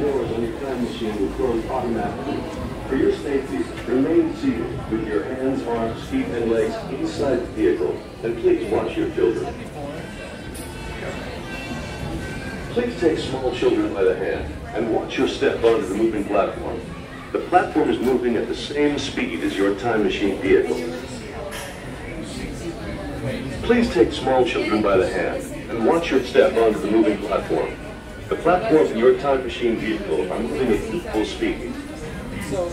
doors on your time machine will close automatically. For your safety, remain seated with your hands, arms, feet, and legs inside the vehicle, and please watch your children. Please take small children by the hand and watch your step onto the moving platform. The platform is moving at the same speed as your time machine vehicle. Please take small children by the hand and watch your step onto the moving platform. The platform in your time machine vehicle are moving at full speed. The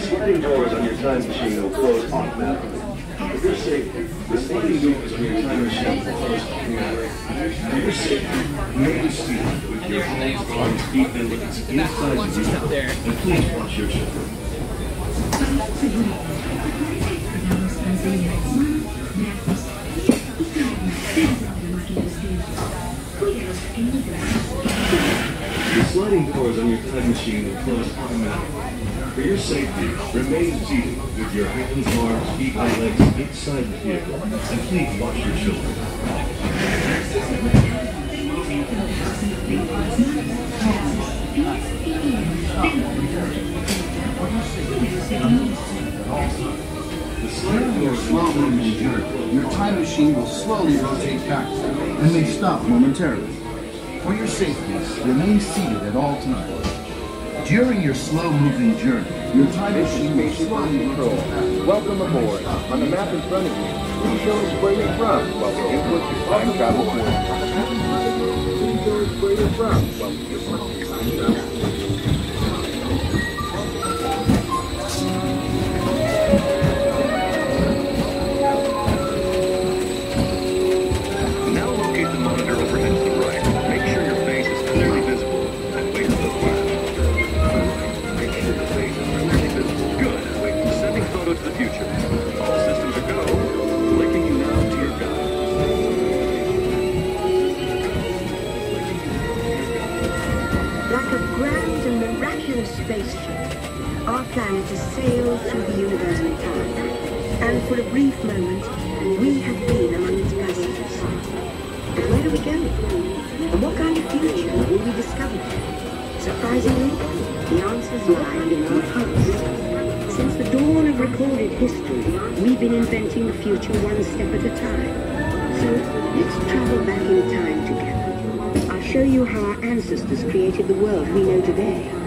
sliding doors on your time machine will close automatically. For your safety, the sliding doors on your time machine will close automatically. For your safety, remain seated with your hands, arms, feet, and legs inside the vehicle, and please watch your children. The sliding doors on your time machine will close automatically. For your safety, remain seated with your hands, arms, feet, and legs inside the vehicle, and please watch your children. Your slow moving journey, your time machine will slowly rotate back and may stop momentarily. For your safety, remain seated at all times. During your slow moving journey, your time machine will slowly rotate. Welcome aboard. On the map in front of you, please show us where you're from while we input your time travel coordinates. Please show us where you're from while we input your time travel spaceship, our planet has sailed through the universe in time. And for a brief moment, we have been among its passengers. But where do we go? And what kind of future will we discover? Surprisingly, the answers lie in our past. Since the dawn of recorded history, we've been inventing the future one step at a time. So let's travel back in time together. I'll show you how our ancestors created the world we know today.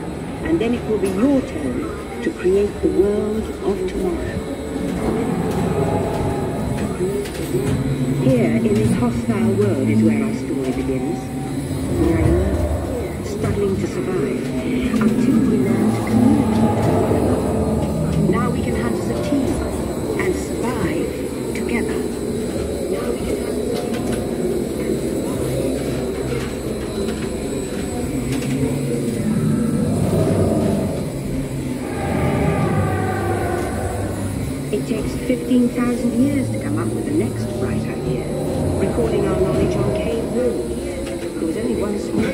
And then it will be your turn to create the world of tomorrow. Here, in this hostile world, is where our story begins. We are struggling to survive, until we learn to communicate. Now we can hunt as a team and survive together. Now we can hunt as a team. It takes 15,000 years to come up with the next bright idea, recording our knowledge on cave walls. There was only one small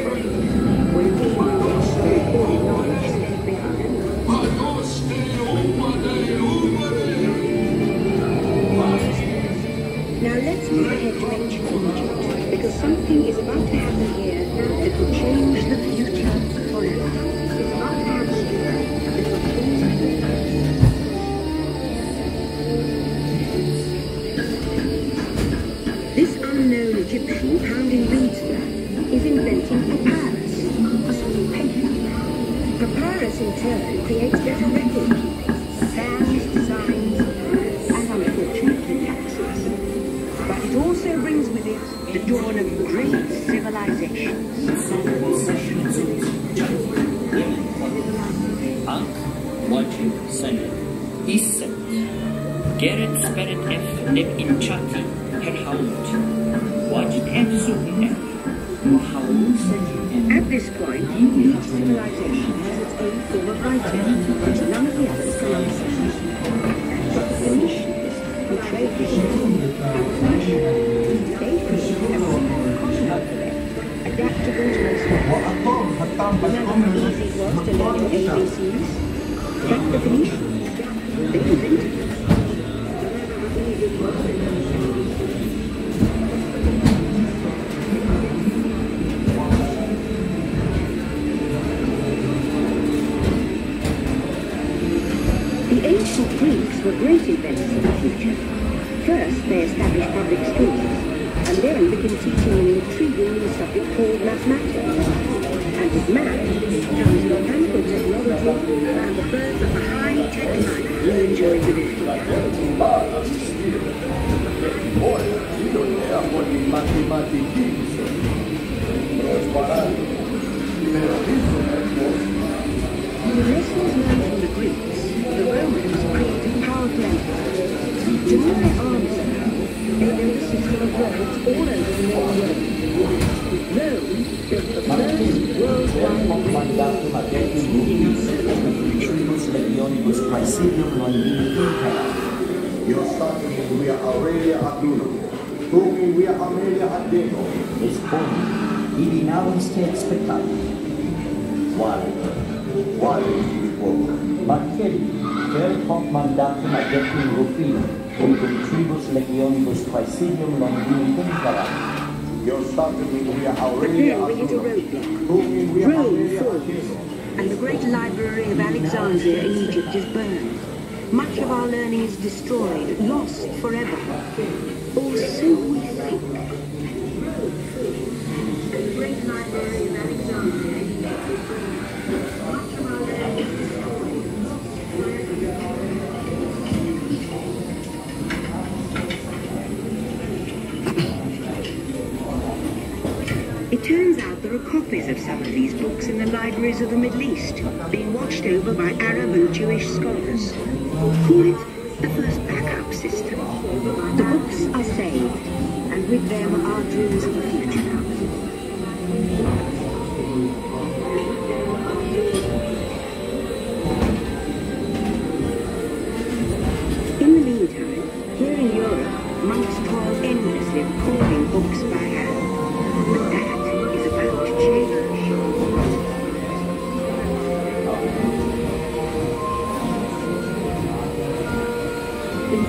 In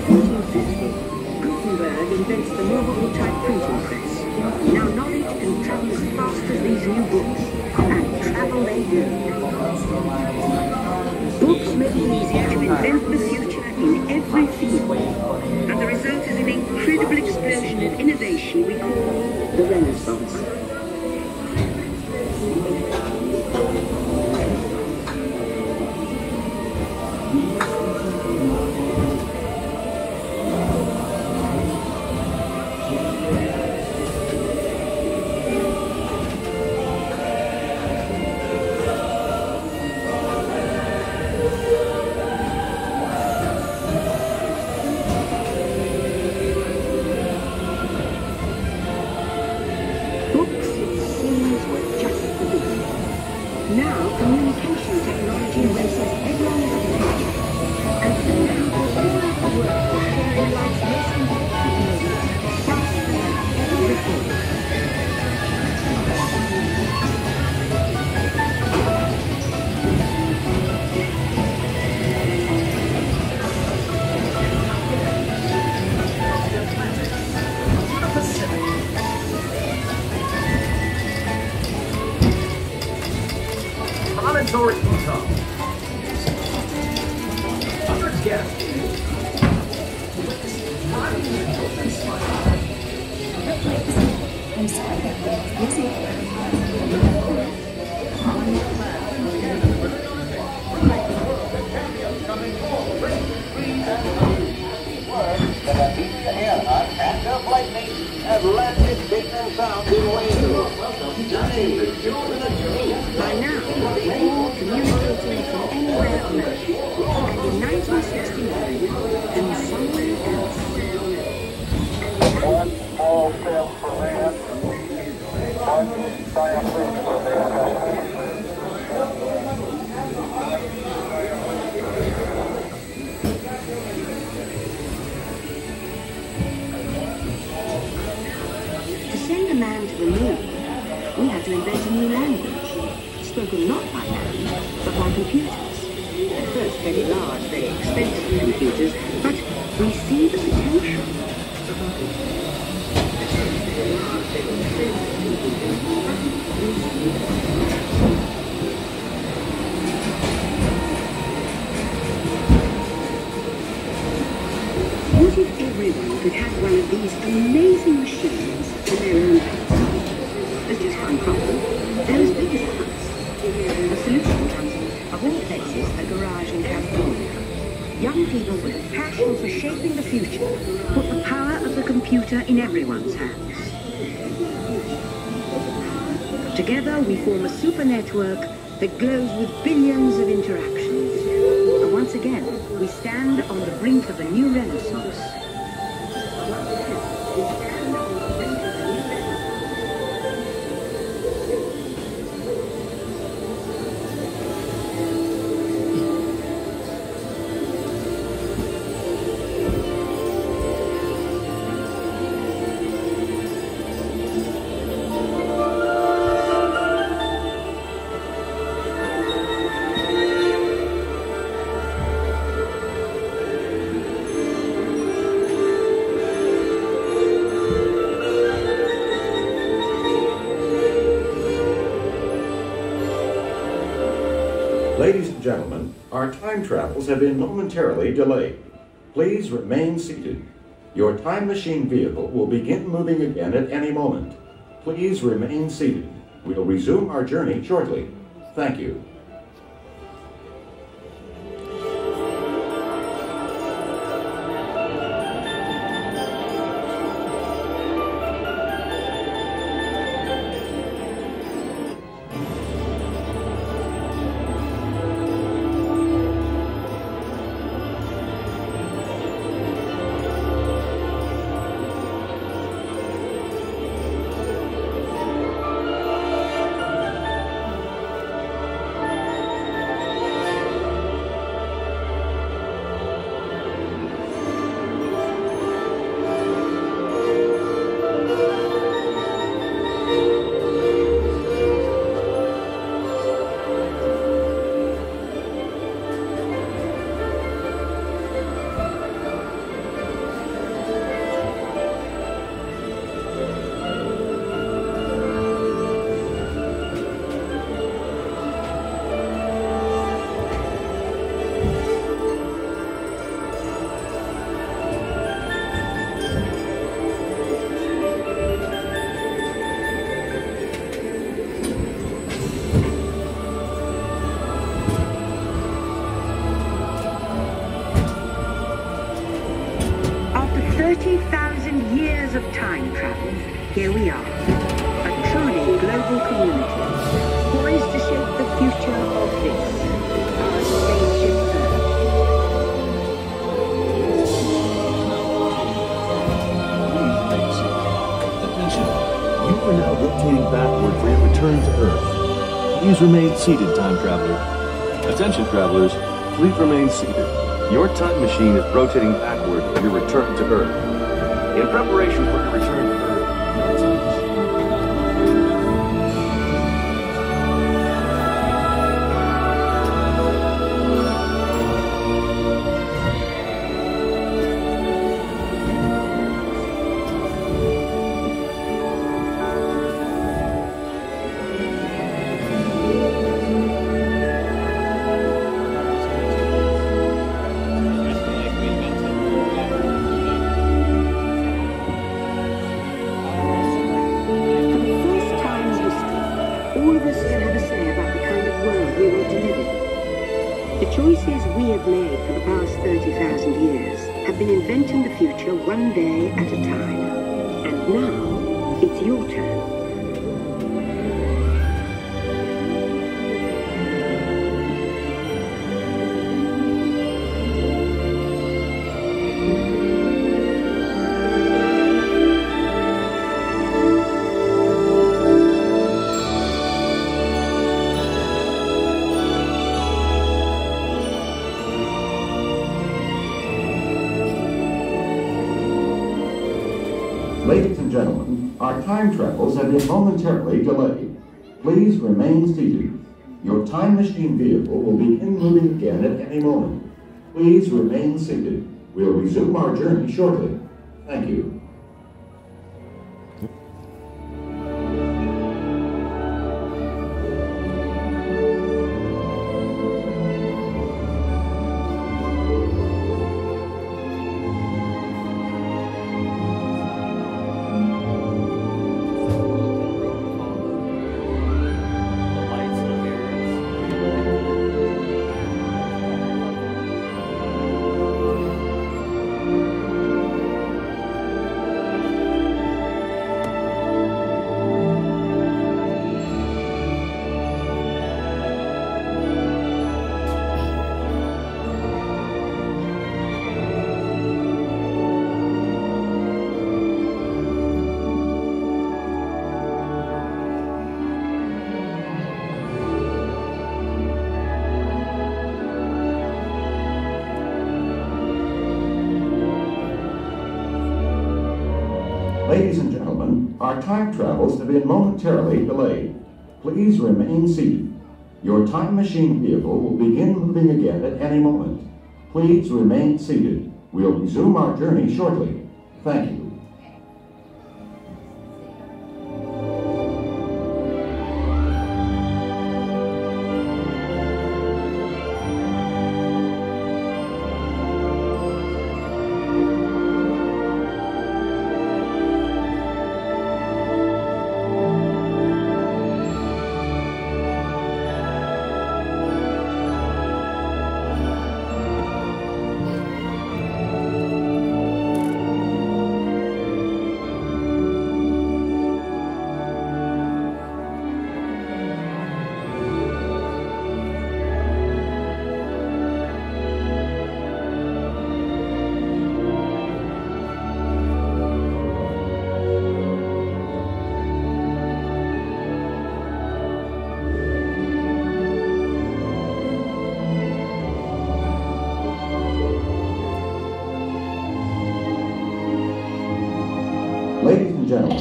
1450, Gutenberg invents the movable type printing press. Now knowledge can travel as fast as these new books, and travel they do. Books make it easier to invent the future. Network that glows with billions have been momentarily delayed. Please remain seated. Your time machine vehicle will begin moving again at any moment. Please remain seated. We'll resume our journey shortly. Thank you. Remain seated, time traveler. Attention, travelers. Please remain seated. Your time machine is rotating backward for your return to Earth. In preparation for your return to Earth, and gentlemen, our time travels have been momentarily delayed. Please remain seated. Your time machine vehicle will begin moving again at any moment. Please remain seated. We'll resume our journey shortly. Thank you. Time travels have been momentarily delayed. Please remain seated. Your time machine vehicle will begin moving again at any moment. Please remain seated. We'll resume our journey shortly. Thank you.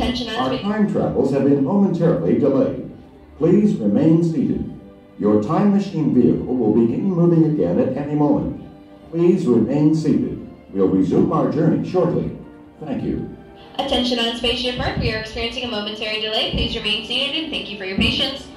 Attention, our time travels have been momentarily delayed. Please remain seated. Your time machine vehicle will begin moving again at any moment. Please remain seated. We'll resume our journey shortly. Thank you. Attention on Spaceship Earth, we are experiencing a momentary delay. Please remain seated and thank you for your patience.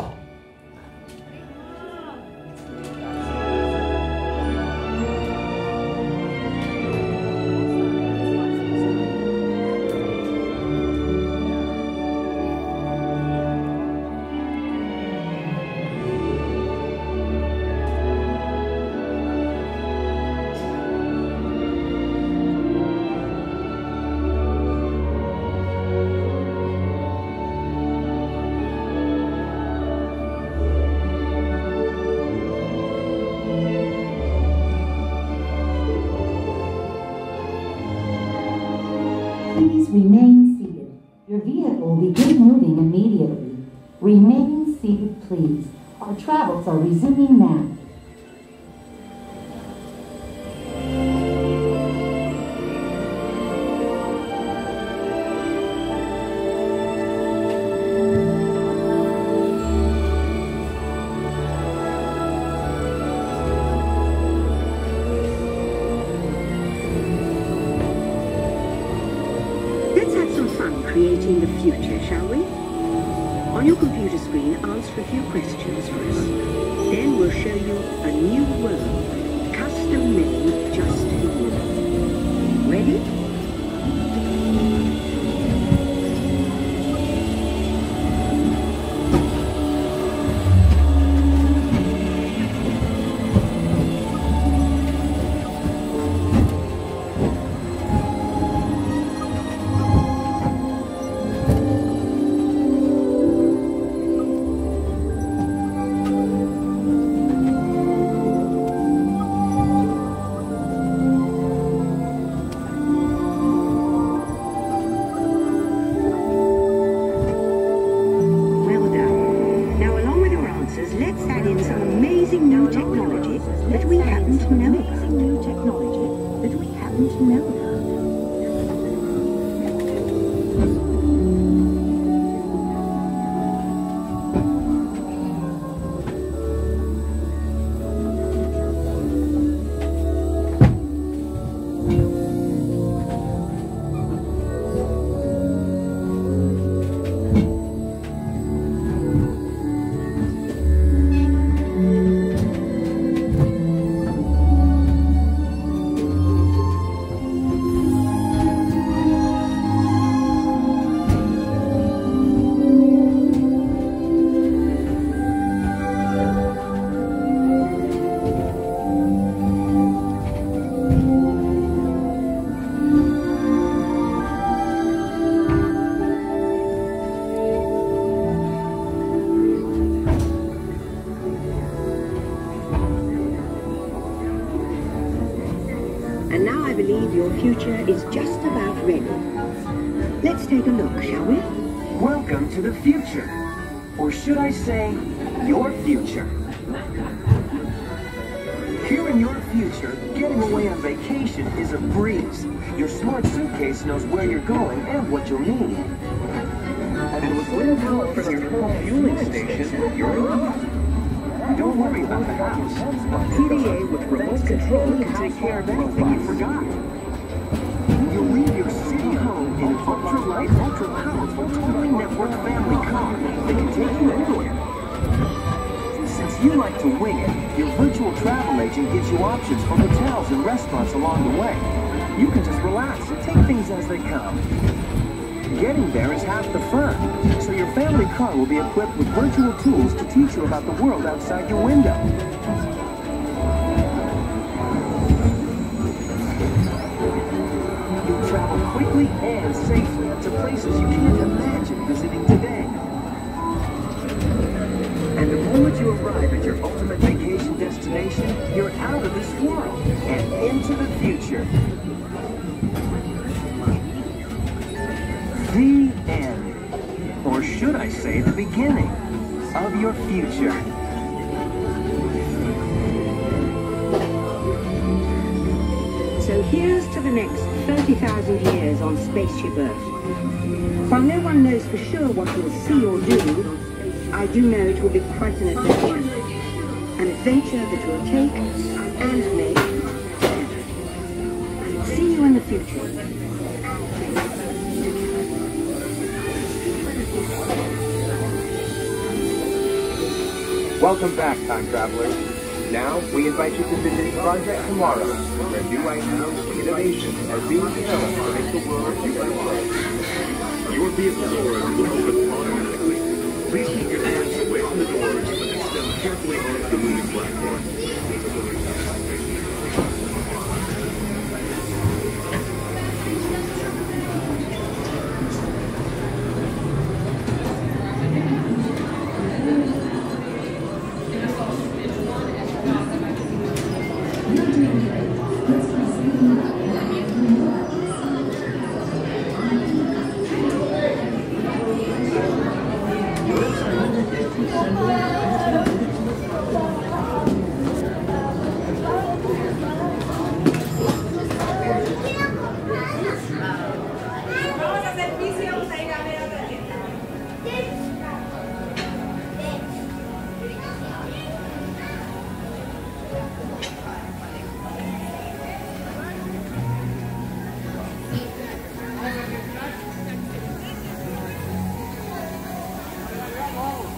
Travels resuming future is just about ready. Let's take a look, options for hotels and restaurants along the way. You can just relax and take things as they come. Getting there is half the fun, so your family car will be equipped with virtual tools to teach you about the world outside your window. You'll travel quickly and safely to places you can't imagine visiting today. And the moment you arrive at your the beginning of your future. So here's to the next 30,000 years on Spaceship Earth. While no one knows for sure what we'll see or do, I do know it will be quite an adventure. An adventure that will take and make. See you in the future. Welcome back, time travelers. Now, we invite you to visit Project Tomorrow, where new ideas and innovations are being developed to make the world a better place. Your vehicle doors will open automatically. Please keep your hands away from the doors and step carefully onto the moving platform.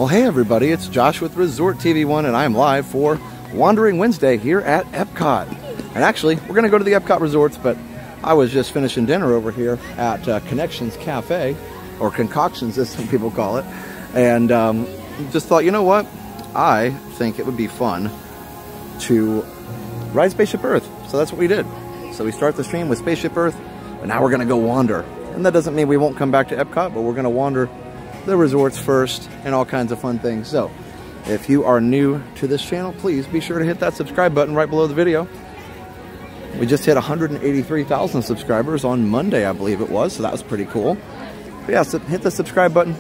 Well, hey everybody, it's Josh with Resort TV One, and I'm live for Wandering Wednesday here at Epcot. And actually, we're going to go to the Epcot resorts, but I was just finishing dinner over here at uh, Connections Cafe, or Concoctions as some people call it, and um, just thought, you know what? I think it would be fun to ride Spaceship Earth. So that's what we did. So we start the stream with Spaceship Earth, and now we're going to go wander. And that doesn't mean we won't come back to Epcot, but we're going to wander the resorts first and all kinds of fun things. So if you are new to this channel, please be sure to hit that subscribe button right below the video. We just hit 183,000 subscribers on Monday, I believe it was, so that was pretty cool. But yeah, so hit the subscribe button.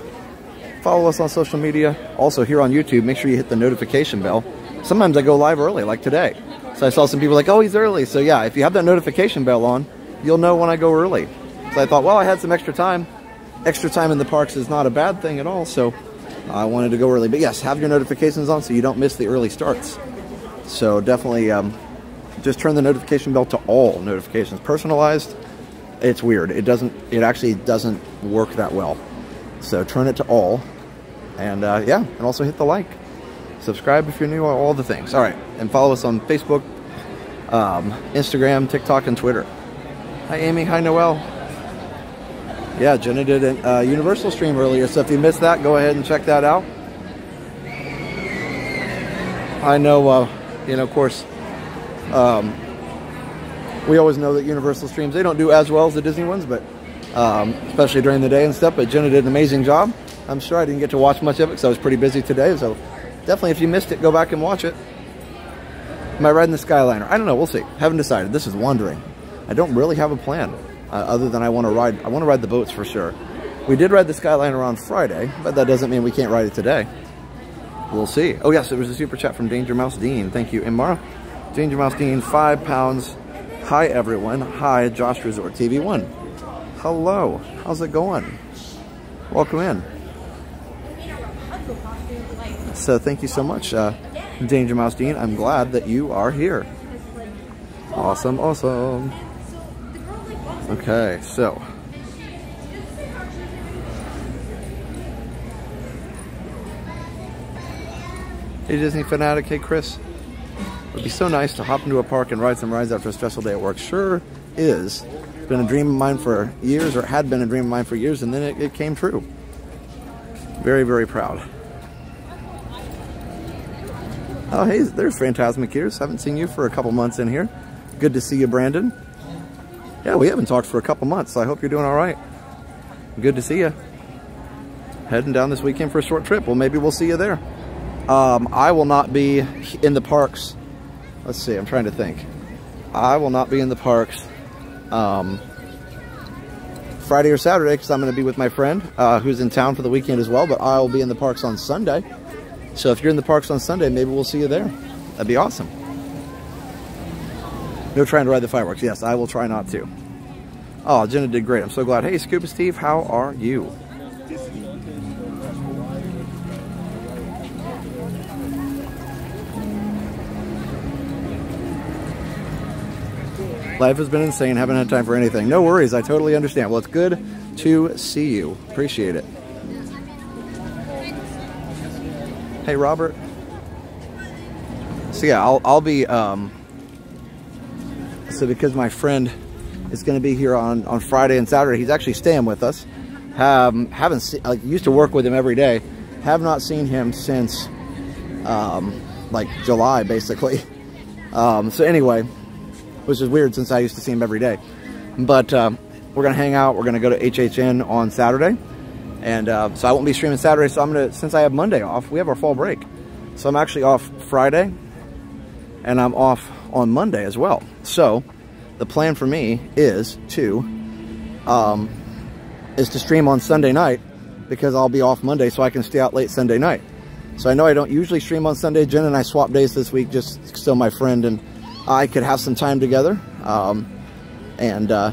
Follow us on social media. Also here on YouTube, make sure you hit the notification bell. Sometimes I go live early, like today. So I saw some people like, oh, he's early. So yeah, if you have that notification bell on, you'll know when I go early. So I thought, well, I had some extra time extra time in the parks is not a bad thing at all, so I wanted to go early. But yes, have your notifications on so you don't miss the early starts. So definitely um, just turn the notification bell to all notifications. Personalized, it's weird. It doesn't, it actually doesn't work that well. So turn it to all. And uh, yeah, and also hit the like. Subscribe if you're new, all the things. All right, and follow us on Facebook, um, Instagram, TikTok, and Twitter. Hi, Amy. Hi, Noel. Yeah, Jenna did a uh, Universal stream earlier, so if you missed that, go ahead and check that out. I know, uh, you know, of course, um, we always know that Universal streams, they don't do as well as the Disney ones, but um, especially during the day and stuff, but Jenna did an amazing job. I'm sure I didn't get to watch much of it because I was pretty busy today, so definitely if you missed it, go back and watch it. Am I riding the Skyliner? I don't know, we'll see. Haven't decided. This is wandering. I don't really have a plan uh, other than I want to ride, I want to ride the boats for sure. We did ride the Skyliner on Friday, but that doesn't mean we can't ride it today. We'll see. Oh yes, it was a super chat from Danger Mouse Dean. Thank you. And Mara, Danger Mouse Dean, five pounds. Hi, everyone. Hi, Josh Resort TV One. Hello. How's it going? Welcome in. So thank you so much, uh, Danger Mouse Dean. I'm glad that you are here. Awesome, awesome. Okay, so. Hey Disney fanatic, hey Chris. It would be so nice to hop into a park and ride some rides after a stressful day at work. Sure is. It's been a dream of mine for years, or had been a dream of mine for years, and then it, it came true. Very, very proud. Oh, hey, there's Phantasmic Ears. Haven't seen you for a couple months in here. Good to see you, Brandon. Yeah, we haven't talked for a couple months, so I hope you're doing all right. Good to see you. Heading down this weekend for a short trip. Well, maybe we'll see you there. Um, I will not be in the parks. Let's see, I'm trying to think. I will not be in the parks um, Friday or Saturday because I'm going to be with my friend uh, who's in town for the weekend as well, but I'll be in the parks on Sunday. So if you're in the parks on Sunday, maybe we'll see you there. That'd be awesome. No trying to ride the fireworks. Yes, I will try not to. Oh, Jenna did great. I'm so glad. Hey, Scuba Steve, how are you? Life has been insane. Haven't had time for anything. No worries. I totally understand. Well, it's good to see you. Appreciate it. Hey, Robert. So yeah, I'll, I'll be, um, so because my friend is going to be here on, on Friday and Saturday, he's actually staying with us. Um, haven't seen, like, used to work with him every day. Have not seen him since, um, like July, basically. Um, so anyway, which is weird since I used to see him every day. But um, we're gonna hang out. We're gonna go to HHN on Saturday, and uh, so I won't be streaming Saturday. So I'm gonna since I have Monday off, we have our fall break, so I'm actually off Friday, and I'm off on Monday as well. So the plan for me is to um, is to stream on Sunday night because I'll be off Monday, so I can stay out late Sunday night. So I know I don't usually stream on Sunday. Jen and I swap days this week just so my friend and I could have some time together. Um, and uh,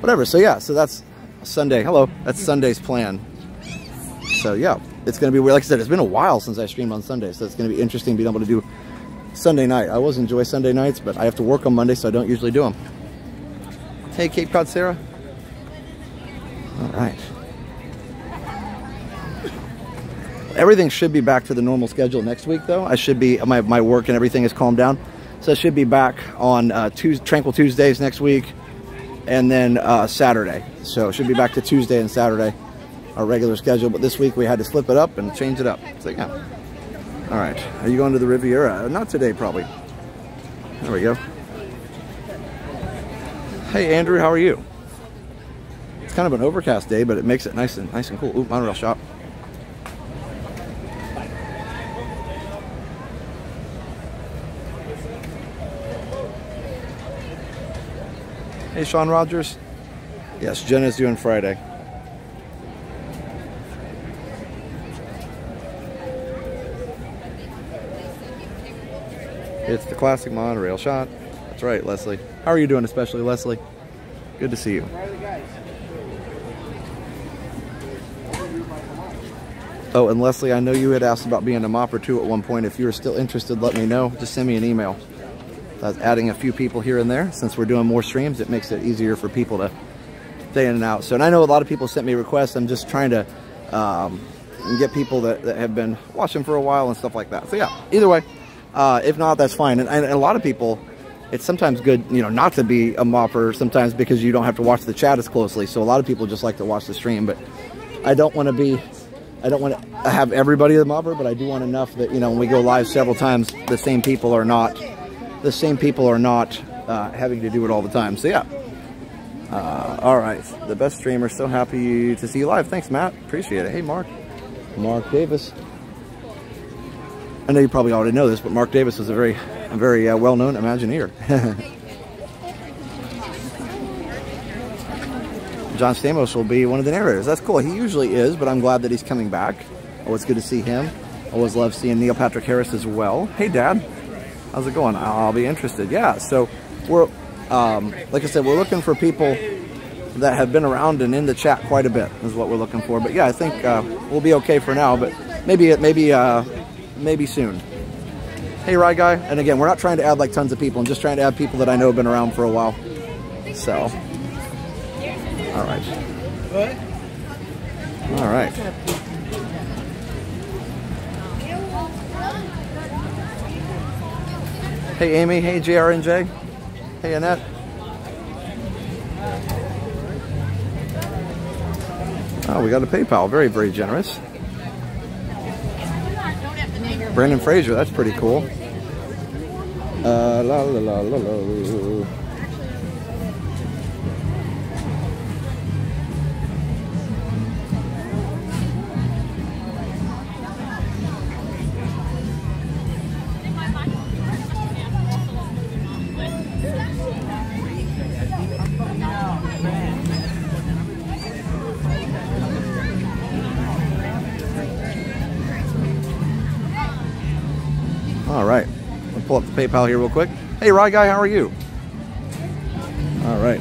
whatever. So yeah, so that's Sunday. Hello. That's Sunday's plan. So yeah, it's going to be weird. Like I said, it's been a while since I streamed on Sunday. So it's going to be interesting being able to do Sunday night. I always enjoy Sunday nights, but I have to work on Monday, so I don't usually do them. Hey, Cape Cod Sarah. All right. Everything should be back to the normal schedule next week, though. I should be, my, my work and everything has calmed down. So I should be back on uh, Tuesday, Tranquil Tuesdays next week and then uh, Saturday. So it should be back to Tuesday and Saturday, our regular schedule. But this week we had to flip it up and change it up. So yeah. All right. Are you going to the Riviera? Not today, probably. There we go. Hey, Andrew, how are you? It's kind of an overcast day, but it makes it nice and nice and cool. Ooh, monorail shop. Hey, Sean Rogers. Yes, Jen is doing Friday. It's the classic monorail shot. That's right, Leslie. How are you doing, especially Leslie? Good to see you. Oh, and Leslie, I know you had asked about being a mopper too at one point. If you're still interested, let me know. Just send me an email. Uh, adding a few people here and there. Since we're doing more streams, it makes it easier for people to stay in and out. So, and I know a lot of people sent me requests. I'm just trying to um, get people that, that have been watching for a while and stuff like that. So yeah, either way, uh, if not, that's fine. And, and, a lot of people, it's sometimes good, you know, not to be a mopper sometimes because you don't have to watch the chat as closely. So a lot of people just like to watch the stream, but I don't want to be, I don't want to have everybody the mopper, but I do want enough that, you know, when we go live several times, the same people are not, the same people are not uh, having to do it all the time. So yeah. Uh, all right, the best streamer. So happy to see you live. Thanks, Matt. Appreciate it. Hey, Mark. Mark Davis. I know you probably already know this, but Marc Davis is a very, a very uh, well-known Imagineer. John Stamos will be one of the narrators. That's cool. He usually is, but I'm glad that he's coming back. Always good to see him. Always love seeing Neil Patrick Harris as well. Hey, Dad. How's it going? I'll be interested. Yeah, so we're, um, like I said, we're looking for people that have been around and in the chat quite a bit is what we're looking for. But yeah, I think uh, we'll be okay for now. But maybe, it maybe, uh, maybe soon. Hey, Rye Guy. And again, we're not trying to add like tons of people. I'm just trying to add people that I know have been around for a while. So, all right. All right. Hey, Amy. Hey, JRNJ. Hey, Annette. Oh, we got a PayPal. Very, very generous. Brendan Fraser. That's pretty cool. Uh, la la la la la. PayPal here real quick. Hey, Rye Guy, how are you? All right.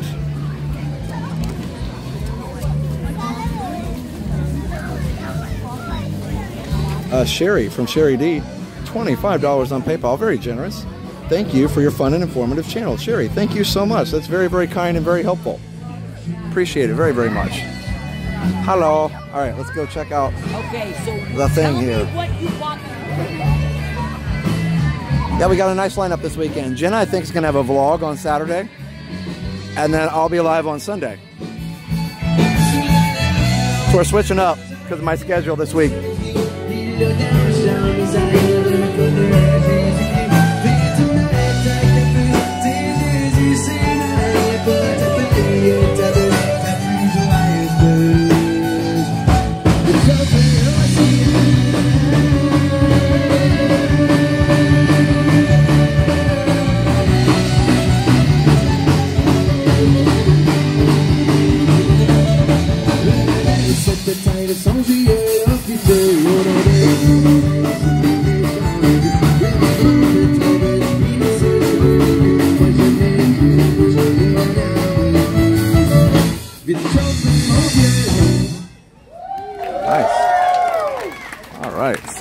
Uh, Sherry from Sherry D, $25 on PayPal. Very generous. Thank you for your fun and informative channel. Sherry, thank you so much. That's very, very kind and very helpful. Appreciate it very, very much. Hello. All right, let's go check out Okay, so the thing here. Yeah, we got a nice lineup this weekend. Jenna, I think, is going to have a vlog on Saturday. And then I'll be live on Sunday. So we're switching up because of my schedule this week.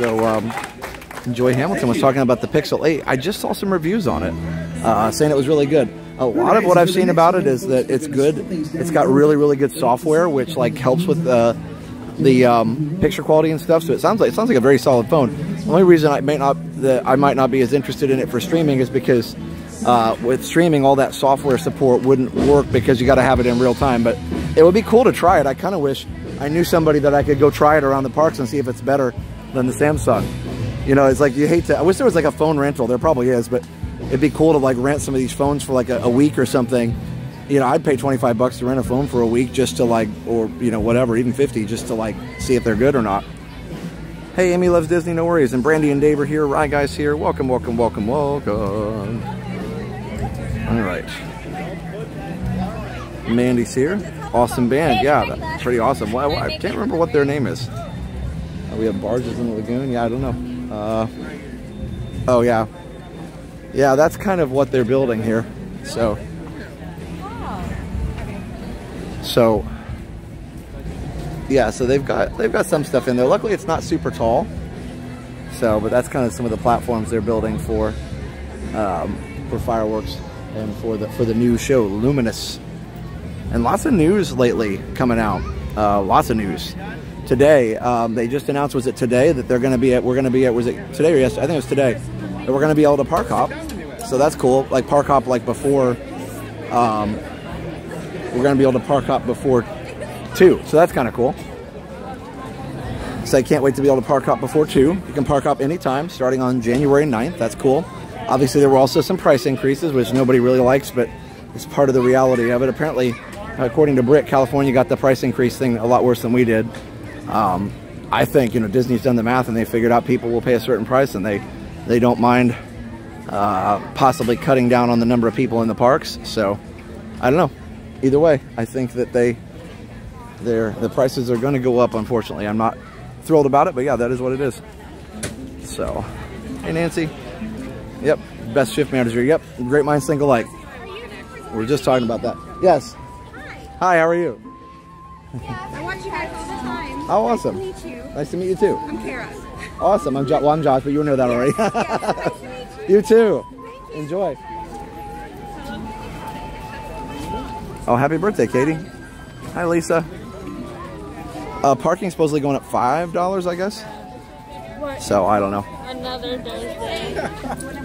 So, um, Joy Hamilton was talking about the Pixel 8. I just saw some reviews on it, uh, saying it was really good. A lot of what I've seen about it is that it's good. It's got really, really good software, which like helps with the the um, picture quality and stuff. So it sounds like it sounds like a very solid phone. The only reason I may not that I might not be as interested in it for streaming is because uh, with streaming, all that software support wouldn't work because you got to have it in real time. But it would be cool to try it. I kind of wish I knew somebody that I could go try it around the parks and see if it's better than the Samsung. You know, it's like you hate to. I wish there was like a phone rental. There probably is, but it'd be cool to like rent some of these phones for like a, a week or something. You know, I'd pay 25 bucks to rent a phone for a week just to like, or you know, whatever, even 50, just to like see if they're good or not. Hey, Amy loves Disney, no worries. And Brandy and Dave are here. Rye guys here. Welcome, welcome, welcome, welcome. All right. Mandy's here. Awesome band. Yeah, pretty awesome. Well, I can't remember what their name is. Uh, we have barges in the lagoon. Yeah, I don't know. Uh, oh, yeah. Yeah, that's kind of what they're building here. So, so, yeah, so they've got they've got some stuff in there. Luckily, it's not super tall. So, but that's kind of some of the platforms they're building for um, for fireworks and for the for the new show, Luminous. And lots of news lately coming out. Uh, lots of news. Today, um, they just announced, was it today, that they're going to be at, we're going to be at, was it today or yesterday? I think it was today. That we're going to be able to park hop. So that's cool. Like park hop like before, um, we're going to be able to park hop before two. So that's kind of cool. So I can't wait to be able to park hop before two. You can park hop anytime starting on January 9th. That's cool. Obviously, there were also some price increases, which nobody really likes, but it's part of the reality of it. Apparently, according to Brit, California got the price increase thing a lot worse than we did. Um, I think you know Disney's done the math and they figured out people will pay a certain price and they they don't mind uh, possibly cutting down on the number of people in the parks. So I don't know. Either way, I think that they their the prices are going to go up. Unfortunately, I'm not thrilled about it, but yeah, that is what it is. So, hey Nancy. Yep, best shift manager. Yep, great minds think alike. We're just talking about that. Yes. Hi, how are you? I watch you guys all the time. Oh, awesome. Nice to meet you. Nice to meet you too. I'm Kara. Awesome. I'm jo- well, I'm Josh, but you know that already. you too. Enjoy. Oh, happy birthday, Katie. Hi, Lisa. Uh, parking supposedly going up five dollars, I guess. What? So I don't know. Another Thursday.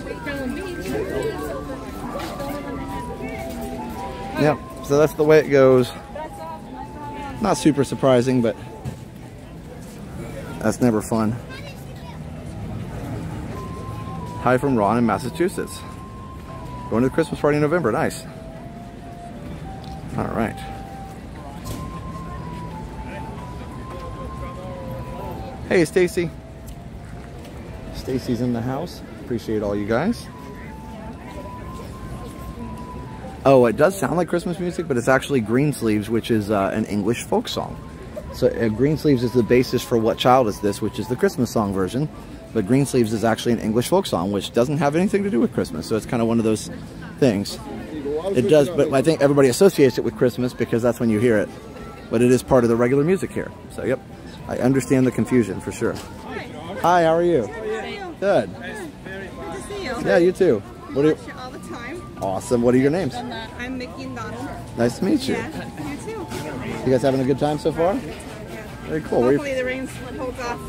Yep. So that's the way it goes. Not super surprising, but that's never fun. Hi from Ron in Massachusetts. Going to the Christmas party in November. Nice. All right. Hey, Stacy. Stacy's in the house. Appreciate all you guys. Oh, it does sound like Christmas music, but it's actually Greensleeves, which is uh, an English folk song. So uh, Greensleeves is the basis for What Child Is This, which is the Christmas song version. But Greensleeves is actually an English folk song, which doesn't have anything to do with Christmas. So it's kind of one of those things. It does, but I think everybody associates it with Christmas because that's when you hear it. But it is part of the regular music here. So, yep, I understand the confusion for sure. Hi, how are you? Good. Good to see you. Yeah, you too. What are you? You all the time. Awesome. What are your names? I'm Mickey and Donald. Nice to meet you. Yeah, you too. You guys having a good time so far? Very cool. Where you- Hopefully the rain holds off.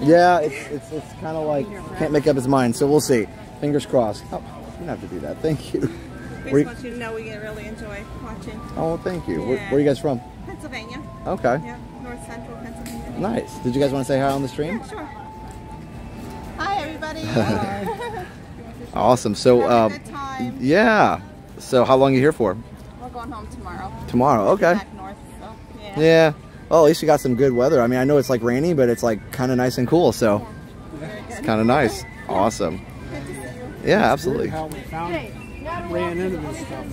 Yeah, it's it's, it's kind of like can't make up his mind, so we'll see. Fingers crossed. Oh, you don't have to do that. Thank you. We just you- want you to know we really enjoy watching. oh, thank you. Where, Yeah. where are you guys from? Pennsylvania. Okay. Yeah, north central Pennsylvania. Nice. Did you guys want to say hi on the stream? Yeah, sure. Hi, everybody. Awesome. So, um, yeah. So, how long are you here for? We're going home tomorrow. Tomorrow. Okay. Back north, so yeah. Yeah. Well, at least you got some good weather. I mean, I know it's like rainy, but it's like kind of nice and cool, so it's kind of nice. Awesome. Yeah, absolutely. How we found ran into this stuff.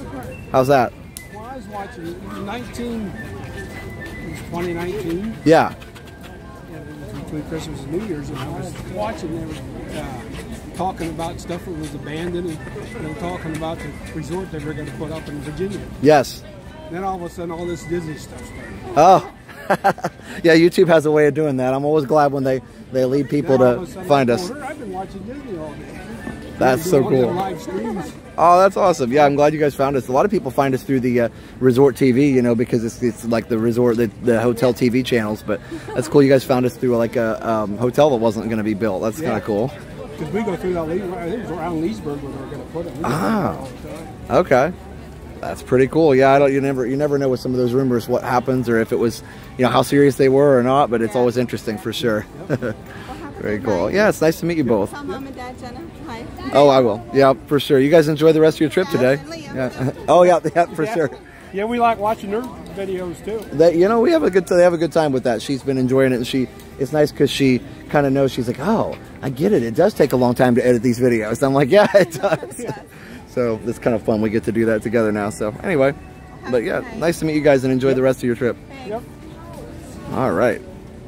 How's that? Well, I was watching 19, it was 2019, Yeah. between Christmas and New Year's, and I was watching they were uh, talking about stuff that was abandoned, and they were talking about the resort they were going to put up in Virginia. Yes. Then all of a sudden, all this Disney stuff started. Oh. yeah, YouTube has a way of doing that. I'm always glad when they they lead people of to find us. told I've been watching Disney all day. That's so do all them cool. Oh, that's awesome. Yeah, I'm glad you guys found us. A lot of people find us through the uh, resort TV, you know, because it's, it's like the resort, the, the hotel TV channels. But that's cool. You guys found us through like a um, hotel that wasn't going to be built. That's kind of cool. Because we go through that, I think it was around Leesburg where they were going to put it. We Ah. all the time. Okay. That's pretty cool. Yeah, I don't. You never. You never know with some of those rumors what happens or if it was, you know, how serious they were or not. But it's always interesting for sure. Very cool. Yeah, it's nice to meet you both. Tell mom and dad, Jenna. Hi. Oh, I will. Yeah, for sure. You guys enjoy the rest of your trip today. Yeah. Oh, yeah, yeah, for Yeah. sure. Yeah, we like watching their videos too. That you know, we have a good. They have a good time with that. She's been enjoying it, and she. It's nice because she kind of knows. She's like, oh, I get it. It does take a long time to edit these videos. I'm like, yeah, it does. So it's kind of fun. We get to do that together now. So anyway, but yeah, nice to meet you guys and enjoy the rest of your trip. Yep. All right.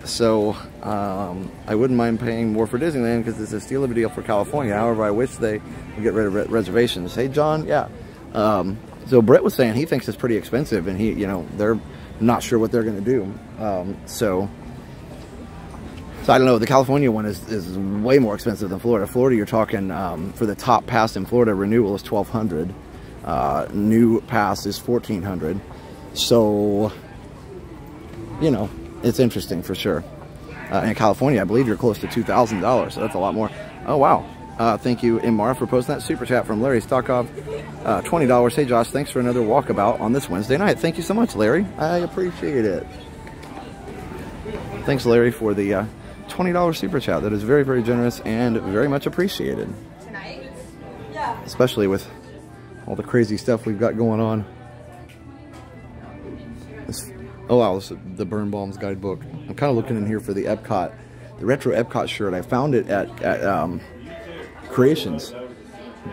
So um, I wouldn't mind paying more for Disneyland because it's a steal of a deal for California. However, I wish they would get rid of re- reservations. Hey, John. Yeah. Um, so Brett was saying he thinks it's pretty expensive, and he, you know, they're not sure what they're going to do. Um, so. So I don't know. The California one is, is way more expensive than Florida. Florida, you're talking um, for the top pass in Florida renewal is twelve hundred. Uh, new pass is fourteen hundred. So you know, it's interesting for sure. Uh, in California, I believe you're close to $2,000, so that's a lot more. Oh, wow. Uh, thank you, Imar, for posting that super chat from Larry Stockov. Uh, $20. Hey, Josh, thanks for another walkabout on this Wednesday night. Thank you so much, Larry. I appreciate it. Thanks, Larry, for the uh, $20 super chat. That is very, very generous and very much appreciated. Especially with all the crazy stuff we've got going on. This, oh wow, this is the Birnbaum's guidebook. I'm kind of looking in here for the Epcot, the retro Epcot shirt. I found it at, at um, Creations,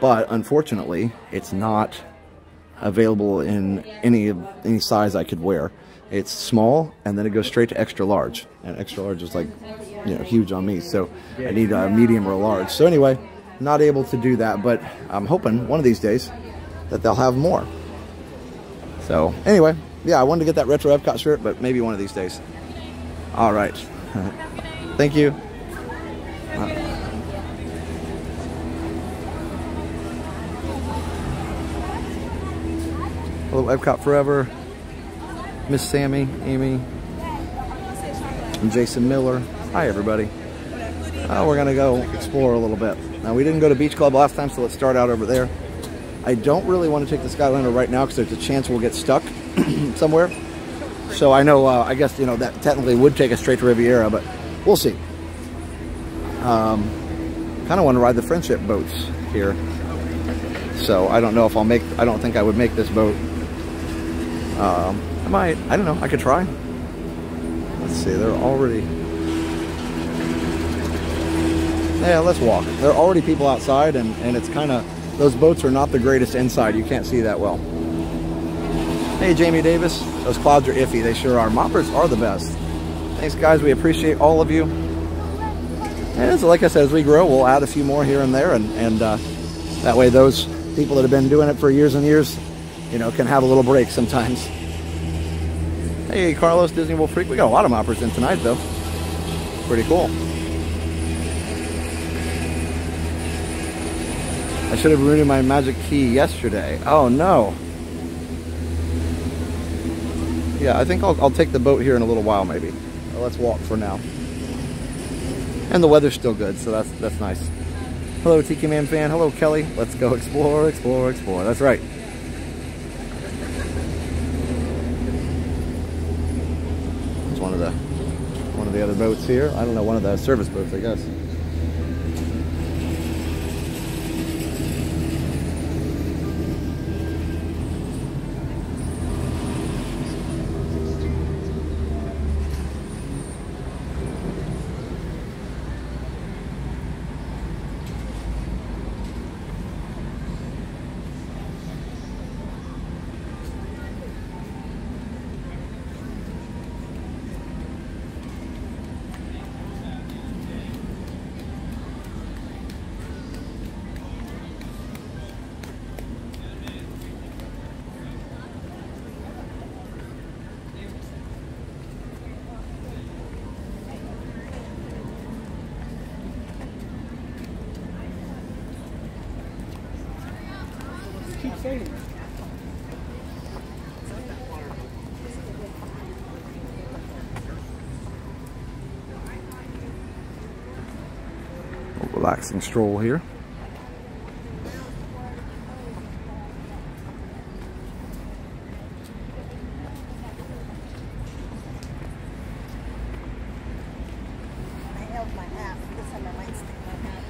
but unfortunately, it's not available in any any size I could wear. It's small, and then it goes straight to extra large, and extra large is like, you know, huge on me. So I need a medium or a large. So anyway, not able to do that, but I'm hoping one of these days that they'll have more. So anyway, yeah, I wanted to get that retro Epcot shirt, but maybe one of these days. All right. Thank you. Uh, Hello, Epcot Forever. Miss Sammy, Amy, and Jason Miller. Hi, everybody. Uh, we're going to go explore a little bit. Now, we didn't go to Beach Club last time, so let's start out over there. I don't really want to take the Skyliner right now because there's a chance we'll get stuck somewhere. So I know, uh, I guess, you know, that technically would take us straight to Riviera, but we'll see. Um, kind of want to ride the friendship boats here. So I don't know if I'll make, I don't think I would make this boat. Um, I might, I don't know, I could try. Let's see, they're already, yeah, let's walk. There are already people outside and, and it's kind of, those boats are not the greatest inside. You can't see that well. Hey, Jamie Davis. Those clouds are iffy. They sure are. Moppers are the best. Thanks, guys. We appreciate all of you. And so like I said, as we grow, we'll add a few more here and there. And, and uh, that way those people that have been doing it for years and years, you know, can have a little break sometimes. Hey, Carlos, Disney World Freak. We got a lot of moppers in tonight, though. Pretty cool. I should have ruined my magic key yesterday. Oh, no. Yeah, I think I'll, I'll take the boat here in a little while, maybe. Well, let's walk for now. And the weather's still good, so that's that's nice. Hello, Tiki Man fan. Hello, Kelly. Let's go explore, explore, explore. That's right. It's one of the one of the other boats here. I don't know, one of the service boats, I guess.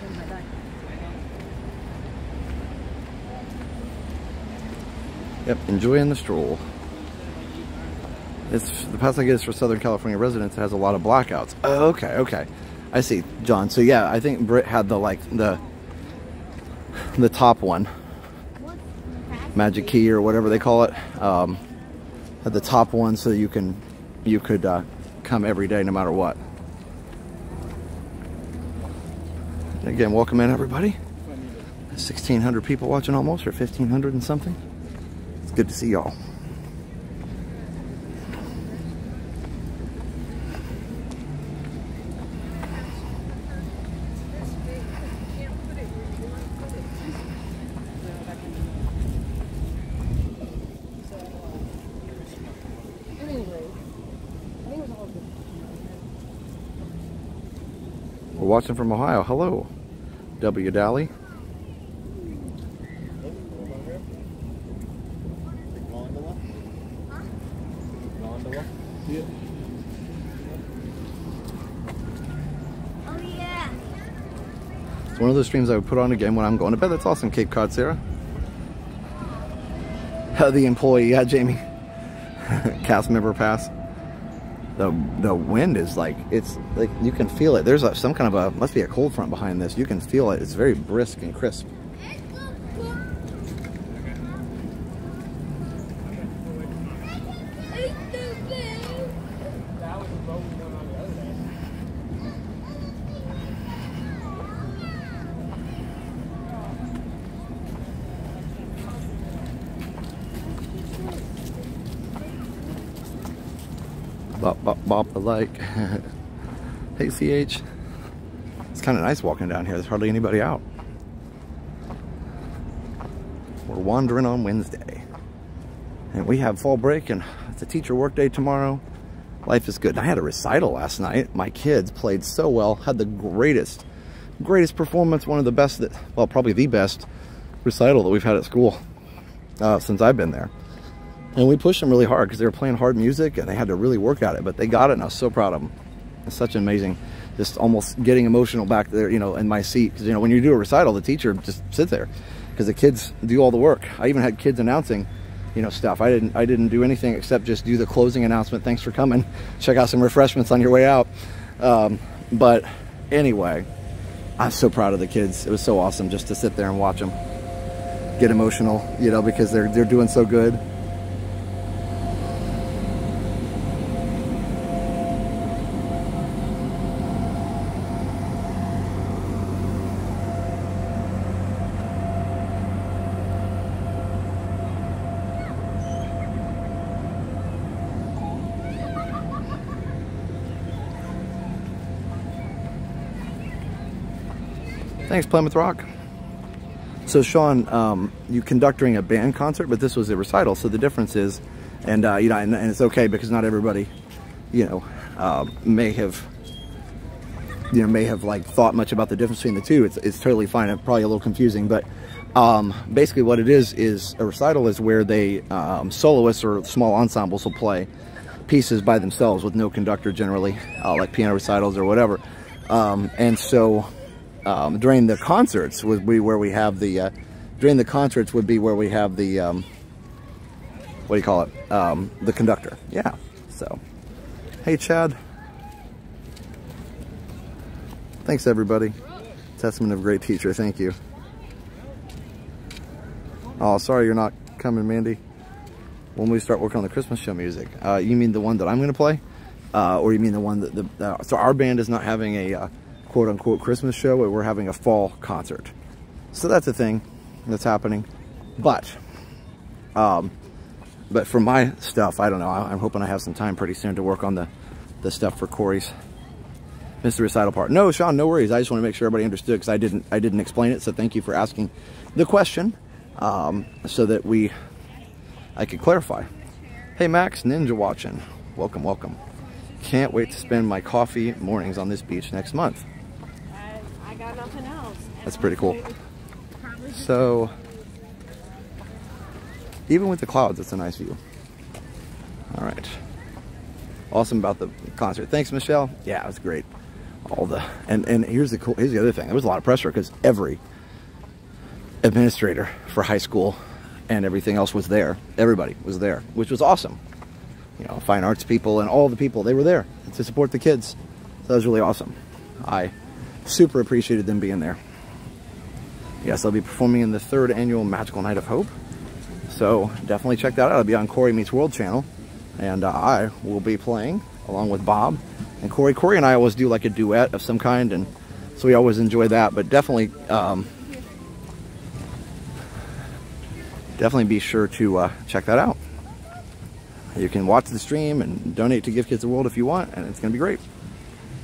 In my bag. Yep, enjoying the stroll. It's the pass I get is for Southern California residents. It has a lot of blackouts. Oh, okay, okay. I see, John. So yeah, I think Britt had the like the the top one, Magic Key or whatever they call it. Um, had the top one so you can you could uh, come every day no matter what. Again, welcome in everybody. 1,600 people watching almost, or 1,500 and something. It's good to see y'all. Watching from Ohio. Hello, W. Dally. Yeah. Oh yeah. It's one of those streams I would put on again when I'm going to bed. That's awesome, Cape Cod, Sarah. The employee, yeah, Jamie. Cast member pass. The the wind is like it's like you can feel it. There's a, some kind of a must be a cold front behind this. You can feel it. It's very brisk and crisp. Bop, the like. hey, CH. It's kind of nice walking down here. There's hardly anybody out. We're wandering on Wednesday. And we have fall break and it's a teacher work day tomorrow. Life is good. I had a recital last night. My kids played so well. Had the greatest, greatest performance. One of the best, that, well, probably the best recital that we've had at school uh, since I've been there. And we pushed them really hard because they were playing hard music and they had to really work at it, but they got it and I was so proud of them. It's such an amazing, just almost getting emotional back there, you know, in my seat. Because, you know, when you do a recital, the teacher just sits there because the kids do all the work. I even had kids announcing, you know, stuff. I didn't, I didn't do anything except just do the closing announcement. Thanks for coming. Check out some refreshments on your way out. Um, but anyway, I'm so proud of the kids. It was so awesome just to sit there and watch them get emotional, you know, because they're, they're doing so good. Thanks, Plymouth Rock. So Sean, um, you conduct during a band concert, but this was a recital. So the difference is, and uh, you know, and, and, it's okay because not everybody, you know, uh, may have, you know, may have like thought much about the difference between the two. It's, it's totally fine. It's probably a little confusing, but um, basically what it is is a recital is where they um, soloists or small ensembles will play pieces by themselves with no conductor generally, uh, like piano recitals or whatever. Um, and so um, during the concerts would be where we have the uh, during the concerts would be where we have the um, what do you call it? Um, the conductor. Yeah so. Hey Chad. Thanks everybody. Testament of a great teacher. Thank you. Oh sorry you're not coming Mandy. When we start working on the Christmas show music uh, you mean the one that I'm gonna play? Uh, or you mean the one that the so our band is not having a uh, quote unquote Christmas show, where we're having a fall concert. So that's a thing that's happening. But, um, but for my stuff, I don't know. I'm hoping I have some time pretty soon to work on the, the stuff for Corey's Mr. Recital part. No, Sean, no worries. I just want to make sure everybody understood because I didn't, I didn't explain it. So thank you for asking the question um, so that we, I could clarify. Hey, Max, Ninja watching. Welcome, welcome. Can't wait to spend my coffee mornings on this beach next month. That's pretty cool. So, even with the clouds, it's a nice view. All right. Awesome about the concert. Thanks, Michelle. Yeah, it was great. All the and and here's the cool. Here's the other thing. There was a lot of pressure because every administrator for high school and everything else was there. Everybody was there, which was awesome. You know, fine arts people and all the people they were there to support the kids. So that was really awesome. I super appreciated them being there yes, I'll be performing in the third annual Magical Night of Hope. So definitely check that out. I'll be on Corey Meets World channel. And uh, I will be playing along with Bob and Corey. Corey and I always do like a duet of some kind. And so we always enjoy that. But definitely, um, definitely be sure to uh, check that out. You can watch the stream and donate to Give Kids the World if you want. And it's going to be great.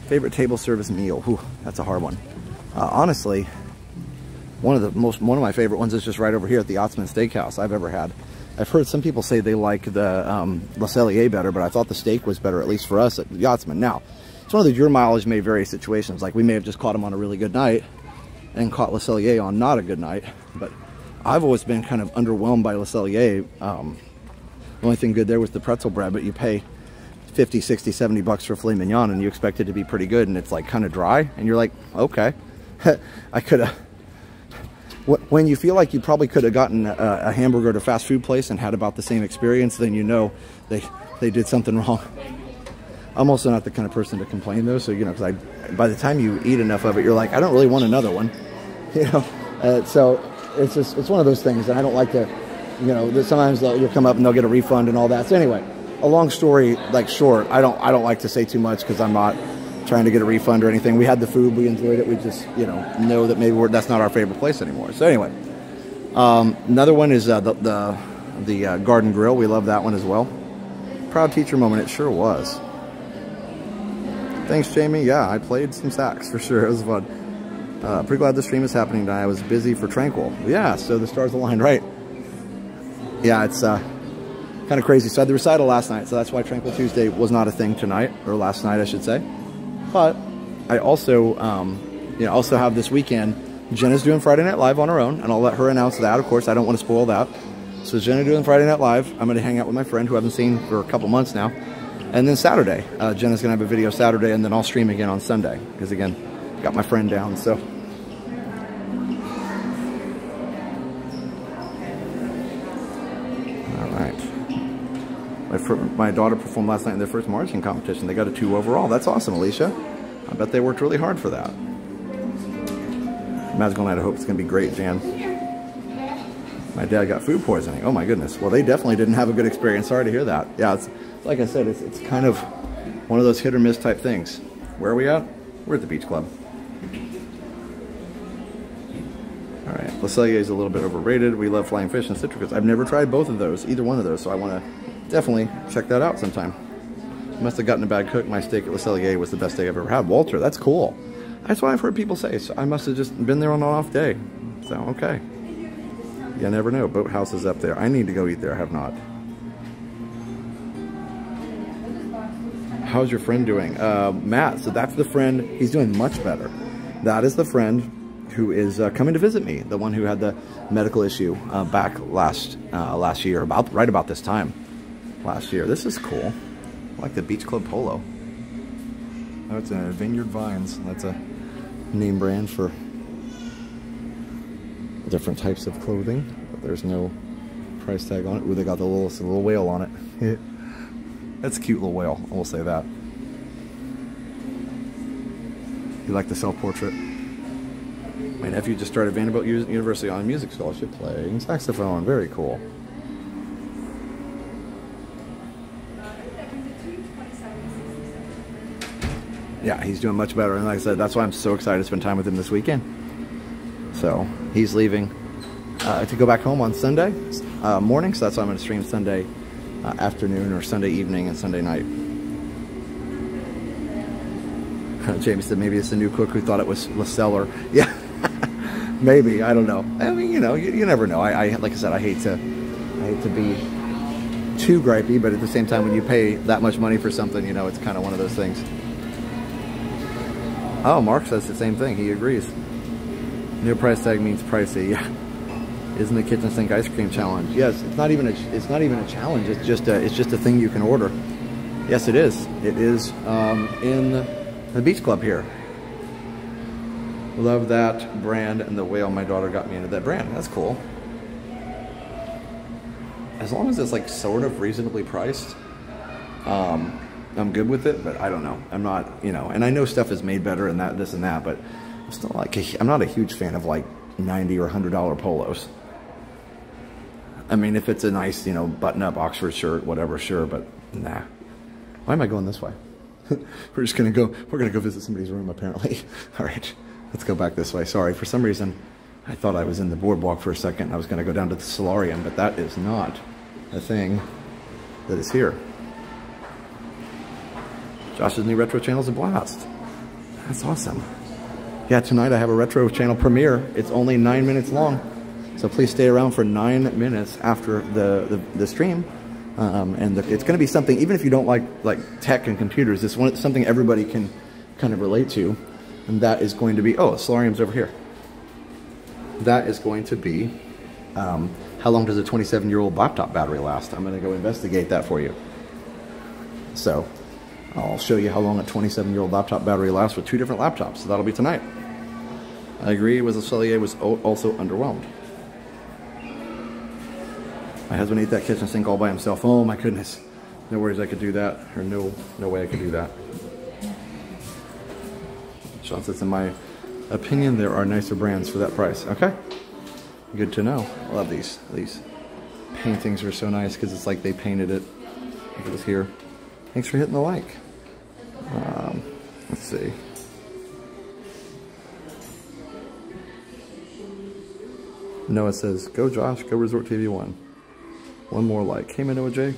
Favorite table service meal. Whew, that's a hard one. Uh, honestly, one of the most, one of my favorite ones is just right over here at the Yachtsman Steakhouse I've ever had. I've heard some people say they like the um, Le Cellier better, but I thought the steak was better, at least for us at Yachtsman. Now, it's one of those your mileage may vary situations. Like we may have just caught them on a really good night and caught Le Cellier on not a good night. But I've always been kind of underwhelmed by Le Cellier. Um, the only thing good there was the pretzel bread, but you pay 50, 60, 70 bucks for filet mignon and you expect it to be pretty good and it's like kind of dry and you're like, okay, I could have when you feel like you probably could have gotten a, a, hamburger at a fast food place and had about the same experience, then you know they, they did something wrong. I'm also not the kind of person to complain though, so you know, because by the time you eat enough of it, you're like, I don't really want another one, you know. Uh, so it's just it's one of those things, and I don't like to, you know, sometimes you'll come up and they'll get a refund and all that. So anyway, a long story like short, I don't I don't like to say too much because I'm not trying to get a refund or anything. We had the food, we enjoyed it. We just, you know, know that maybe that's not our favorite place anymore. So anyway, um, another one is uh, the the, the uh, Garden Grill. We love that one as well. Proud teacher moment. It sure was. Thanks, Jamie. Yeah, I played some sax for sure. It was fun. Uh, pretty glad the stream is happening tonight. I was busy for Tranquil. Yeah, so the stars aligned, right? Yeah, it's uh, kind of crazy. So I had the recital last night, so that's why Tranquil Tuesday was not a thing tonight, or last night, I should say. But I also, um, you know, also have this weekend. Jenna's doing Friday Night Live on her own, and I'll let her announce that. Of course, I don't want to spoil that. So Jenna doing Friday Night Live. I'm going to hang out with my friend who I haven't seen for a couple months now. And then Saturday, uh, Jenna's going to have a video Saturday, and then I'll stream again on Sunday. Because again, got my friend down, so. All right. My, my daughter performed last night in their first marching competition. They got a two overall. That's awesome, Alicia. I bet they worked really hard for that. Magical Night, I hope it's going to be great, Jan. My dad got food poisoning. Oh my goodness. Well, they definitely didn't have a good experience. Sorry to hear that. Yeah, it's like I said, it's, it's kind of one of those hit or miss type things. Where are we at? We're at the beach club. All right, Le Cellier is a little bit overrated. We love Flying Fish and Citricos. I've never tried both of those, either one of those, so I want to definitely check that out sometime. Must have gotten a bad cook. My steak at Le Cellier was the best steak I've ever had. Walter, that's cool. That's what I've heard people say. So I must have just been there on an off day. So, okay. You never know. Boathouse is up there. I need to go eat there. I have not. How's your friend doing? Uh, Matt, so that's the friend. He's doing much better. That is the friend who is uh, coming to visit me. The one who had the medical issue uh, back last uh, last year, about right about this time last year. This is cool. I like the Beach Club Polo. Oh, it's a Vineyard Vines. That's a name brand for different types of clothing, but there's no price tag on it. Ooh, they got the little, the little whale on it. That's a cute little whale, I will say that. You like the self-portrait? My nephew just started Vanderbilt University on a music scholarship playing saxophone. Very cool. Yeah, he's doing much better. And like I said, that's why I'm so excited to spend time with him this weekend. So he's leaving uh, to go back home on Sunday uh, morning. So that's why I'm going to stream Sunday uh, afternoon or Sunday evening and Sunday night. Jamie said maybe it's a new cook who thought it was LaCellar. Yeah, maybe. I don't know. I mean, you know, you, you never know. I, I, like I said, I hate to, I hate to be too gripey, but at the same time, when you pay that much money for something, you know, it's kind of one of those things. Oh, Mark says the same thing. He agrees. New price tag means pricey. Yeah. Isn't the kitchen sink ice cream challenge? Yes, it's not even a it's not even a challenge. It's just a it's just a thing you can order. Yes, it is. It is um, in the beach club here. Love that brand and the whale. My daughter got me into that brand. That's cool. As long as it's like sort of reasonably priced, um, I'm good with it. But I don't know. I'm not, you know. And I know stuff is made better and that, this and that. But I'm still like, a, I'm not a huge fan of like 90 or 100 dollar polos. I mean, if it's a nice, you know, button-up Oxford shirt, whatever, sure. But nah. Why am I going this way? we're just gonna go. We're gonna go visit somebody's room, apparently. All right, let's go back this way. Sorry, for some reason, I thought I was in the boardwalk for a second. I was gonna go down to the solarium, but that is not a thing that is here. Josh's new retro channel is a blast. That's awesome. Yeah, tonight I have a retro channel premiere. It's only nine minutes long, so please stay around for nine minutes after the the, the stream. Um, and the, it's going to be something, even if you don't like like tech and computers, it's one, something everybody can kind of relate to. And that is going to be, oh, solarium's over here. That is going to be, um, how long does a 27-year-old laptop battery last? I'm going to go investigate that for you. So, I'll show you how long a 27-year-old laptop battery lasts with two different laptops. So that'll be tonight. I agree with the Cellier was also underwhelmed. My husband ate that kitchen sink all by himself. Oh my goodness. No worries I could do that. Or no, no way I could do that. Sean says, in my opinion, there are nicer brands for that price. Okay. Good to know. I love these. These paintings are so nice because it's like they painted it. At this here. Thanks for hitting the like. Um, let's see. Noah says, go Josh, go Resort TV 1. One more like. Hey, Noah J.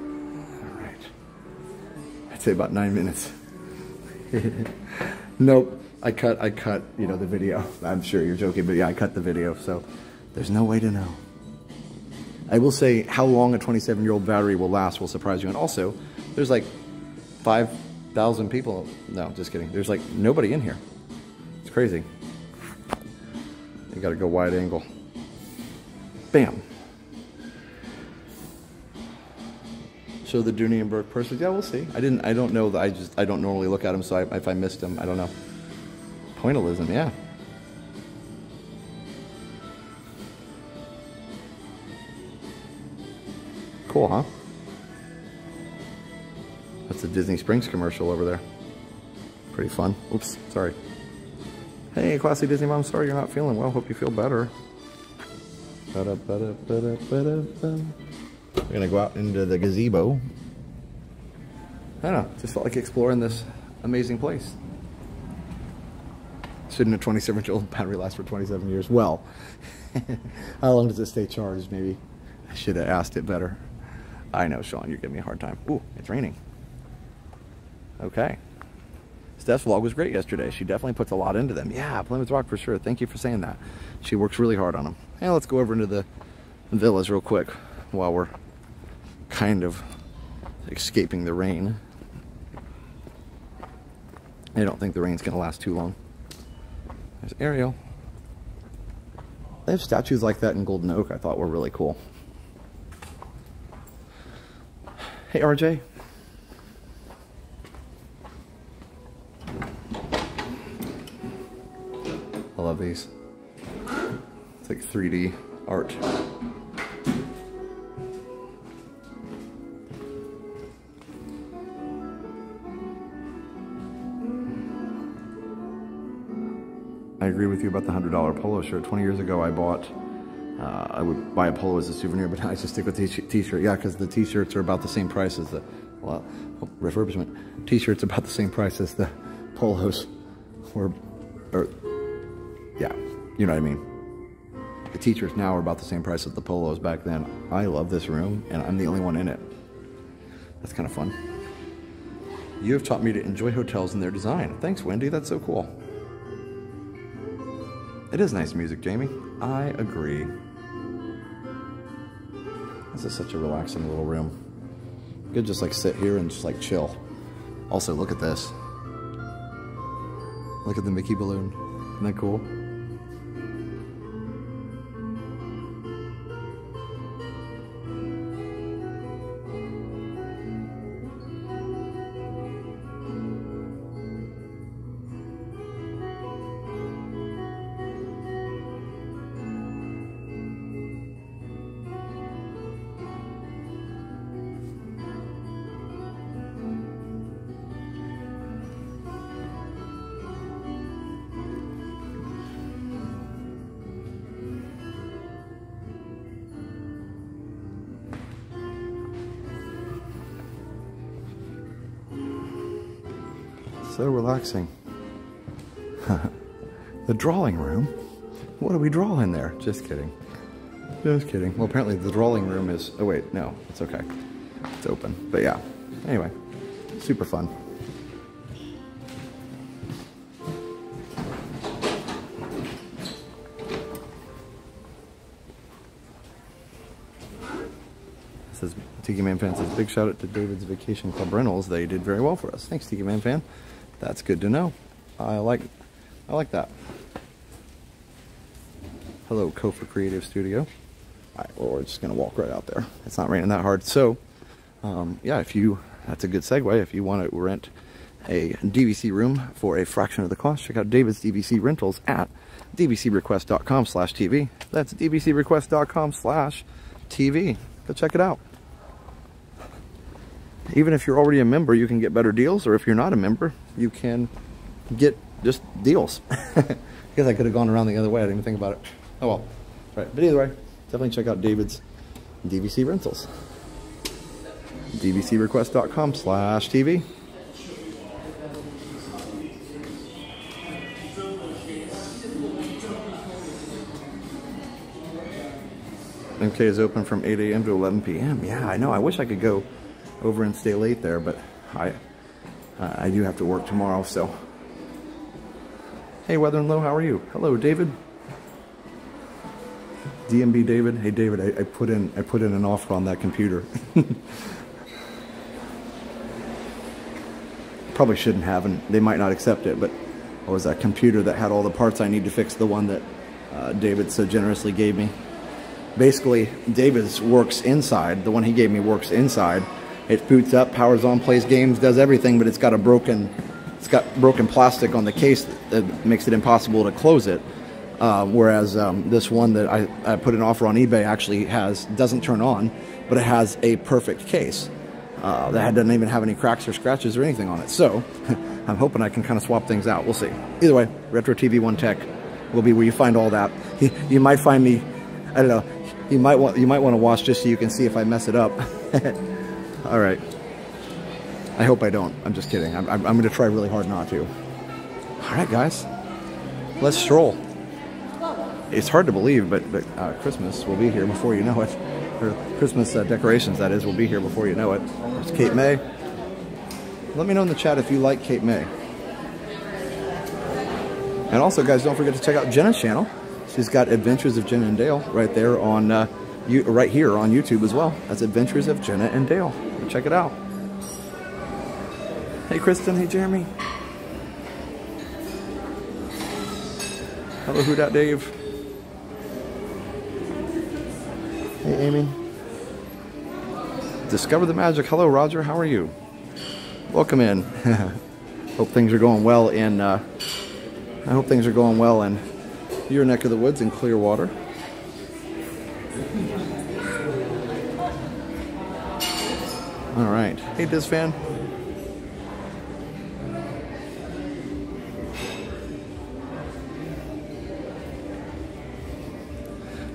Alright. I'd say about nine minutes. nope, I cut, I cut, you know, the video. I'm sure you're joking, but yeah, I cut the video, so there's no way to know. I will say how long a 27 year old battery will last will surprise you. And also, there's like 5,000 people. No, just kidding. There's like nobody in here. It's crazy. You gotta go wide angle. Bam. Show the Dooney and Bourke purses. Yeah, we'll see. I didn't. I don't know. I just. I don't normally look at them. So I, if I missed them, I don't know. Pointillism. Yeah. Cool, huh? That's the Disney Springs commercial over there. Pretty fun. Oops, sorry. Hey, classy Disney mom, sorry you're not feeling well. Hope you feel better. We're gonna go out into the gazebo. I don't know, just felt like exploring this amazing place. Shouldn't a 27 year old battery last for 27 years? Well, how long does it stay charged? Maybe I should have asked it better. I know, Sean, you're giving me a hard time. Ooh, it's raining. Okay. Steph's vlog was great yesterday. She definitely puts a lot into them. Yeah, Plymouth Rock for sure. Thank you for saying that. She works really hard on them. And let's go over into the villas real quick while we're kind of escaping the rain. I don't think the rain's going to last too long. There's Ariel. They have statues like that in Golden Oak I thought were really cool. Hey, RJ. I love these. It's like 3D art. I agree with you about the $100 polo shirt. 20 years ago, I bought uh, I would buy a polo as a souvenir, but I just stick with t-shirt. Yeah, because the t-shirts are about the same price as the, well, refurbishment. T-shirts about the same price as the polos. Or, or, yeah, you know what I mean. The t-shirts now are about the same price as the polos back then. I love this room, and I'm the only one in it. That's kind of fun. You have taught me to enjoy hotels and their design. Thanks, Wendy. That's so cool. It is nice music, Jamie. I agree. This is such a relaxing little room. You could just like sit here and just like chill. Also, look at this. Look at the Mickey balloon. Isn't that cool? Drawing room? What do we draw in there? Just kidding. Just kidding. Well, apparently the drawing room is... Oh, wait. No, it's okay. It's open. But yeah. Anyway. Super fun. says Tiki Man Fan says big shout out to David's Vacation Club Rentals. They did very well for us. Thanks, Tiki Man Fan. That's good to know. I like I like that. Hello, Kofa Creative Studio. All right, well, we're just gonna walk right out there. It's not raining that hard. So, um, yeah, if you that's a good segue. If you want to rent a DVC room for a fraction of the cost, check out David's DVC Rentals at dvcrequest.com slash TV. That's dvcrequest.com slash TV. Go check it out. Even if you're already a member, you can get better deals, or if you're not a member, you can get just deals. I guess I could have gone around the other way. I didn't even think about it. Oh well. Right. But either way, definitely check out David's DVC Rentals. dvcrequest.com slash TV. MK is open from 8 a.m. to 11 p.m. Yeah, I know. I wish I could go over and stay late there, but I I do have to work tomorrow, so. Hey, Weather and Low, how are you? Hello, David. DMB David. Hey, David, I, I put in I put in an offer on that computer. Probably shouldn't have, and they might not accept it, but it was a computer that had all the parts I need to fix the one that uh, David so generously gave me. Basically, David's works inside. The one he gave me works inside. It boots up, powers on, plays games, does everything, but it's got a broken, it's got broken plastic on the case that makes it impossible to close it. Uh, whereas um, this one that I, I put an offer on eBay actually has doesn't turn on, but it has a perfect case uh, that doesn't even have any cracks or scratches or anything on it. So I'm hoping I can kind of swap things out. We'll see. Either way, Retro TV One Tech will be where you find all that. You, you might find me, I don't know. You might want you might want to watch just so you can see if I mess it up. all right. I hope I don't. I'm just kidding. I'm, I'm, I'm going to try really hard not to. All right, guys. Let's stroll. It's hard to believe, but, but uh, Christmas will be here before you know it. Or Christmas uh, decorations, that is, will be here before you know it. It's Cape May. Let me know in the chat if you like Cape May. And also, guys, don't forget to check out Jenna's channel. She's got Adventures of Jenna and Dale right there on, uh, you, right here on YouTube as well. That's Adventures of Jenna and Dale. Check it out. Hey, Kristen. Hey, Jeremy. Hello, Who Dat Dave. Hey, Amy. Discover the magic. Hello, Roger. How are you? Welcome in. hope things are going well in. Uh, I hope things are going well in your neck of the woods in Clearwater. All right. Hey, Diz fan.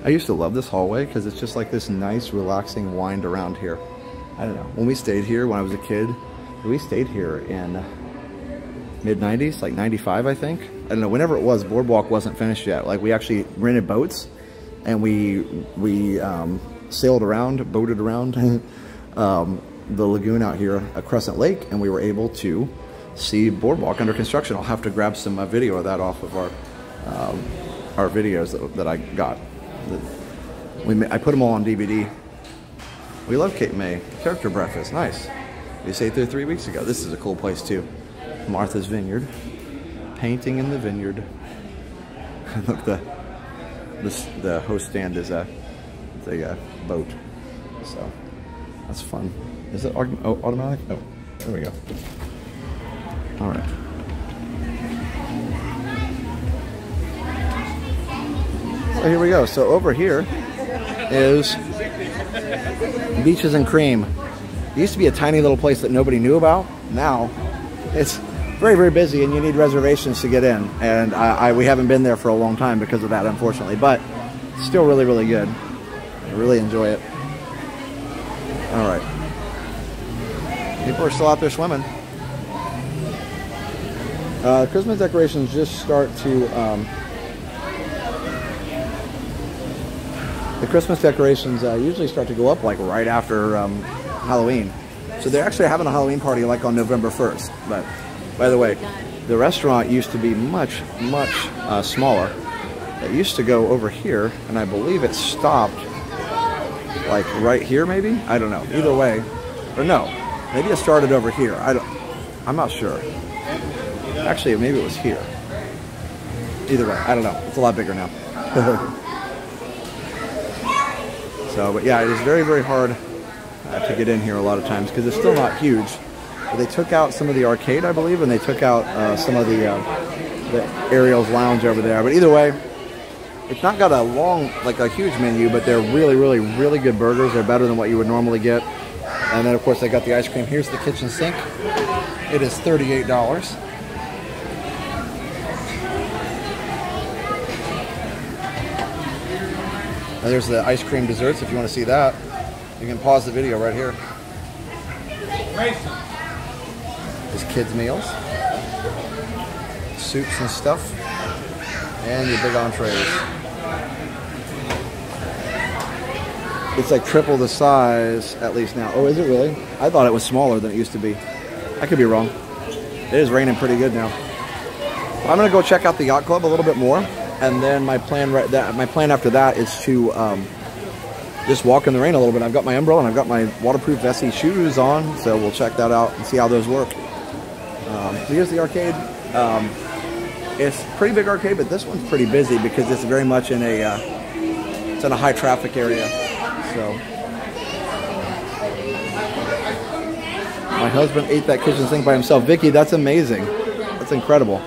I used to love this hallway because it's just like this nice, relaxing wind around here. I don't know. When we stayed here when I was a kid, we stayed here in mid 90s, like 95, I think. I don't know. Whenever it was, Boardwalk wasn't finished yet. Like we actually rented boats and we we um, sailed around, boated around um, the lagoon out here at Crescent Lake, and we were able to see Boardwalk under construction. I'll have to grab some uh, video of that off of our um, our videos that, that I got. We, I put them all on DVD. We love Cape May. Character breakfast, nice. We stayed there three weeks ago. This is a cool place too. Martha's Vineyard. Painting in the vineyard. Look, the this, the host stand is a, a uh, boat. So that's fun. Is it oh, automatic? Oh, there we go. All right. So here we go. So over here is Beaches and Cream. It used to be a tiny little place that nobody knew about. Now it's very, very busy and you need reservations to get in. And I, I, we haven't been there for a long time because of that, unfortunately. But still really, really good. I really enjoy it. All right. People are still out there swimming. Uh, Christmas decorations just start to um, Christmas decorations uh, usually start to go up like right after um, Halloween. So they're actually having a Halloween party like on November 1st. But by the way, the restaurant used to be much, much uh, smaller. It used to go over here, and I believe it stopped like right here maybe? I don't know. Either way, or no, maybe it started over here. I don't, I'm not sure. Actually, maybe it was here. Either way, I don't know. It's a lot bigger now. So, but yeah, it is very, very hard uh, to get in here a lot of times because it's still not huge. But they took out some of the arcade, I believe, and they took out uh, some of the, uh, the Ariel's Lounge over there. But either way, it's not got a long, like a huge menu, but they're really, really, really good burgers. They're better than what you would normally get. And then, of course, they got the ice cream. Here's the kitchen sink. It is $38. And there's the ice cream desserts if you want to see that. You can pause the video right here. There's kids' meals, soups and stuff, and your big entrees. It's like triple the size, at least now. Oh, is it really? I thought it was smaller than it used to be. I could be wrong. It is raining pretty good now. I'm gonna go check out the yacht club a little bit more, and then my plan right that my plan after that is to um, just walk in the rain a little bit. I've got my umbrella and I've got my waterproof Vessi shoes on, so we'll check that out and see how those work. Um, here's the arcade. Um, it's pretty big arcade, but this one's pretty busy because it's very much in a uh, it's in a high traffic area. So my husband ate that kitchen sink by himself. Vicky, that's amazing. That's incredible.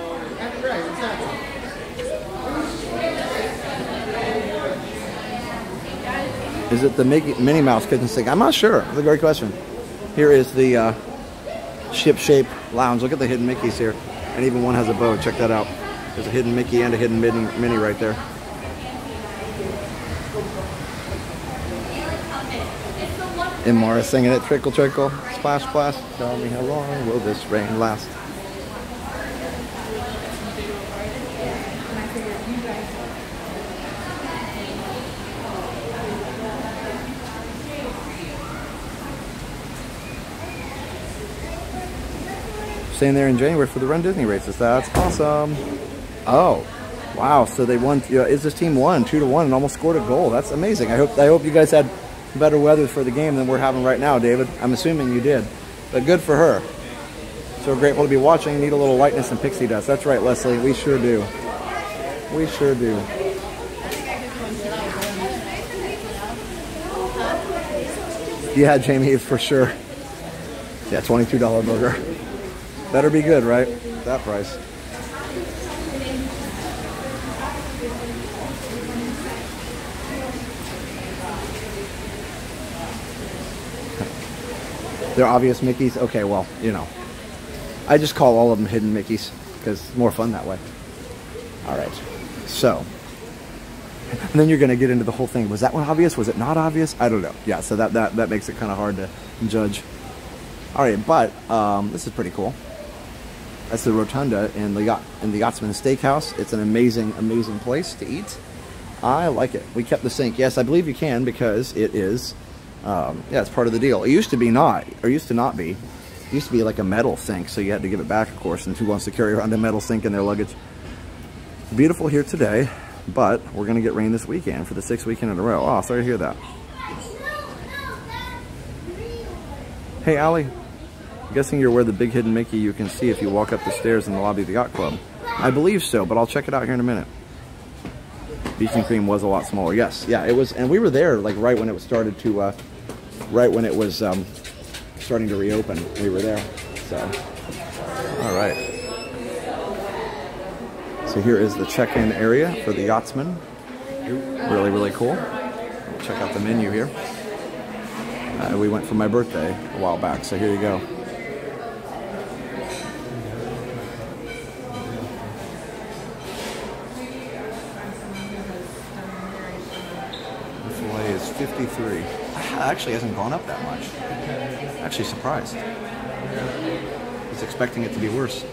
Is it the Mickey, Minnie Mouse kitchen sink? I'm not sure. That's a great question. Here is the uh, ship shape lounge. Look at the hidden Mickeys here. And even one has a bow. Check that out. There's a hidden Mickey and a hidden Minnie, right there. And Mara singing it, trickle, trickle, splash, splash. Tell me how long will this rain last? Staying there in January for the Run Disney races. That's awesome. Oh, wow! So they won. Yeah, is this team won two to one and almost scored a goal? That's amazing. I hope I hope you guys had better weather for the game than we're having right now, David. I'm assuming you did, but good for her. So grateful to be watching. Need a little lightness and pixie dust. That's right, Leslie. We sure do. We sure do. Yeah, Jamie, for sure. Yeah, $22 burger. Better be good, right? That price. They're obvious Mickeys? Okay, well, you know. I just call all of them hidden Mickeys because it's more fun that way. All right. So, and then you're going to get into the whole thing. Was that one obvious? Was it not obvious? I don't know. Yeah, so that, that, that makes it kind of hard to judge. All right, but um, this is pretty cool. That's the Rotunda in the yacht in the Yachtsman Steakhouse. It's an amazing, amazing place to eat. I like it. We kept the sink. Yes, I believe you can because it is. Um, yeah, it's part of the deal. It used to be not, or used to not be. It used to be like a metal sink, so you had to give it back, of course. And who wants to carry around a metal sink in their luggage? Beautiful here today, but we're gonna get rain this weekend for the sixth weekend in a row. Oh, sorry to hear that. Hey, Allie. I'm guessing you're where the big hidden Mickey you can see if you walk up the stairs in the lobby of the yacht club. I believe so, but I'll check it out here in a minute. Beach and Cream was a lot smaller. Yes, yeah, it was, and we were there like right when it was started to, uh, right when it was um, starting to reopen. We were there, so. All right. So here is the check-in area for the yachtsman. Really, really cool. Check out the menu here. Uh, we went for my birthday a while back, so here you go. The filet is 53. Actually hasn't gone up that much. Actually surprised. I was expecting it to be worse.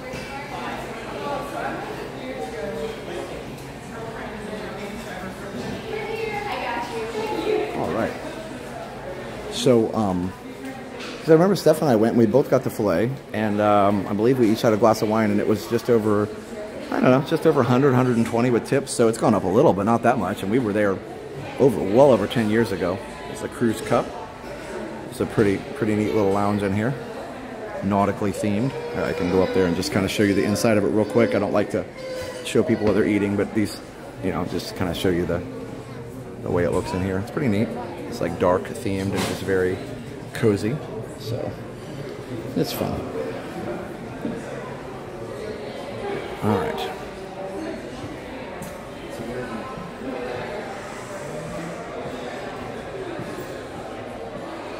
All right. So, um, because I remember Steph and I went, and we both got the filet, and um, I believe we each had a glass of wine, and it was just over, I don't know, just over 100, 120 with tips. So it's gone up a little, but not that much. And we were there over, well over 10 years ago. It's a Crew's Cup. It's a pretty, pretty neat little lounge in here, nautically themed. I can go up there and just kind of show you the inside of it real quick. I don't like to show people what they're eating, but these, you know, just kind of show you the the way it looks in here. It's pretty neat. It's like dark themed and just very cozy. So it's fun. All right.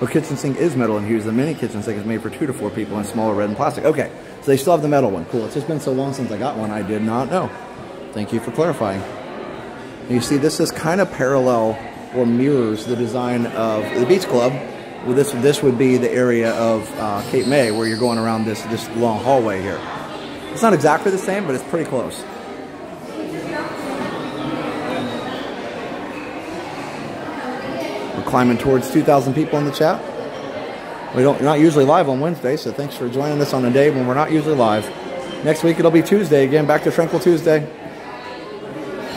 Well, kitchen sink is metal and huge. The mini kitchen sink is made for two to four people and smaller red and plastic. Okay, so they still have the metal one. Cool. It's just been so long since I got one. I did not know. Thank you for clarifying. You see, this is kind of parallel or mirrors the design of the Beach Club. This this would be the area of uh, Cape May where you're going around this this long hallway here. It's not exactly the same, but it's pretty close. Climbing towards 2,000 people in the chat. We don't, we're not usually live on Wednesday, so thanks for joining us on a day when we're not usually live. next week it'll be Tuesday again, back to Tranquil Tuesday.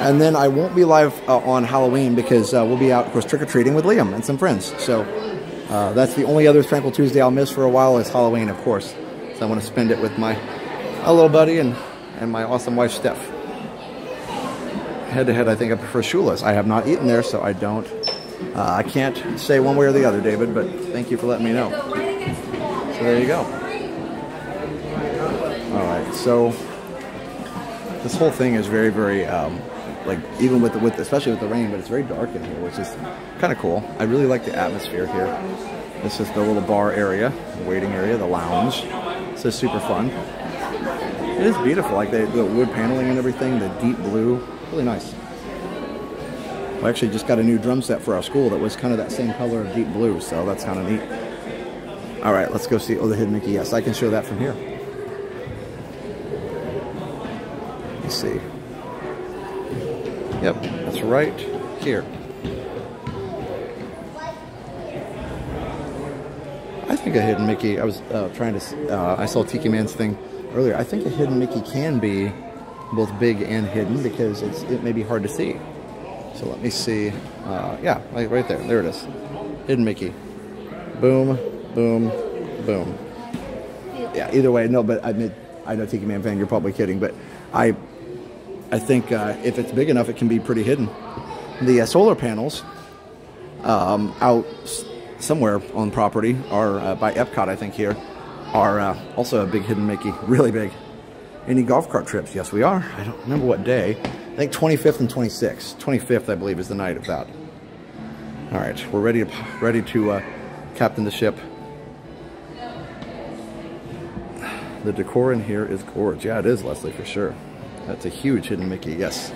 And then I won't be live uh, on Halloween because uh, we'll be out, of course, trick or treating with Liam and some friends. So uh, that's the only other Tranquil Tuesday I'll miss for a while is Halloween, of course. So I want to spend it with my little buddy and, and my awesome wife, Steph. Head to head, I think I prefer Shula's. I have not eaten there, so I don't. Uh, I can't say one way or the other, David, but thank you for letting me know. So there you go. All right, so this whole thing is very, very, um, like, even with, the, with especially with the rain, but it's very dark in here, which is kind of cool. I really like the atmosphere here. This is the little bar area, the waiting area, the lounge. This is super fun. It is beautiful, like the, the wood paneling and everything, the deep blue, really nice. We actually just got a new drum set for our school that was kind of that same color of deep blue, so that's kind of neat. All right, let's go see. Oh, the hidden Mickey. Yes, I can show that from here. Let's see. Yep, that's right here. I think a hidden Mickey. I was uh, trying to. Uh, I saw Tiki Man's thing earlier. I think a hidden Mickey can be both big and hidden because it's it may be hard to see. So let me see. Uh, yeah, right, right there. There it is. Hidden Mickey. Boom, boom, boom. Yeah. Either way, no. But I admit, I know Tiki Man fan. You're probably kidding, but I, I think uh, if it's big enough, it can be pretty hidden. The uh, solar panels um, out somewhere on property are uh, by Epcot, I think here, are uh, also a big hidden Mickey, really big. Any golf cart trips? Yes, we are. I don't remember what day. I think 25th and 26th. 25th, I believe, is the night of that. All right, we're ready to ready to uh, captain the ship. The decor in here is gorgeous. Yeah, it is, Leslie, for sure. That's a huge hidden Mickey, yes.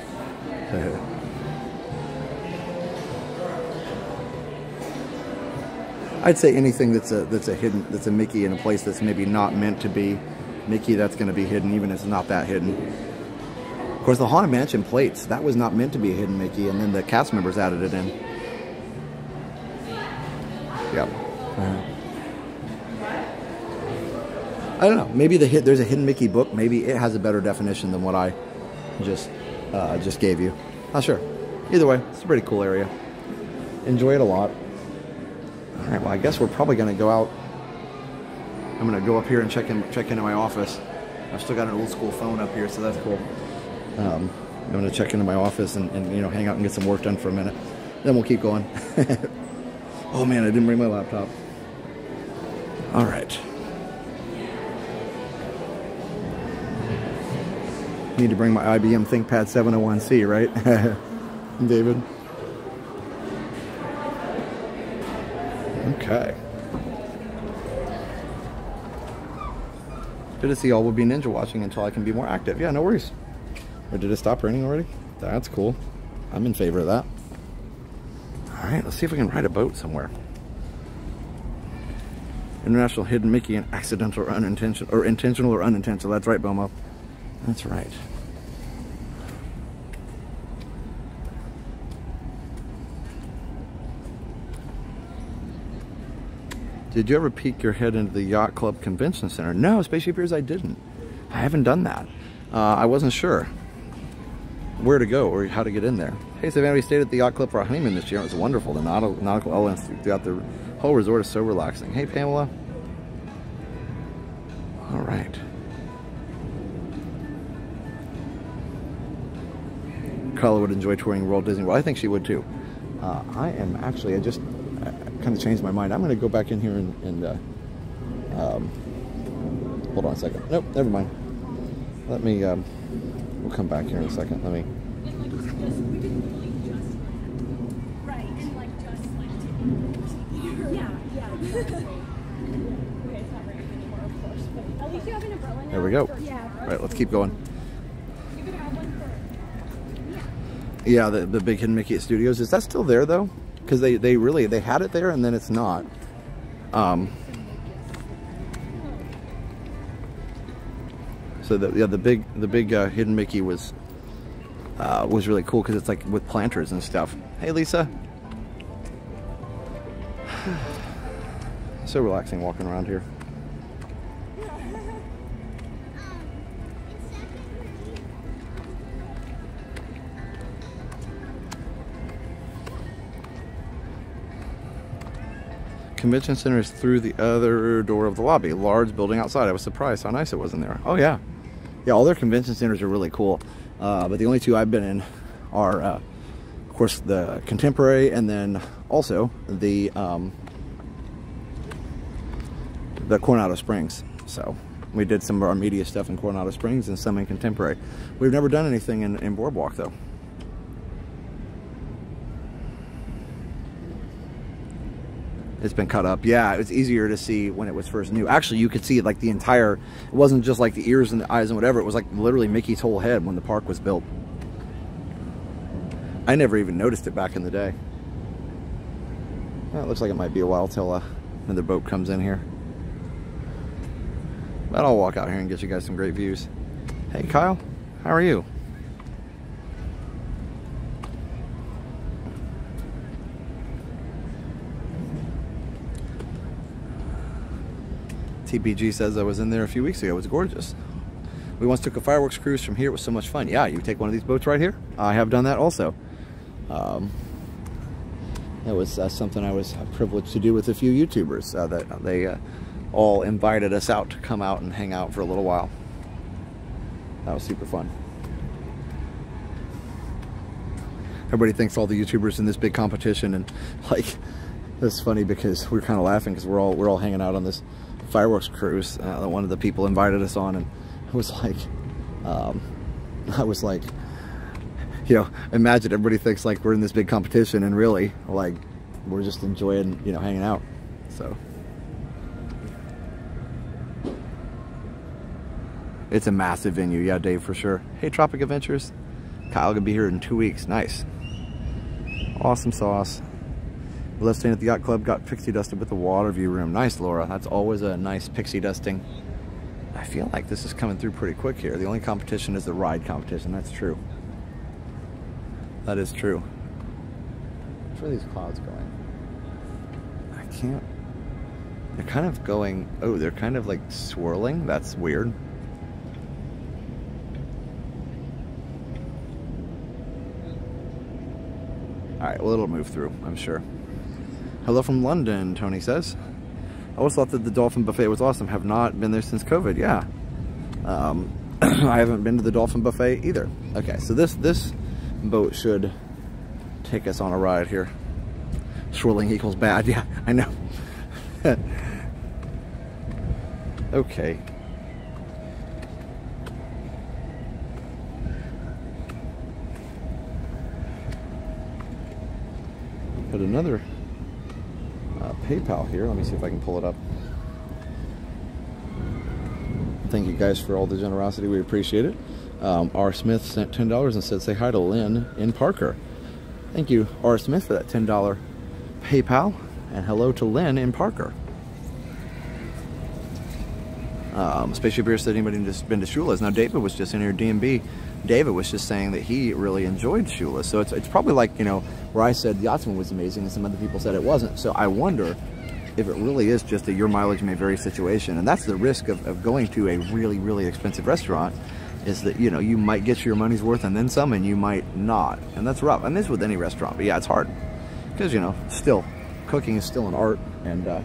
I'd say anything that's a that's a hidden that's a Mickey in a place that's maybe not meant to be Mickey that's going to be hidden even if it's not that hidden. Of course, the Haunted Mansion plates that was not meant to be a hidden Mickey, and then the cast members added it in. Yep. Uh, I don't know. Maybe the hit there's a hidden Mickey book. Maybe it has a better definition than what I just uh, just gave you. Not sure. Either way, it's a pretty cool area. Enjoy it a lot. All right, well, I guess we're probably going to go out. I'm going to go up here and check in check into my office. I've still got an old school phone up here, so that's cool. Um, I'm going to check into my office and, and, you know hang out and get some work done for a minute. Then we'll keep going. oh man, I didn't bring my laptop. All right. Need to bring my IBM ThinkPad 701C, right, David? Okay. Good to see all will be ninja watching until I can be more active. Yeah, no worries. Or did it stop raining already? That's cool. I'm in favor of that. All right, let's see if we can ride a boat somewhere. International Hidden Mickey and accidental or unintentional, or intentional or unintentional. That's right, Bomo. That's right. Did you ever peek your head into the Yacht Club Convention Center? No, Spaceship Ears, I didn't. I haven't done that. Uh, I wasn't sure where to go or how to get in there. Hey, Savannah, we stayed at the Yacht Club for our honeymoon this year. It was wonderful. The nautical, nautical elements throughout the whole resort is so relaxing. Hey, Pamela. All right. Carla would enjoy touring Walt Disney World. I think she would too. Uh, I am actually, I just uh, kind of changed my mind. I'm going to go back in here and, and uh, um, hold on a second. Nope, never mind. Let me, um, we'll come back here in a second. Let me. There we go. All right, let's keep going. Yeah, the, the big Hidden Mickey at Studios. Is that still there, though? Because they, they really, they had it there and then it's not. Um, So the yeah, the big the big uh, hidden Mickey was uh, was really cool because it's like with planters and stuff. Hey, Lisa. so relaxing walking around here. Convention Center is through the other door of the lobby. Large building outside. I was surprised how nice it was in there. Oh yeah, yeah. All their convention centers are really cool. Uh, but the only two I've been in are, uh, of course, the Contemporary, and then also the um, the Coronado Springs. So we did some of our media stuff in Coronado Springs and some in Contemporary. We've never done anything in, in Boardwalk though. It's been cut up. Yeah, it's easier to see when it was first new. Actually, you could see like the entire, it wasn't just like the ears and the eyes and whatever. It was like literally Mickey's whole head when the park was built. I never even noticed it back in the day. Well, it looks like it might be a while till uh, another boat comes in here. But I'll walk out here and get you guys some great views. Hey, Kyle, how are you? TPG says I was in there a few weeks ago. It was gorgeous. We once took a fireworks cruise from here. It was so much fun. Yeah, you take one of these boats right here. I have done that also. Um, that was uh, something I was privileged to do with a few YouTubers. Uh, that they uh, all invited us out to come out and hang out for a little while. That was super fun. Everybody thinks all the YouTubers in this big competition, and like, it's funny because we're kind of laughing because we're all we're all hanging out on this fireworks cruise uh, that one of the people invited us on, and it was like, um, I was like, you know, imagine everybody thinks like we're in this big competition, and really, like, we're just enjoying, you know, hanging out. So. It's a massive venue, yeah, Dave, for sure. Hey, Tropic Adventures. Kyle gonna be here in two weeks. Nice. Awesome sauce. Left staying at the yacht club, got pixie dusted with the water view room. Nice, Laura. That's always a nice pixie dusting. I feel like this is coming through pretty quick here. The only competition is the ride competition. That's true. That is true. Where are these clouds going? I can't. They're kind of going. Oh, they're kind of like swirling. That's weird. All right, well, it'll move through, I'm sure. Hello from London, Tony says. I always thought that the Dolphin Buffet was awesome. Have not been there since COVID. Yeah. Um, I haven't been to the Dolphin Buffet either. Okay, so this this boat should take us on a ride here. Swirling equals bad. Yeah, I know. okay. Got another uh, PayPal here. Let me see if I can pull it up. Thank you guys for all the generosity. We appreciate it. Um, R. Smith sent $10 and said, say hi to Lynn in Parker. Thank you, R. Smith, for that $10 PayPal. And hello to Lynn in Parker. Um, Spaceship Beer said anybody just been to Shula's. Now, David was just in here, DMB. David was just saying that he really enjoyed Shula. So it's, it's probably like, you know, where I said the Yachtsman was amazing and some other people said it wasn't. So I wonder if it really is just a your mileage may vary situation. And that's the risk of, of going to a really, really expensive restaurant is that, you know, you might get your money's worth and then some and you might not. And that's rough. And this with any restaurant, but yeah, it's hard. Because, you know, still, cooking is still an art and uh,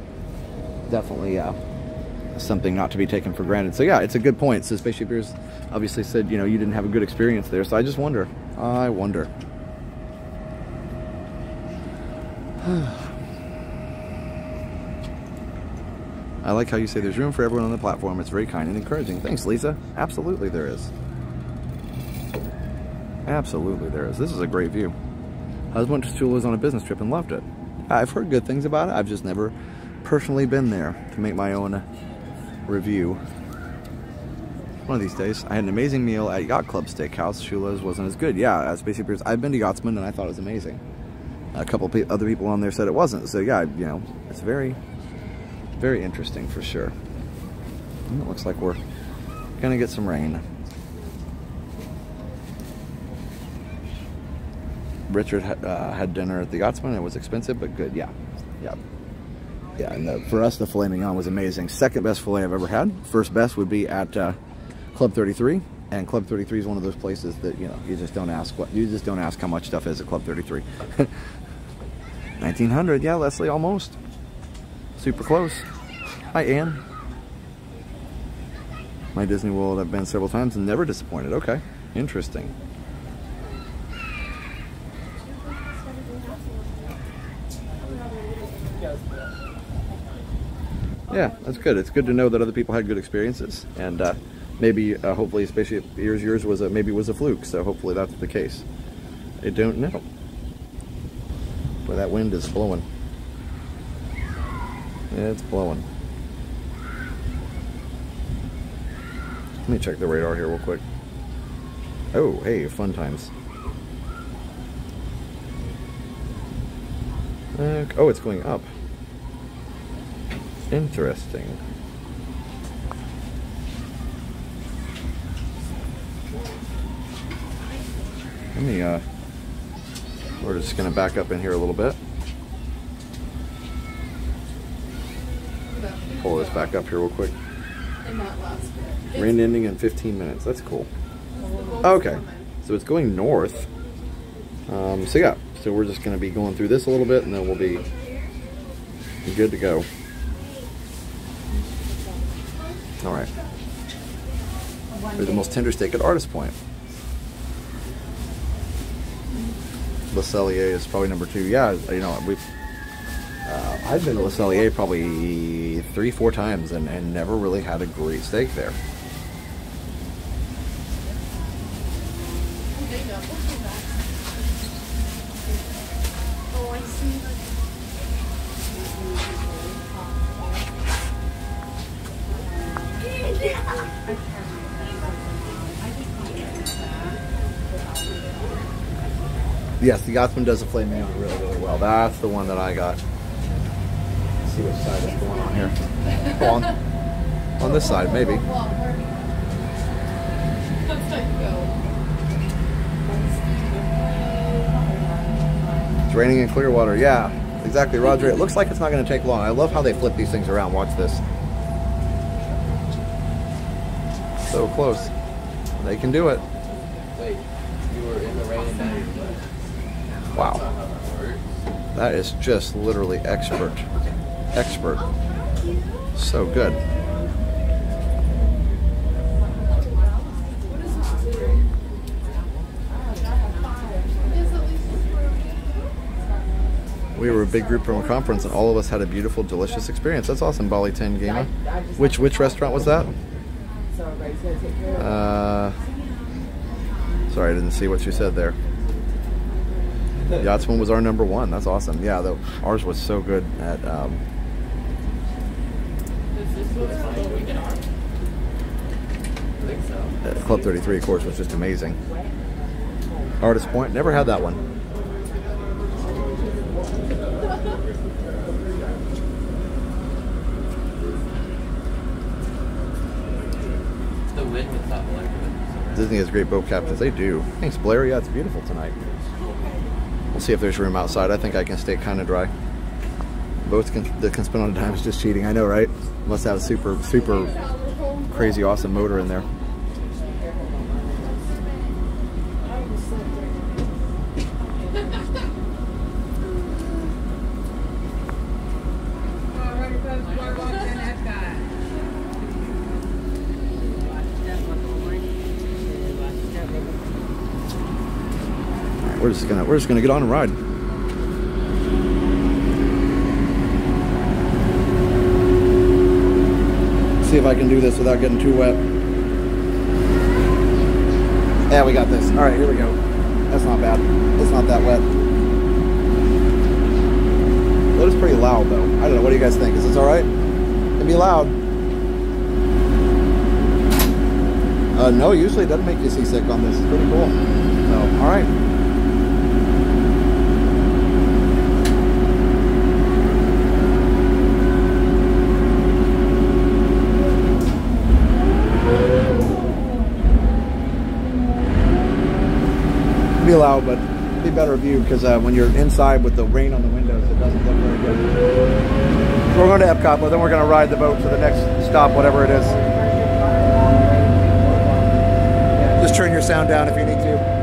definitely uh, something not to be taken for granted. So yeah, it's a good point. So Spaceship Beers obviously said, you know, you didn't have a good experience there. So I just wonder. I wonder. I like how you say there's room for everyone on the platform. It's very kind and encouraging. Thanks, Lisa. Absolutely there is. Absolutely there is. This is a great view. Went to Shula's on a business trip and loved it. I've heard good things about it. I've just never personally been there to make my own review. One of these days, I had an amazing meal at Yacht Club Steakhouse. Shula's wasn't as good. Yeah, as basically, I've been to Yachtsman and I thought it was amazing. A couple other people on there said it wasn't. So yeah, you know, it's very, very interesting for sure. And it looks like we're gonna get some rain. Richard uh, had dinner at the Yachtsman. It was expensive, but good. Yeah, yeah, yeah. And the, for us, the filet mignon was amazing. Second best filet I've ever had. First best would be at uh, Club 33, and Club 33 is one of those places that you know you just don't ask what you just don't ask how much stuff is at Club 33. 1900, yeah, Leslie, almost. Super close. Hi, Ann. My Disney World I've been several times and never disappointed. Okay, interesting. Yeah, that's good. It's good to know that other people had good experiences, and uh, maybe, uh, hopefully, especially if yours, yours was a maybe was a fluke. So hopefully that's the case. I don't know. But that wind is blowing. It's blowing. Let me check the radar here real quick. Oh, hey, fun times. Uh, oh, it's going up. Interesting. Let me, uh, we're just gonna back up in here a little bit. Pull this back up here real quick. Rain ending in 15 minutes. That's cool. Okay, so it's going north. Um, so yeah, so we're just gonna be going through this a little bit and then we'll be good to go. All right. There's the most tender steak at Artist Point. Le Cellier is probably number two. Yeah, you know, we've uh, I've been to Le Cellier probably three, four times and, and never really had a great steak there. The does the filet mignon really, really well. That's the one that I got. Let's see which side is going on here. Oh, on, on this side, maybe. It's raining in Clearwater. Yeah, exactly, Roger. It looks like it's not going to take long. I love how they flip these things around. Watch this. So close. They can do it. Wait, you were in the rain and now you're wet. Wow. That is just literally expert. Expert. So good. We were a big group from a conference and all of us had a beautiful, delicious experience. That's awesome, Bali 10 Gamer. Which which restaurant was that? Uh, sorry, I didn't see what you said there. Yachtsman was our number one. That's awesome. Yeah, though ours was so good at um, at Club 33. Of course, was just amazing. Artist Point, never had that one. The wind with that like Disney has great boat captains. They do. Thanks, Blair. Yeah, it's beautiful tonight. We'll see if there's room outside. I think I can stay kind of dry. Boats can, that can spin on a dime is just cheating. I know, right? Must have a super, super crazy, awesome motor in there. Just gonna, we're just gonna get on and ride. See if I can do this without getting too wet. Yeah, we got this. All right, here we go. That's not bad. It's not that wet. It is pretty loud though. I don't know. What do you guys think? Is this all right? It can be loud. Uh, no, usually it doesn't make you seasick on this. It's pretty cool. So, all right. Be loud, but be better view because uh, when you're inside with the rain on the windows, it doesn't look very good. So we're going to Epcot, but then we're going to ride the boat to the next stop, whatever it is. Just turn your sound down if you need to.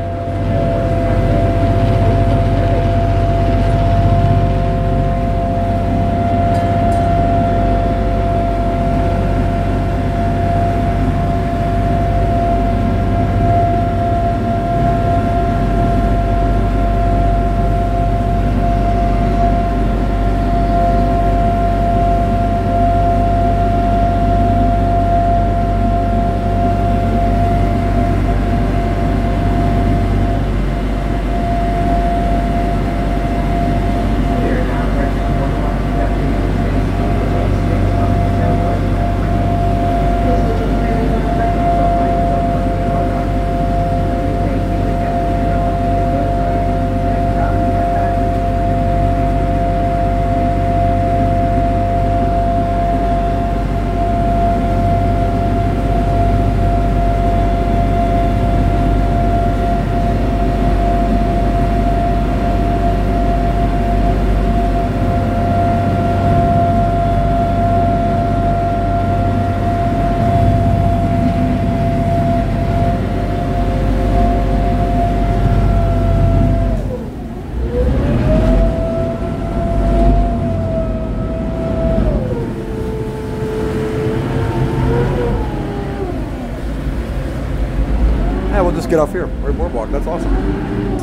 Yeah, we'll just get off here. We're at Boardwalk. That's awesome.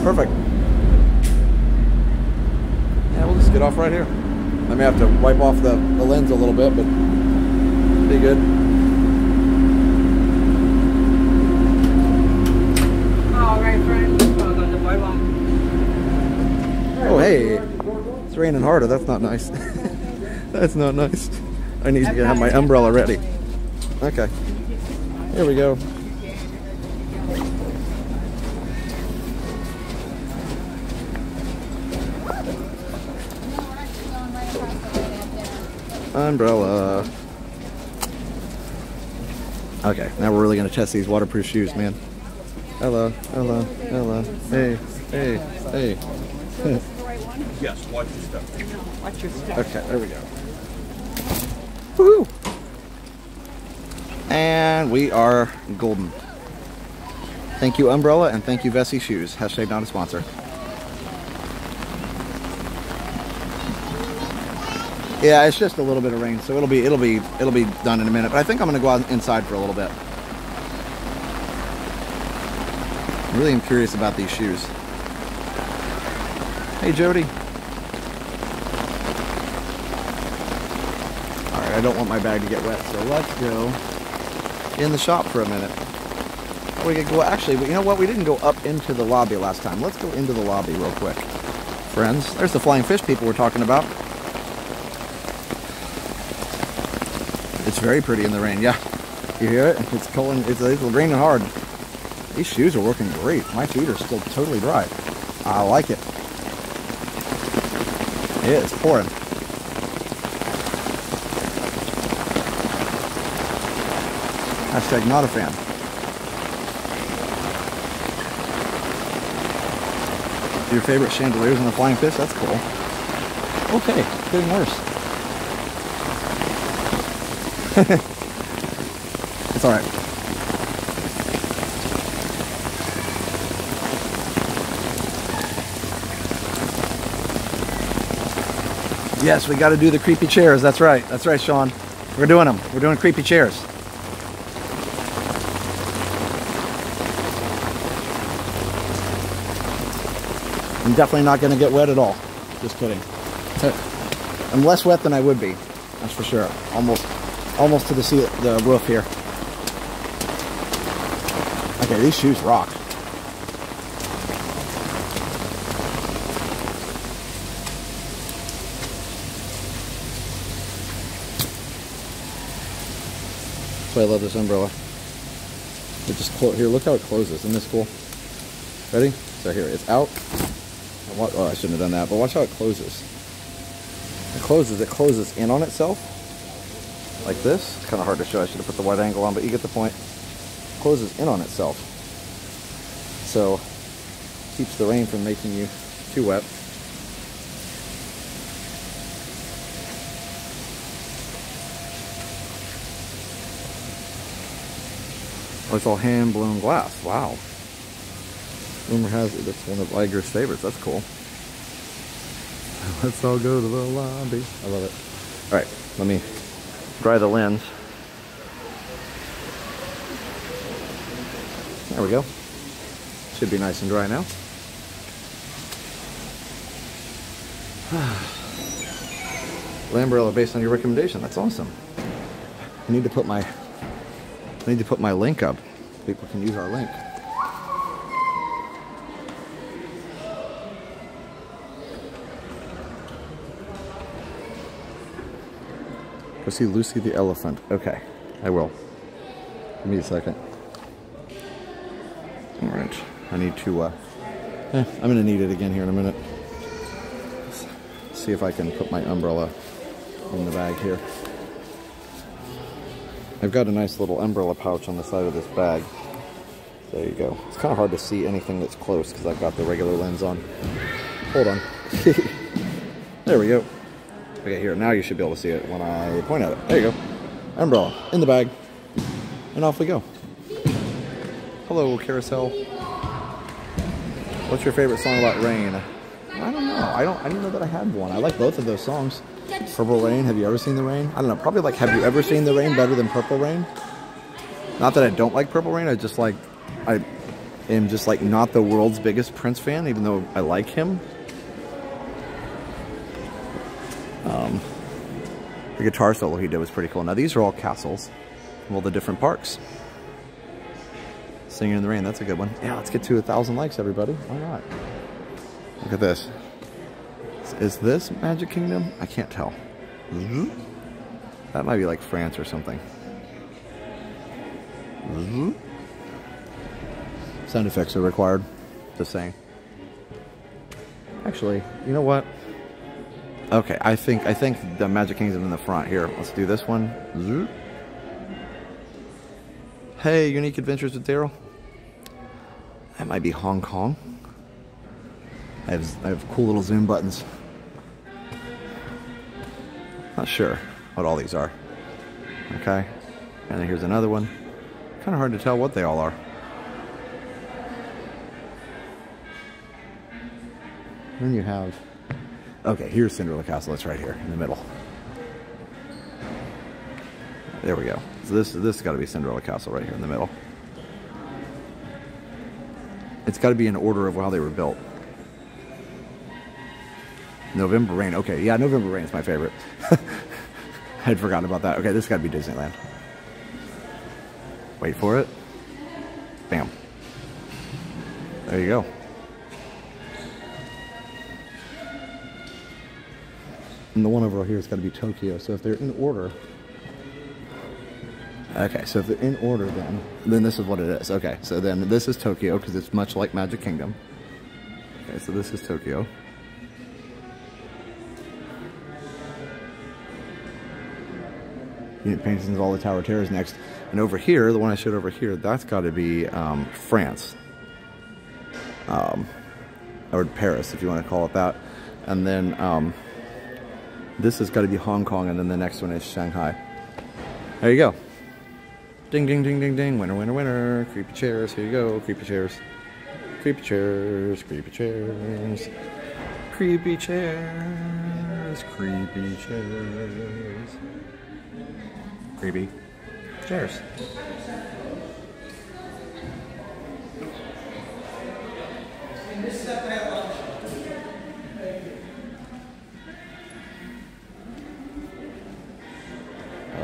Perfect. Yeah, we'll just get off right here. I may have to wipe off the, the lens a little bit, but be good. All right, friends. Welcome to Boardwalk. Oh, hey. It's raining harder. That's not nice. That's not nice. I need to have my umbrella ready. Okay. Here we go. Umbrella. Uh, okay, now we're really gonna test these waterproof shoes, man. Hello, hello, hello. Hey, hey, hey. Yes, watch your stuff. Watch your step. Okay, there we go. Woo! And we are golden. Thank you, Umbrella, and thank you, Vessi Shoes. Hashtag not a sponsor. Yeah, it's just a little bit of rain, so it'll be it'll be it'll be done in a minute. But I think I'm gonna go out inside for a little bit. I really am curious about these shoes. Hey, Jody. All right, I don't want my bag to get wet, so let's go in the shop for a minute. We could go. Actually, you know what? We didn't go up into the lobby last time. Let's go into the lobby real quick, friends. There's the flying fish people we're talking about. Very pretty in the rain. Yeah, you hear it? It's cold. It's, it's raining hard. These shoes are working great. My feet are still totally dry. I like it. Yeah, it's pouring. Hashtag not a fan. Your favorite chandeliers in the flying fish? That's cool. Okay, getting worse. it's alright. Yes, we got to do the creepy chairs. That's right. That's right, Sean. We're doing them. We're doing creepy chairs. I'm definitely not going to get wet at all. Just kidding. I'm less wet than I would be. That's for sure. Almost, almost to the sea, the roof here. Okay, these shoes rock. That's why I love this umbrella. It just clo here. Look how it closes. Isn't this cool? Ready? So here, it's out. Oh, I shouldn't have done that. But watch how it closes. It closes. It closes in on itself, like this. It's kind of hard to show. I should have put the wide angle on, but you get the point. Closes in on itself, so keeps the rain from making you too wet. Oh, it's all hand-blown glass. Wow. Rumor has it it's one of Iger's favorites. That's cool. Let's all go to the lobby. I love it. All right, let me dry the lens. There we go. Should be nice and dry now. Lambrella based on your recommendation. That's awesome. I need to put my I need to put my link up. People can use our link. Go see Lucy the elephant. Okay, I will. Give me a second. All right, I need to. Uh, eh, I'm gonna need it again here in a minute. Let's see if I can put my umbrella in the bag here. I've got a nice little umbrella pouch on the side of this bag. There you go. It's kind of hard to see anything that's close because I've got the regular lens on. Hold on. there we go. Okay, here, now you should be able to see it when I point at it. There you go. Umbrella in the bag. And off we go. Hello, carousel. What's your favorite song about rain? I don't know. I don't I didn't know that I had one. I like both of those songs. Purple Rain, have you ever seen the rain? I don't know, probably like have you ever seen the rain better than Purple Rain? Not that I don't like Purple Rain, I just like I am just like not the world's biggest Prince fan, even though I like him. Um, the guitar solo he did was pretty cool. Now these are all castles from all the different parks. Singing in the Rain, that's a good one. Yeah, let's get to a thousand likes, everybody. Why not? Look at this. Is this Magic Kingdom? I can't tell. Mm-hmm. That might be like France or something. Mm-hmm. Sound effects are required. Just saying. Actually, you know what? Okay, I think I think the Magic Kingdom in the front here. Let's do this one. Hey, Unique Adventures with Daryl. That might be Hong Kong. I have I have cool little zoom buttons. Not sure what all these are. Okay, and then here's another one. Kind of hard to tell what they all are. Then you have, okay, here's Cinderella Castle. It's right here in the middle. There we go. So this this has got to be Cinderella Castle right here in the middle. It's got to be in order of how they were built. November Rain. Okay, yeah, November Rain is my favorite. I had forgotten about that. Okay, this got to be Disneyland. Wait for it. Bam. There you go. And the one over here has got to be Tokyo. So if they're in order. Okay, so if they're in order then, then this is what it is. Okay, so then this is Tokyo because it's much like Magic Kingdom. Okay, so this is Tokyo. Unit paintings all the Tower Terrors next. And over here, the one I showed over here, that's got to be um, France. Um, or Paris, if you want to call it that. And then um, this has got to be Hong Kong, and then the next one is Shanghai. There you go. Ding, ding, ding, ding, ding. Winner, winner, winner. Creepy chairs. Here you go. Creepy chairs. Creepy chairs. Creepy chairs. Creepy chairs. Creepy chairs. Creepy chairs.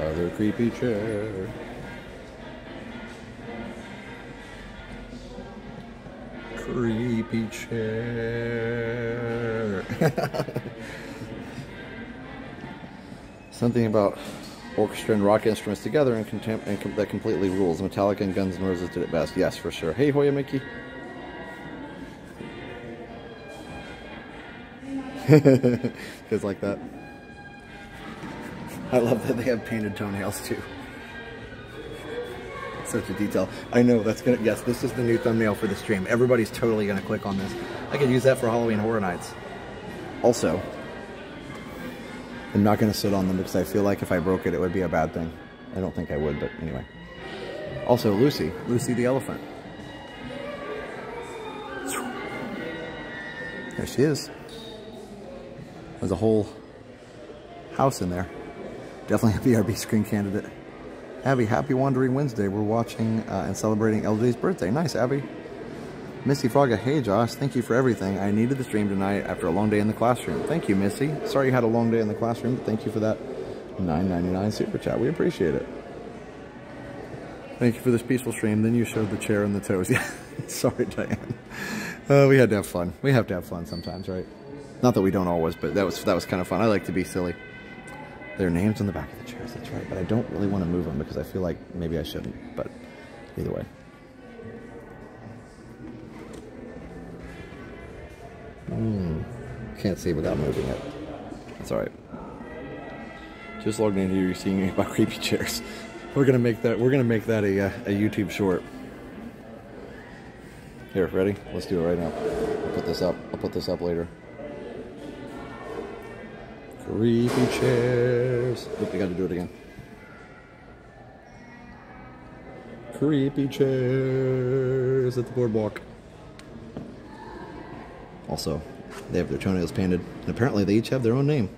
Other creepy chair. Creepy chair. Something about orchestra and rock instruments together and, and com- that completely rules. Metallica and Guns N' Roses did it best. Yes, for sure. Hey, Hoya Mickey. Kids like that. I love that they have painted toenails too. Such a detail. I know that's gonna. Yes, this is the new thumbnail for the stream. Everybody's totally gonna click on this. I could use that for Halloween Horror Nights. Also, I'm not gonna sit on them because I feel like if I broke it, it would be a bad thing. I don't think I would, but anyway. Also, Lucy, Lucy the elephant. There she is. There's a whole house in there. Definitely a BRB screen candidate. Abby, happy Wandering Wednesday. We're watching uh, and celebrating LJ's birthday. Nice, Abby. Missy Fraga, hey Josh, thank you for everything. I needed the stream tonight after a long day in the classroom. Thank you, Missy. Sorry you had a long day in the classroom, but thank you for that $9.99 super chat. We appreciate it. Thank you for this peaceful stream. Then you showed the chair and the toes. Yeah, sorry, Diane. Uh, we had to have fun. We have to have fun sometimes, right? Not that we don't always, but that was that was kind of fun. I like to be silly. There are names on the back of the chairs, that's right. But I don't really want to move them because I feel like maybe I shouldn't. But either way. Hmm. Can't see without moving it. That's alright. Just logged in here, you're seeing about creepy chairs. We're gonna make that we're gonna make that a, uh, a YouTube short. Here, ready? Let's do it right now. I'll put this up. I'll put this up later. Creepy chairs. Oop, we gotta do it again. Creepy chairs at the boardwalk. Also, they have their toenails painted, and apparently they each have their own name.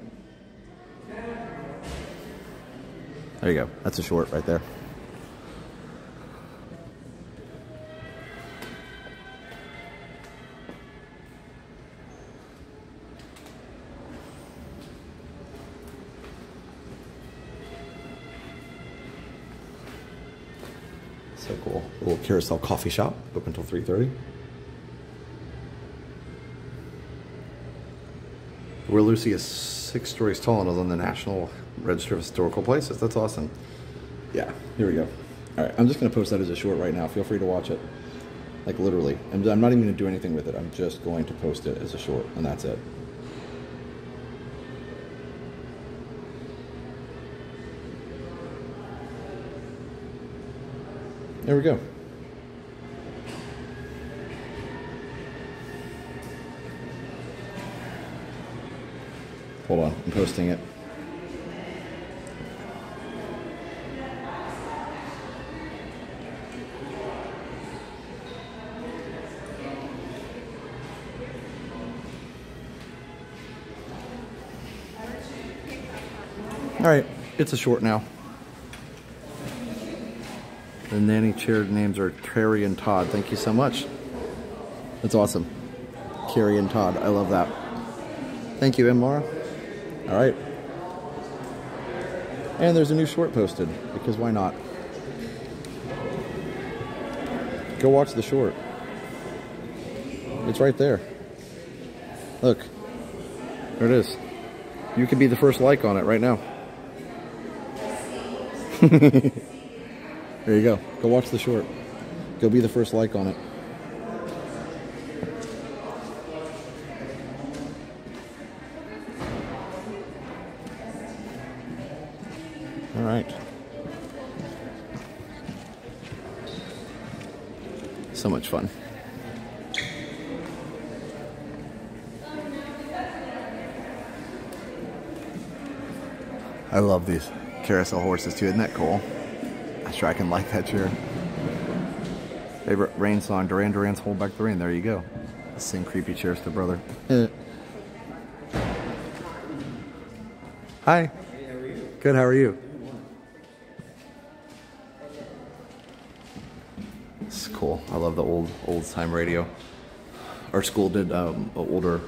There you go. That's a short right there. Carousel coffee shop, open until 3.30. Where Lucy is six stories tall and is on the National Register of Historical Places. That's awesome. Yeah, here we go. All right, I'm just going to post that as a short right now. Feel free to watch it. Like literally. I'm, I'm not even going to do anything with it. I'm just going to post it as a short, and that's it. There we go. Hold on, I'm posting it. All right, it's a short now. The nanny chair names are Carrie and Todd. Thank you so much. That's awesome. Carrie and Todd. I love that. Thank you, Mara. All right. And there's a new short posted, because why not? Go watch the short. It's right there. Look. There it is. You could be the first like on it right now. there you go. Go watch the short. Go be the first like on it. All right. So much fun. I love these carousel horses too. Isn't that cool? I'm sure I can like that chair. Favorite rain song, Duran Duran's Hold Back the Rain. There you go. Sing creepy chairs to brother. Hi. Good, how are you? It's cool. I love the old old time radio. Our school did um, an older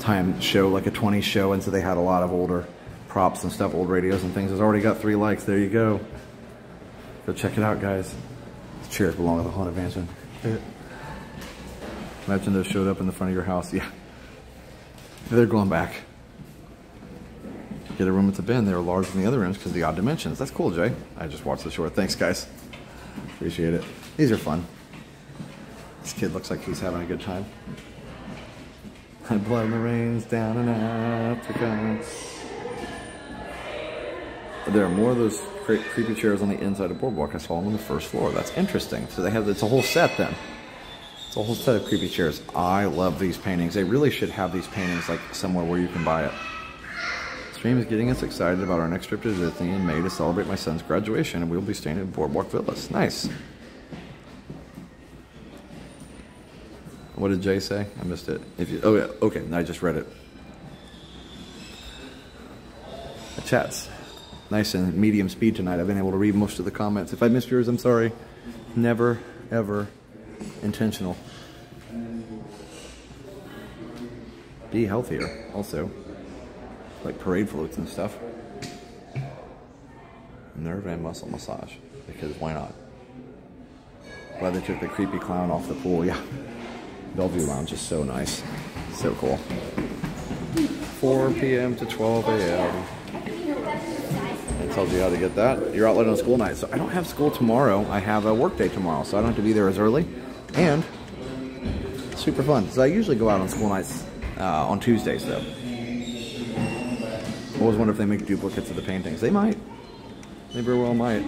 time show, like a 20s show, and so they had a lot of older props and stuff, old radios and things. It's already got three likes. There you go. Go check it out, guys. These chairs belong to the Haunted Mansion. Imagine those showed up in the front of your house. Yeah. They're going back. Get a room at the bin. They were larger than the other rooms because of the odd dimensions. That's cool, Jay. I just watched the short. Thanks, guys. Appreciate it. These are fun. This kid looks like he's having a good time. Blood in the rains down in Africa. There are more of those cre creepy chairs on the inside of Boardwalk. I saw them on the first floor. That's interesting. So they have, it's a whole set then. It's a whole set of creepy chairs. I love these paintings. They really should have these paintings like somewhere where you can buy it. Stream is getting us excited about our next trip to Disney in May to celebrate my son's graduation, and we'll be staying at Boardwalk Villas. Nice. What did Jay say? I missed it. If you, oh yeah, okay. I just read it. The chats nice and medium speed tonight. I've been able to read most of the comments. If I missed yours, I'm sorry. Never, ever intentional. Be healthier, also. Like parade floats and stuff. Nerve and muscle massage, because why not? Glad they took the creepy clown off the pool, yeah. Belle Vue Lounge is so nice. So cool. 4 p.m. to 12 a.m. Tells you how to get that. Your outlet on school night. So I don't have school tomorrow. I have a work day tomorrow, so I don't have to be there as early. And super fun. So I usually go out on school nights uh, on Tuesdays, though. I always wonder if they make duplicates of the paintings. They might. They very well might.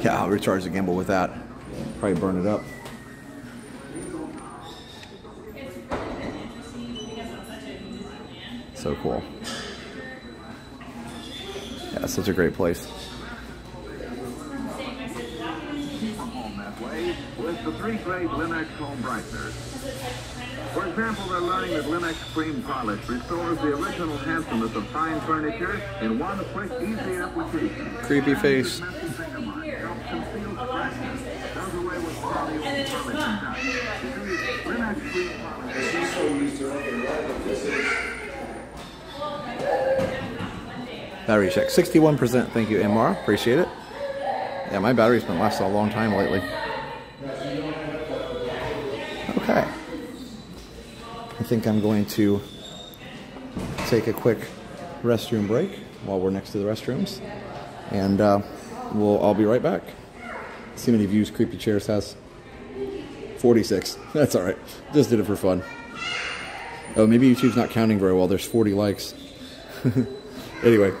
Yeah, I'll recharge the gimbal with that. Probably burn it up. So cool. Yeah, such a great place. with the three grade Linex home brighteners. For example, they're learning that Linex cream polish restores the original handsomeness of fine furniture in one quick, easy application. Creepy face. Battery check. 61%. Thank you, MR. Appreciate it. Yeah, my battery's been lasting a long time lately. Okay. I think I'm going to take a quick restroom break while we're next to the restrooms. And uh, we'll, I'll be right back. See how many views Creepy Chairs has. 46. That's alright. Just did it for fun. Oh, maybe YouTube's not counting very well. There's 40 likes. anyway,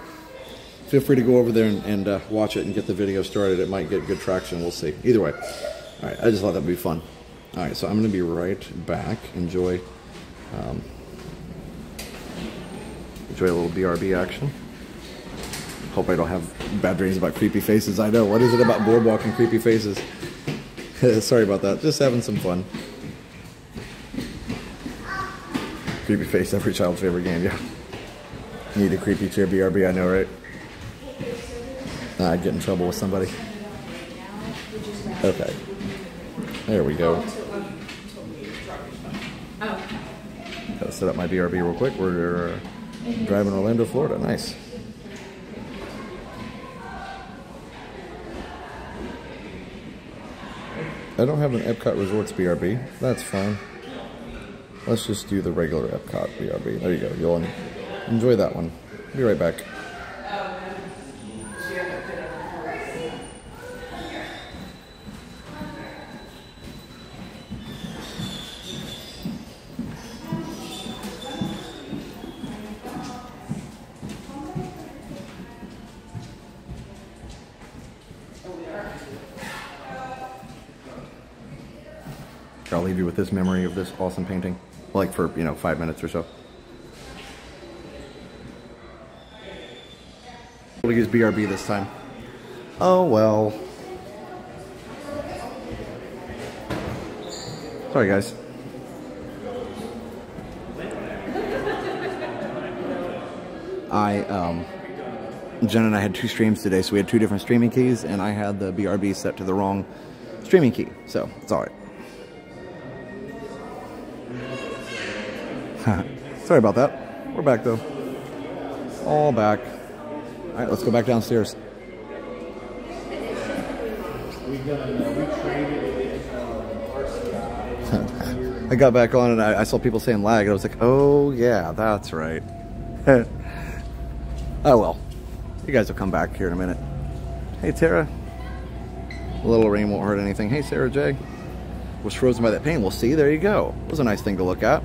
feel free to go over there and, and uh, watch it and get the video started. It might get good traction. We'll see. Either way. Alright, I just thought that would be fun. Alright, so I'm going to be right back. Enjoy. Um, enjoy a little BRB action. Hope I don't have bad dreams about creepy faces. I know. What is it about boardwalk and creepy faces? Sorry about that. Just having some fun. Creepy face, every child's favorite game, yeah. Need a creepy chair BRB, I know, right? I'd get in trouble with somebody. Okay. There we go. Gotta set up my BRB real quick. We're uh, driving Orlando, Florida. Nice. I don't have an Epcot Resorts BRB. That's fine. Let's just do the regular Epcot BRB. There you go. You'll enjoy that one. Be right back. With this memory of this awesome painting, like for, you know, five minutes or so. We'll use BRB this time. Oh, well. Sorry, guys. I, um, Jen and I had two streams today, so we had two different streaming keys, and I had the BRB set to the wrong streaming key, so it's alright. Sorry about that. We're back though. All back. All right, let's go back downstairs. I got back on and I, I, saw people saying lag, and I was like, oh yeah, that's right. oh well. You guys will come back here in a minute. Hey Tara. A little rain won't hurt anything. Hey Sarah J. Was frozen by that pain. Well, see, there you go. It was a nice thing to look at.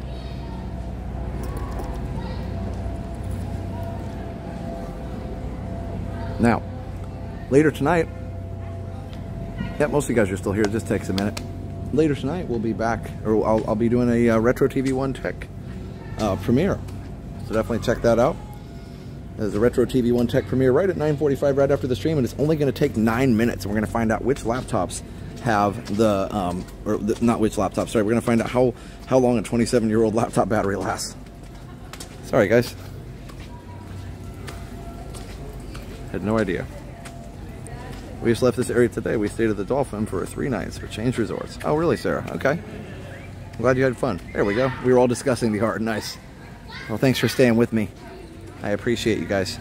Now, later tonight, yeah, most of you guys are still here. It just takes a minute. Later tonight, we'll be back, or I'll, I'll be doing a uh, Retro TV One Tech uh, premiere. So definitely check that out. There's a Retro TV One Tech premiere right at 9:45, right after the stream, and it's only going to take nine minutes. And we're going to find out which laptops have the, um, or the, not which laptops. Sorry, we're going to find out how how long a 27-year-old laptop battery lasts. Sorry, guys. Had no idea. We just left this area today. We stayed at the Dolphin for three nights for Change Resorts. Oh, really, Sarah? Okay. I'm glad you had fun. There we go. We were all discussing the art. Nice. Well, thanks for staying with me. I appreciate you guys.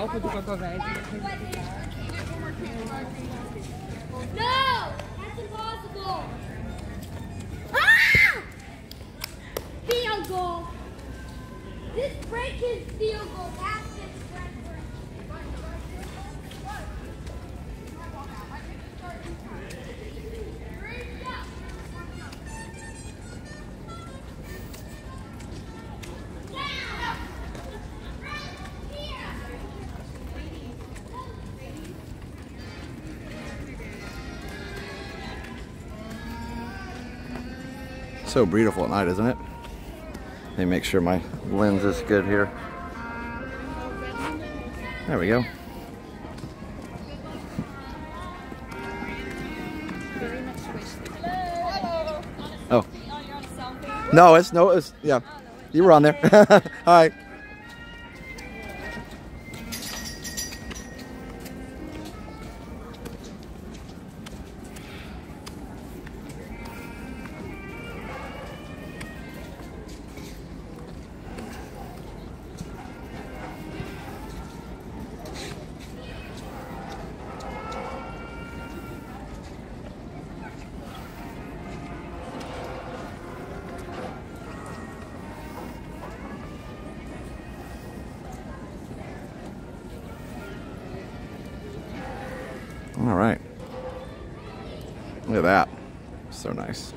Álcool do. So beautiful at night, isn't it? Let me make sure my lens is good here. There we go. Oh. No, it's no, it's yeah. You were on there. Hi. Right. Look at that. So nice.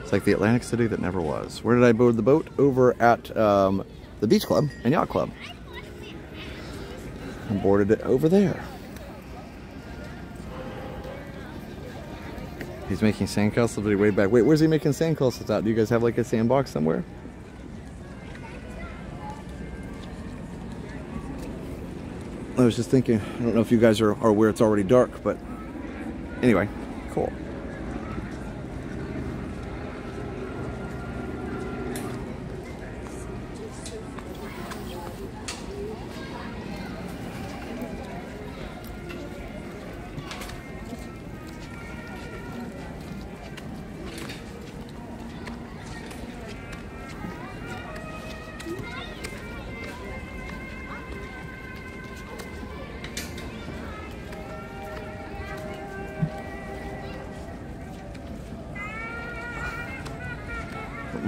It's like the Atlantic City that never was. Where did I board the boat? Over at um, the Beach Club and Yacht Club. I boarded it over there. He's making sandcastles, but he way back. Wait, where's he making sandcastles out? Do you guys have like a sandbox somewhere? I was just thinking, I don't know if you guys are, are where it's already dark, but anyway, cool.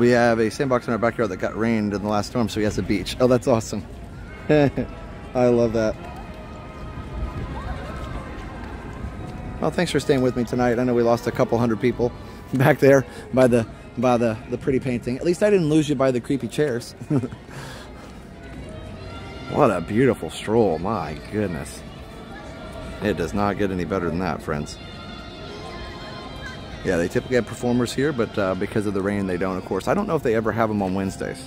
We have a sandbox in our backyard that got rained in the last storm, so he has a beach. Oh, that's awesome. I love that. Well, thanks for staying with me tonight. I know we lost a couple hundred people back there by the by the, the pretty painting. At least I didn't lose you by the creepy chairs. what a beautiful stroll. My goodness. It does not get any better than that, friends. Yeah, they typically have performers here, but uh, because of the rain, they don't, of course. I don't know if they ever have them on Wednesdays.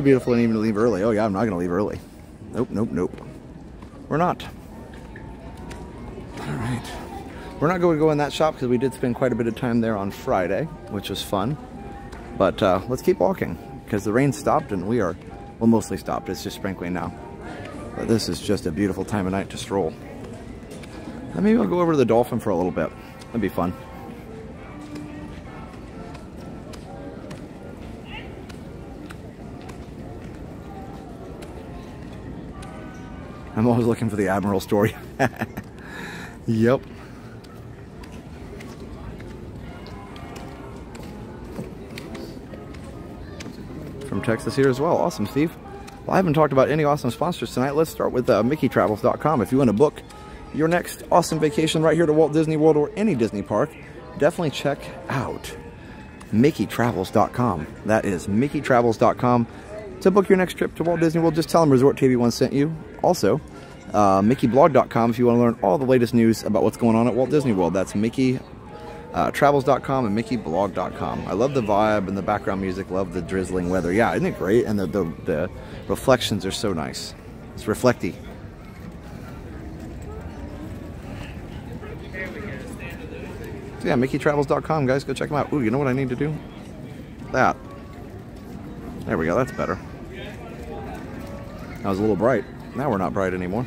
Too beautiful and even to leave early. Oh yeah, I'm not gonna leave early. Nope, nope, nope. We're not. All right. We're not going to go in that shop because we did spend quite a bit of time there on Friday, which was fun. But uh, let's keep walking because the rain stopped and we are, well, mostly stopped. It's just sprinkling now. But this is just a beautiful time of night to stroll. And maybe I'll go over to the Dolphin for a little bit. That'd be fun. I'm looking for the Admiral story. yep. From Texas here as well. Awesome, Steve. Well, I haven't talked about any awesome sponsors tonight. Let's start with uh, MickeyTravels.com. If you want to book your next awesome vacation right here to Walt Disney World or any Disney park, definitely check out MickeyTravels.com. That is MickeyTravels.com. To book your next trip to Walt Disney World, just tell them Resort TV 1 sent you. Also, uh, MickeyBlog.com if you want to learn all the latest news about what's going on at Walt Disney World. That's Mickey uh, travels.com and mickeyblog.com. I love the vibe and the background music. Love the drizzling weather. Yeah, isn't it great? And the, the, the reflections are so nice. It's reflecty. So yeah, mickeytravels.com, guys. Go check them out. Ooh, you know what I need to do? That. There we go. That's better. That was a little bright. Now we're not bright anymore.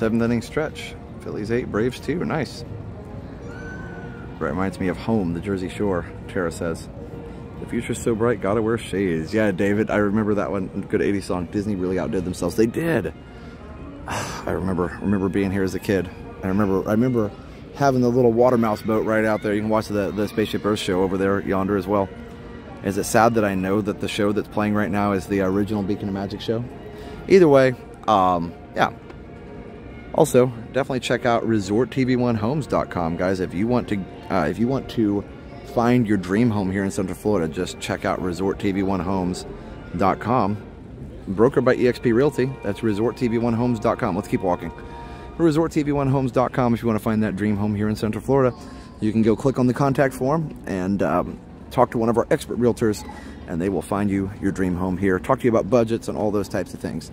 Seventh inning stretch. Phillies eight, Braves two. Nice. Reminds me of home, the Jersey Shore, Tara says. The future's so bright, gotta wear shades. Yeah, David, I remember that one. Good 80s song. Disney really outdid themselves. They did. I remember remember being here as a kid. I remember I remember having the little water mouse boat right out there. You can watch the, the Spaceship Earth show over there yonder as well. Is it sad that I know that the show that's playing right now is the original Beacon of Magic show? Either way, um, yeah. Also, definitely check out resorttv1homes.com, guys. If you want to, uh, if you want to find your dream home here in Central Florida, just check out resorttv1homes.com. Broker by eXp Realty. That's resorttv1homes.com. Let's keep walking. Resorttv1homes.com. If you want to find that dream home here in Central Florida, you can go click on the contact form and um, talk to one of our expert realtors, and they will find you your dream home here. Talk to you about budgets and all those types of things.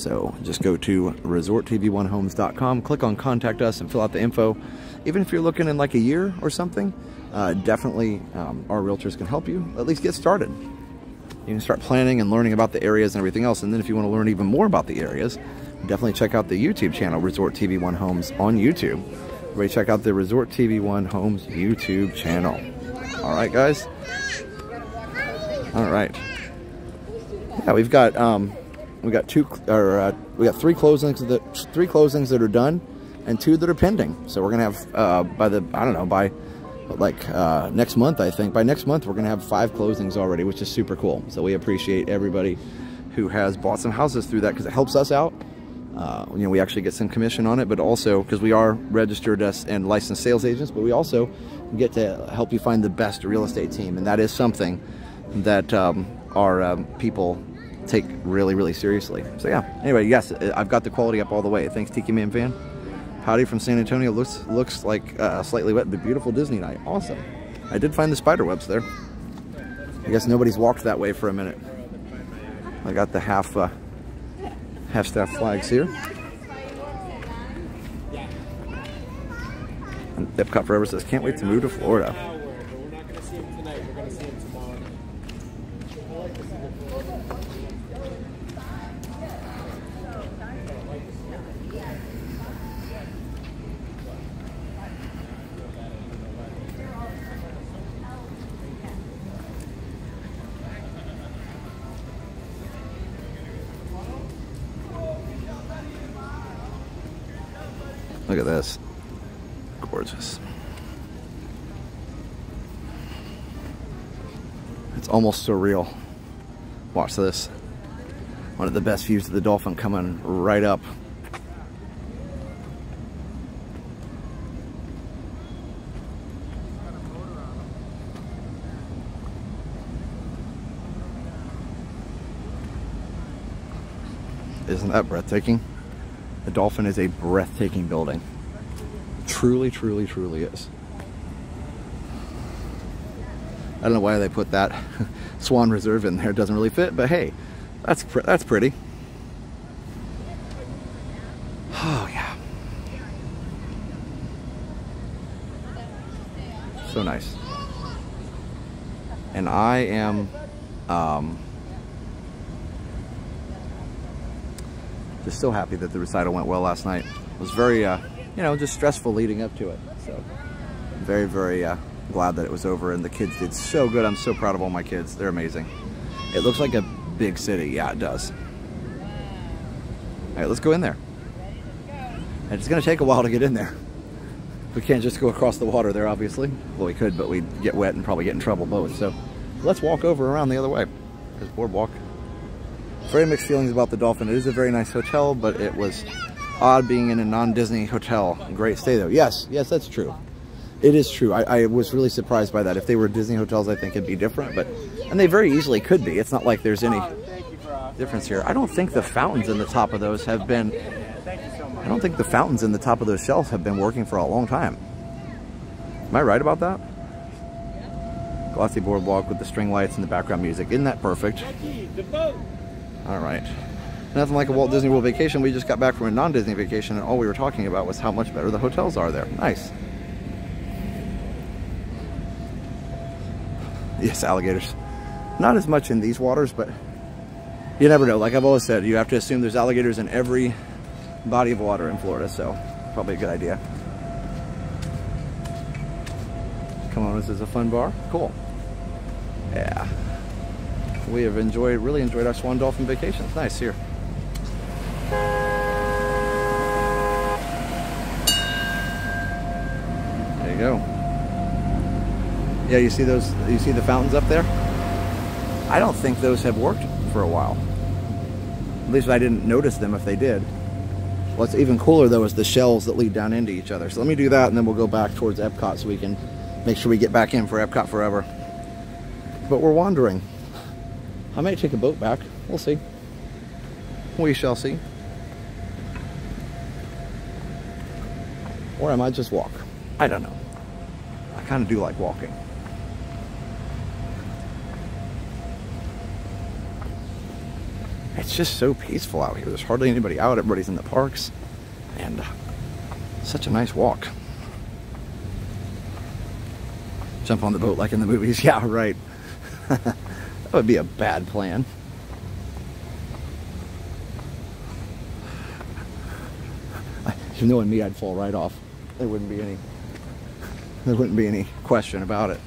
So just go to resorttv1homes.com, click on contact us, and fill out the info. Even if you're looking in like a year or something, uh, definitely um, our realtors can help you at least get started. You can start planning and learning about the areas and everything else. And then if you want to learn even more about the areas, definitely check out the YouTube channel, Resort TV One Homes on YouTube. Everybody check out the Resort TV One Homes YouTube channel. All right, guys. All right. Yeah, we've got um, we got two or uh, we got three closings that three closings that are done, and two that are pending. So we're gonna have uh, by the I don't know by like uh, next month I think by next month we're gonna have five closings already, which is super cool. So we appreciate everybody who has bought some houses through that because it helps us out. Uh, you know, we actually get some commission on it, but also because we are registered as and licensed sales agents, but we also get to help you find the best real estate team, and that is something that um, our um, people take really, really seriously. So yeah, anyway, yes, I've got the quality up all the way. Thanks, Tiki Man fan. Howdy from San Antonio. Looks looks like uh, slightly wet, but beautiful Disney night. Awesome. I did find the spider webs there. I guess nobody's walked that way for a minute. I got the half uh, half staff flags here. And Epcot Forever says, can't wait to move to Florida. At this. Gorgeous. It's almost surreal. Watch this. One of the best views of the dolphin coming right up. Isn't that breathtaking? The Dolphin is a breathtaking building. Truly, truly, truly is. I don't know why they put that Swan Reserve in there. It doesn't really fit, but hey, that's pr that's pretty. Oh yeah. So nice. And I am um, just so happy that the recital went well last night. It was very, uh, you know, just stressful leading up to it. So very, very uh, glad that it was over and the kids did so good. I'm so proud of all my kids. They're amazing. It looks like a big city. Yeah, it does. All right, let's go in there. And it's going to take a while to get in there. We can't just go across the water there, obviously. Well, we could, but we'd get wet and probably get in trouble both. So let's walk over around the other way. There's boardwalk. Very mixed feelings about the Dolphin. It is a very nice hotel, but it was odd being in a non-Disney hotel. Great stay though. Yes, yes, that's true. It is true. I, I, was really surprised by that. If they were Disney hotels, I think it'd be different, but and they very easily could be. It's not like there's any difference here. I don't think the fountains in the top of those have been. I don't think the fountains in the top of those shelves have been working for a long time. Am I right about that? Glossy boardwalk with the string lights and the background music. Isn't that perfect? All right. Nothing like a Walt Disney World vacation. We just got back from a non-Disney vacation and all we were talking about was how much better the hotels are there. Nice. Yes, alligators. Not as much in these waters, but you never know. Like I've always said, you have to assume there's alligators in every body of water in Florida, so probably a good idea. Come on, this is a fun bar. Cool. Yeah. We have enjoyed, really enjoyed our Swan Dolphin vacations. Nice here. There you go. Yeah, you see those, you see the fountains up there? I don't think those have worked for a while. At least I didn't notice them if they did. What's even cooler though is the shells that lead down into each other. So let me do that and then we'll go back towards Epcot so we can make sure we get back in for Epcot forever. But we're wandering. I might take a boat back. We'll see. We shall see. Or I might just walk. I don't know. I kind of do like walking. It's just so peaceful out here. There's hardly anybody out. Everybody's in the parks. And uh, such a nice walk. Jump on the boat like in the movies. Yeah, right. that would be a bad plan. If knowing me, I'd fall right off. There wouldn't be any. There wouldn't be any question about it.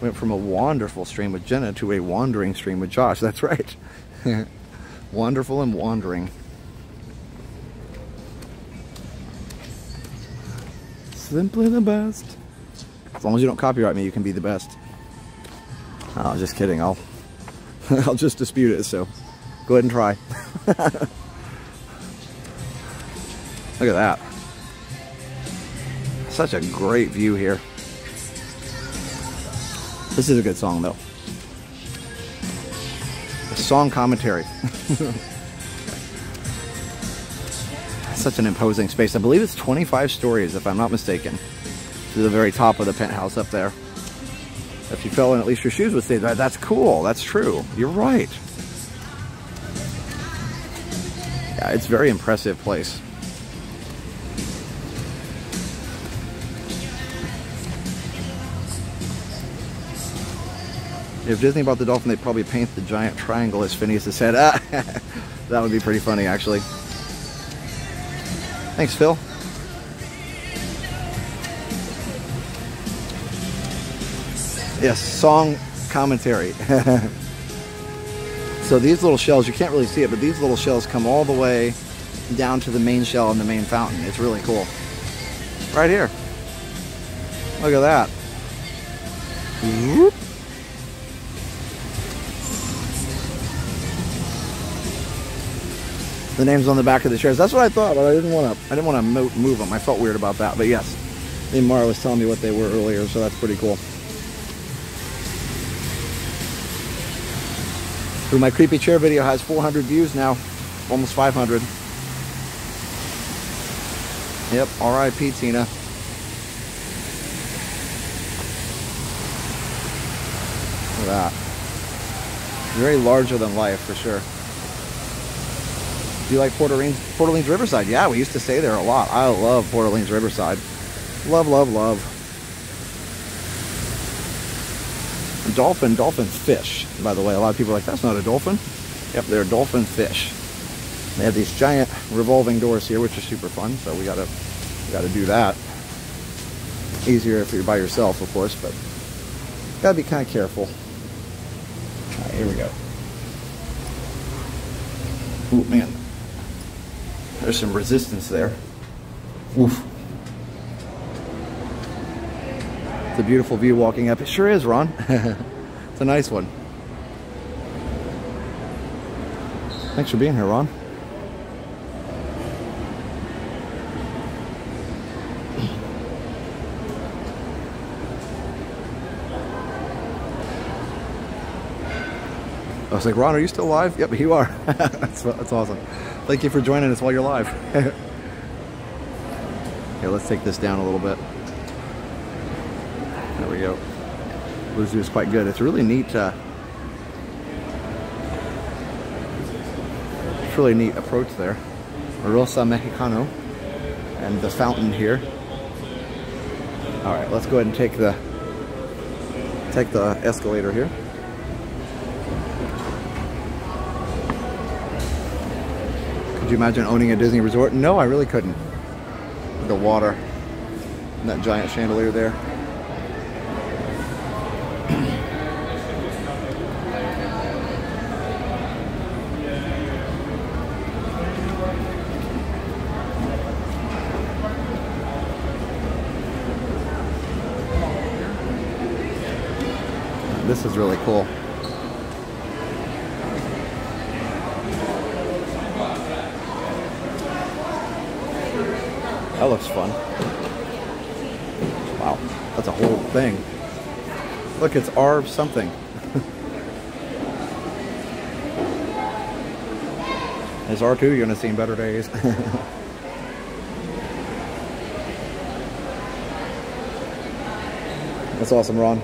Went from a wonderful stream with Jenna to a wandering stream with Josh. That's right. Wonderful and wandering. Simply the best. As long as you don't copyright me, you can be the best. Oh, just kidding. I'll I'll just dispute it, so go ahead and try. Look at that. Such a great view here. This is a good song though. A song commentary. Such an imposing space. I believe it's 25 stories if I'm not mistaken. To the very top of the penthouse up there. If you fell in, at least your shoes would stay. That's cool. That's true. You're right. Yeah, it's very impressive place. If Disney bought the dolphin, they'd probably paint the giant triangle as Phineas' head. Ah, that would be pretty funny, actually. Thanks, Phil. Yes, song commentary. so these little shells, you can't really see it, but these little shells come all the way down to the main shell in the main fountain. It's really cool. Right here. Look at that. Whoop. The names on the back of the chairs. That's what I thought, but I didn't want to. I didn't want to move them. I felt weird about that, but yes. And Mara was telling me what they were earlier, so that's pretty cool. My creepy chair video has 400 views now, almost 500. Yep, R.I.P. Tina. Look at that. Very larger than life for sure. Do you like Port Orleans, Port Orleans Riverside? Yeah, we used to stay there a lot. I love Port Orleans Riverside. Love, love, love. Dolphin, dolphin fish. By the way, a lot of people are like, that's not a dolphin. Yep, they're dolphin fish. They have these giant revolving doors here, which are super fun. So we gotta, we gotta do that. Easier if you're by yourself, of course, but gotta be kind of careful. All right, here we go. Oh man, there's some resistance there. Oof. A beautiful view walking up. It sure is, Ron. it's a nice one. Thanks for being here, Ron. I was like, Ron, are you still live? Yep, you are. that's, that's awesome. Thank you for joining us while you're live. okay, let's take this down a little bit. We go. Zoo is quite good. It's really neat. Uh, it's really neat approach there. Rosa Mexicano and the fountain here. All right, let's go ahead and take the take the escalator here. Could you imagine owning a Disney resort? No, I really couldn't. The water that giant chandelier there. Really cool. That looks fun. Wow, that's a whole thing. Look, it's R something. As R2, you're gonna see better days. That's awesome, Ron.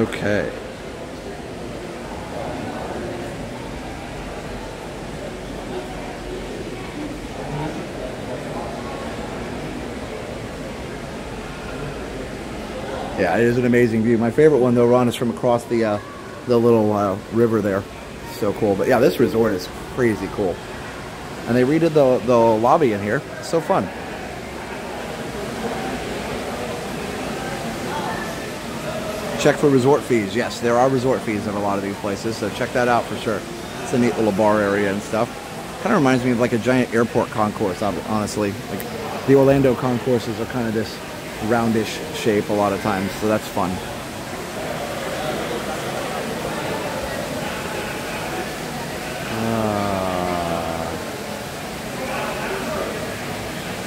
Okay. Yeah, it is an amazing view. My favorite one, though, Ron, is from across the uh, the little uh, river there. So cool. But yeah, this resort is crazy cool. And they redid the, the lobby in here. It's so fun. Check for resort fees. Yes, there are resort fees in a lot of these places, so check that out for sure. It's a neat little bar area and stuff. Kind of reminds me of like a giant airport concourse, honestly. Like the Orlando concourses are kind of this roundish shape a lot of times, so that's fun.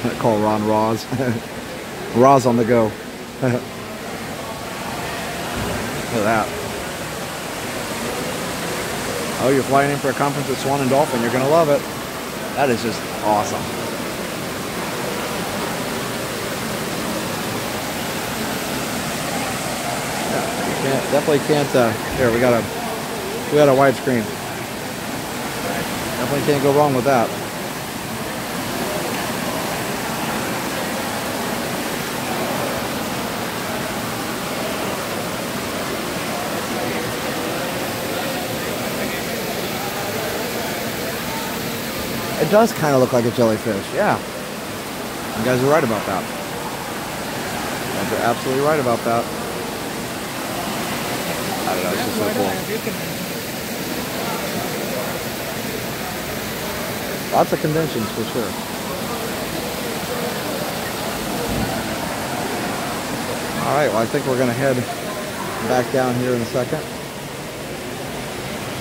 Uh, call Ron Roz. Roz on the go. That. Oh, you're flying in for a conference at Swan and Dolphin. You're going to love it. That is just awesome. Can't, definitely can't. Uh, here we got a we got a widescreen. Definitely can't go wrong with that. Does kind of look like a jellyfish. Yeah. You guys are right about that. You guys are absolutely right about that. I don't know, it's just so cool. Lots of conventions for sure. All right, well, I think we're going to head back down here in a second.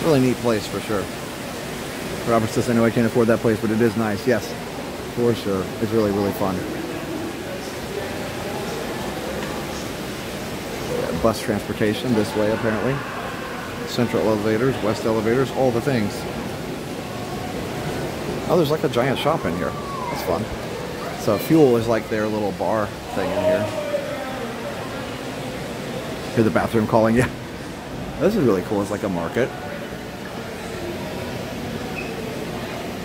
Really neat place for sure. Robert says, I know I can't afford that place, but it is nice. Yes, for sure. It's really, really fun. Yeah, bus transportation this way, apparently. Central elevators, west elevators, all the things. Oh, there's like a giant shop in here. That's fun. So fuel is like their little bar thing in here. Hear the bathroom calling you. This is really cool. It's like a market.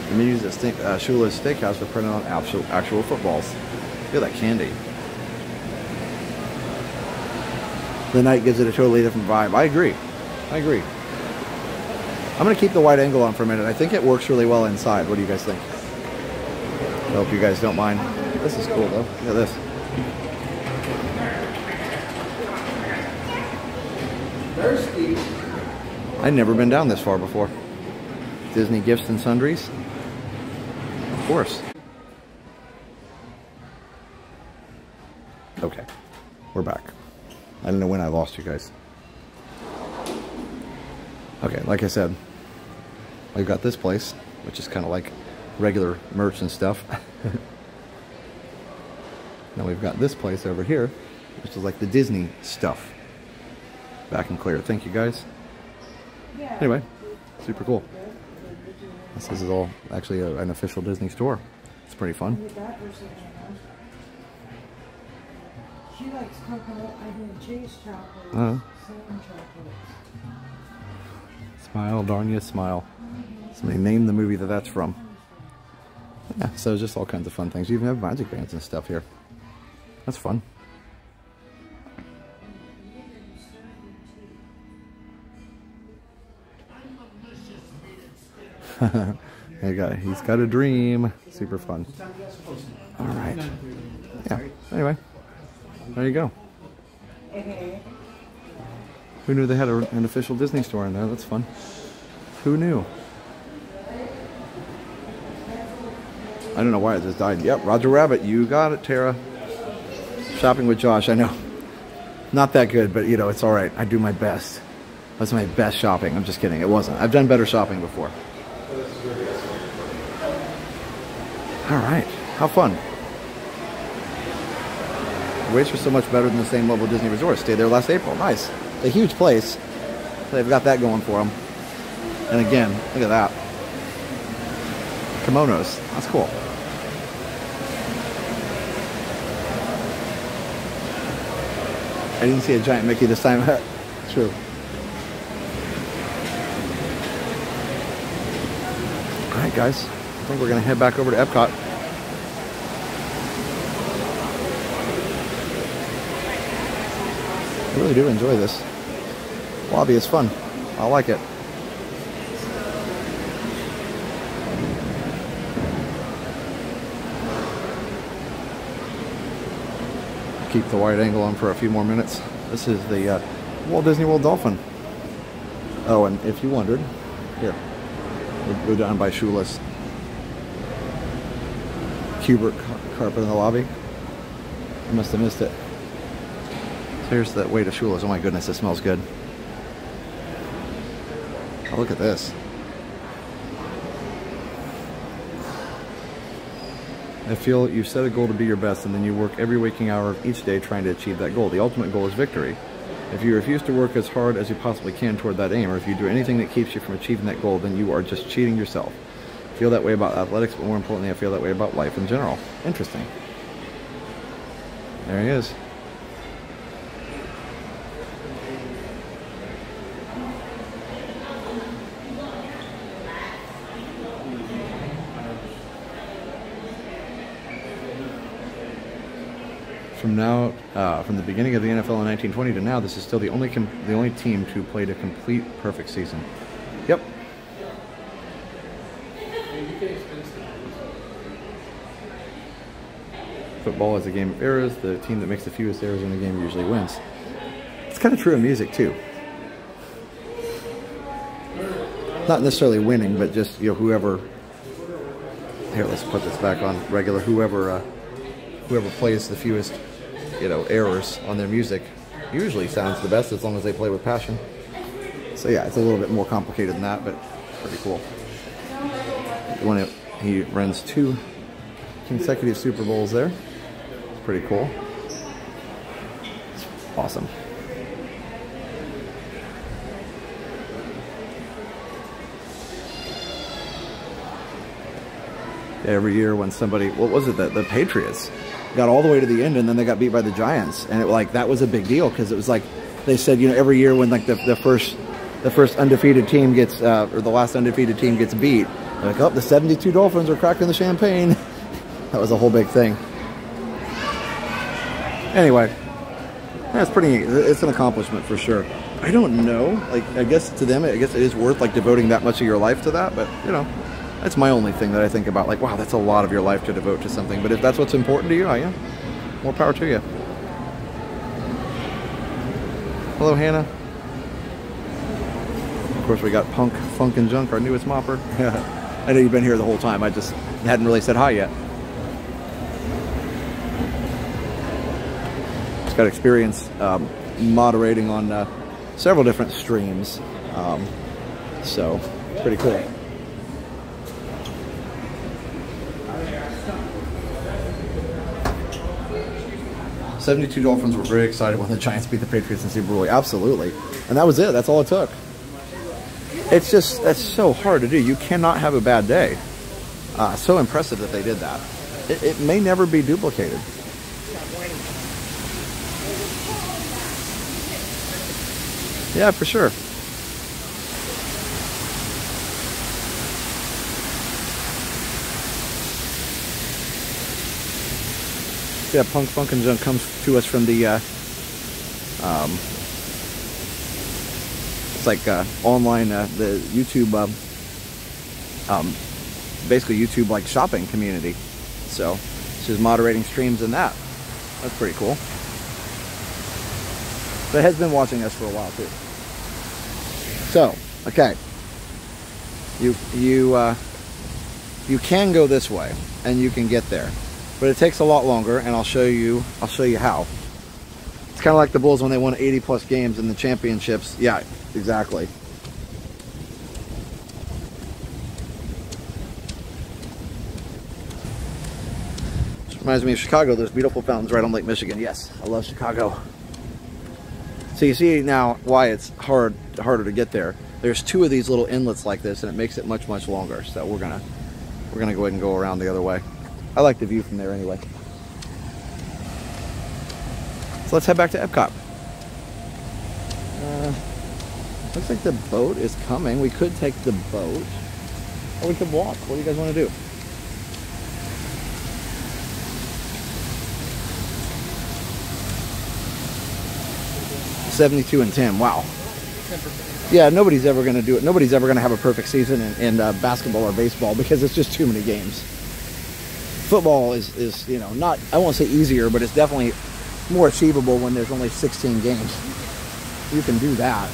The menus at Steak, uh, Shula's Steakhouse are printed on actual, actual footballs. Look at that candy. The night gives it a totally different vibe. I agree. I agree. I'm going to keep the wide angle on for a minute. I think it works really well inside. What do you guys think? I hope you guys don't mind. This is cool though. Look at this. Thirsty. I'd never been down this far before. Disney Gifts and Sundries. Of course. Okay. We're back. I don't know when I lost you guys. Okay, like I said, I've got this place, which is kind of like regular merch and stuff. now we've got this place over here, which is like the Disney stuff. Back and clear. Thank you guys. Anyway, super cool. This is all actually a, an official Disney store. It's pretty fun. She likes coconut onion cheese chocolate. Uh-huh. Smile, darn you, smile. Somebody named the movie that that's from. Yeah, so just all kinds of fun things. You even have magic bands and stuff here. That's fun. he got, he's got a dream. Super fun. All right. Yeah. Anyway, there you go. Who knew they had a, an official Disney store in there? That's fun. Who knew? I don't know why it just died. Yep, Roger Rabbit, you got it, Tara. Shopping with Josh, I know. Not that good, but you know, it's all right. I do my best. That's my best shopping. I'm just kidding. It wasn't. I've done better shopping before. All right. How fun. The rates are so much better than the same level Disney Resort. Stayed there last April. Nice. It's a huge place. They've got that going for them. And again, look at that. Kimonos. That's cool. I didn't see a giant Mickey this time. True. All right, guys. Think we're going to head back over to Epcot. I really do enjoy this. Lobby is fun. I like it. Keep the wide angle on for a few more minutes. This is the uh, Walt Disney World Dolphin. Oh, and if you wondered, here, we'll go down by Shula's. Kubert carpet in the lobby. I must have missed it. So here's the way to Shula's. Oh my goodness, it smells good. Oh, look at this. I feel you set a goal to be your best and then you work every waking hour of each day trying to achieve that goal. The ultimate goal is victory. If you refuse to work as hard as you possibly can toward that aim, or if you do anything that keeps you from achieving that goal, then you are just cheating yourself. Feel that way about athletics, but more importantly, I feel that way about life in general. Interesting. There he is. From now, uh, from the beginning of the NFL in 1920 to now, this is still the only the only team to play a complete perfect season. Yep. Football is a game of errors. The team that makes the fewest errors in the game usually wins. It's kind of true in music too. Not necessarily winning, but just you know whoever. Here, let's put this back on regular. Whoever, uh, whoever plays the fewest you know, errors on their music usually sounds the best as long as they play with passion. So yeah, it's a little bit more complicated than that, but pretty cool. When it, he runs two consecutive Super Bowls there. Pretty cool. It's awesome. Every year when somebody, what was it, the, the Patriots got all the way to the end and then they got beat by the Giants. And it like that was a big deal because it was like they said, you know, every year when like the, the first the first undefeated team gets uh, or the last undefeated team gets beat, like, oh, the 72 Dolphins are cracking the champagne. that was a whole big thing. Anyway, that's pretty It's an accomplishment for sure. I don't know. Like, I guess to them, I guess it is worth like devoting that much of your life to that. But you know, that's my only thing that I think about. Like, wow, that's a lot of your life to devote to something. But if that's what's important to you, oh, I am. More power to you. Hello, Hannah. Of course, we got Punk, Funk, and Junk, our newest mopper. I know you've been here the whole time. I just hadn't really said hi yet. Got experience um, moderating on uh, several different streams. Um, so, pretty cool. 72 Dolphins were very excited when the Giants beat the Patriots in Super Bowl. Absolutely. And that was it. That's all it took. It's just, that's so hard to do. You cannot have a bad day. Uh, so impressive that they did that. It, it may never be duplicated. Yeah, for sure. yeah, Punk Funk and Junk comes to us from the uh, um, it's like uh, online uh, the YouTube um, um, basically YouTube like shopping community. So she's moderating streams in that. That's pretty cool. But has been watching us for a while too. So, okay. You you uh, you can go this way and you can get there. But it takes a lot longer and I'll show you I'll show you how. It's kind of like the Bulls when they won 80 plus games in the championships. Yeah, exactly. Reminds me of Chicago. There's beautiful fountains right on Lake Michigan. Yes, I love Chicago. So you see now why it's hard harder to get there. There's two of these little inlets like this and it makes it much, much longer. So we're gonna we're gonna go ahead and go around the other way. I like the view from there anyway. So let's head back to Epcot. Uh, looks like the boat is coming. We could take the boat or we could walk. What do you guys want to do? Seventy-two and ten. Wow. Yeah, nobody's ever going to do it. Nobody's ever going to have a perfect season in, in uh, basketball or baseball because it's just too many games. Football is, is, you know, not, I won't say easier, but it's definitely more achievable when there's only 16 games. You can do that.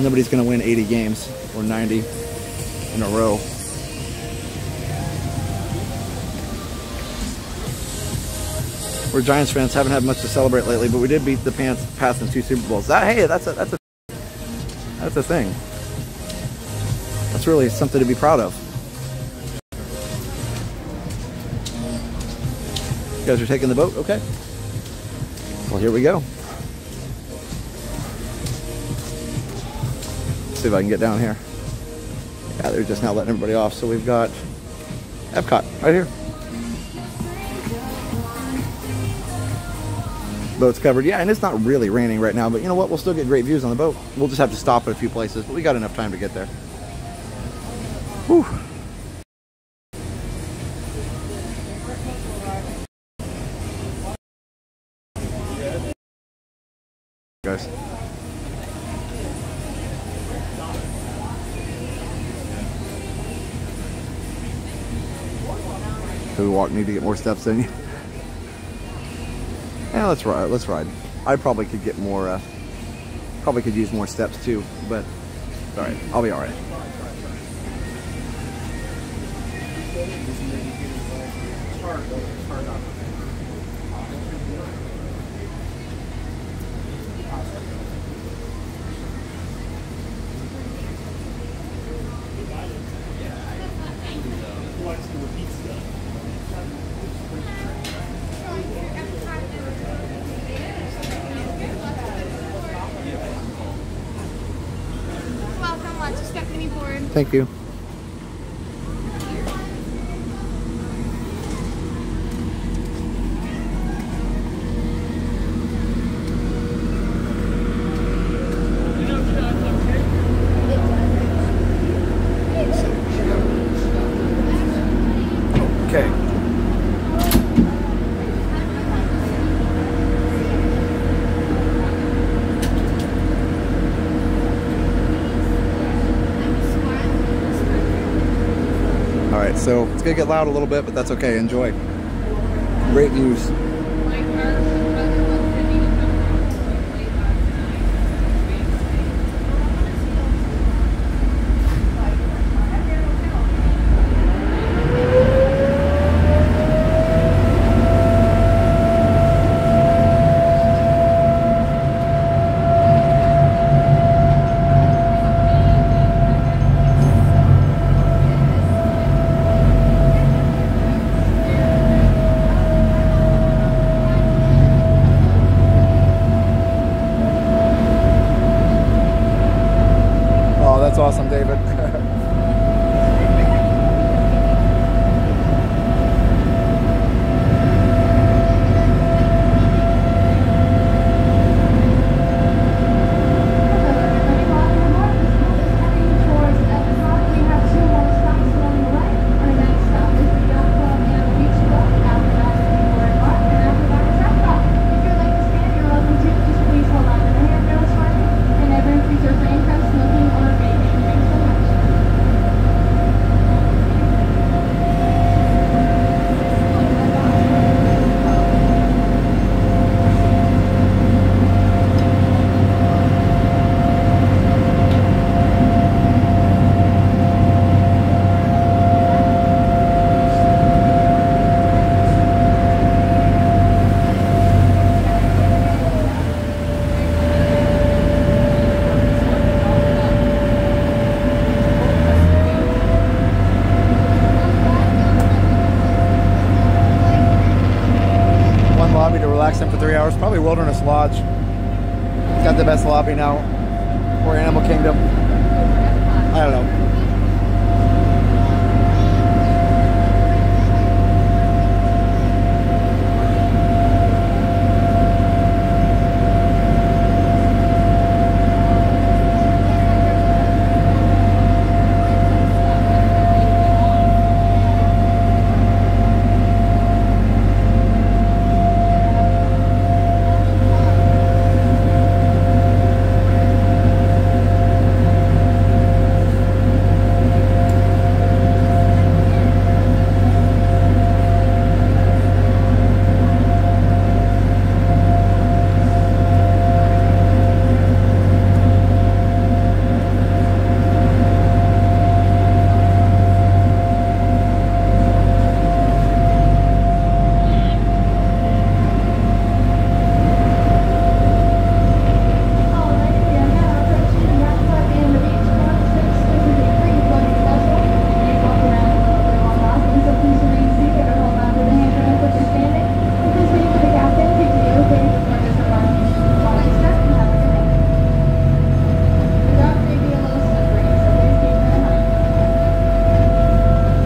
Nobody's going to win 80 games or 90 in a row. We're Giants fans, haven't had much to celebrate lately, but we did beat the Pants Pats in two Super Bowls. That hey, that's a that's a that's a thing. That's really something to be proud of. You guys are taking the boat, okay? Well, here we go. Let's see if I can get down here. Yeah, they're just now letting everybody off. So we've got Epcot right here. Boat's covered. Yeah, and it's not really raining right now, but you know what? We'll still get great views on the boat. We'll just have to stop at a few places, but we got enough time to get there. Whew. Guys. We walk need to get more steps in. Yeah, let's ride. Let's ride. I probably could get more. Uh, probably could use more steps too, but all right. I'll be all right. Welcome, Thank you. Okay. All right, so it's gonna get loud a little bit, but that's okay. Enjoy. Great views. Lobby now. Or Animal Kingdom. I don't know.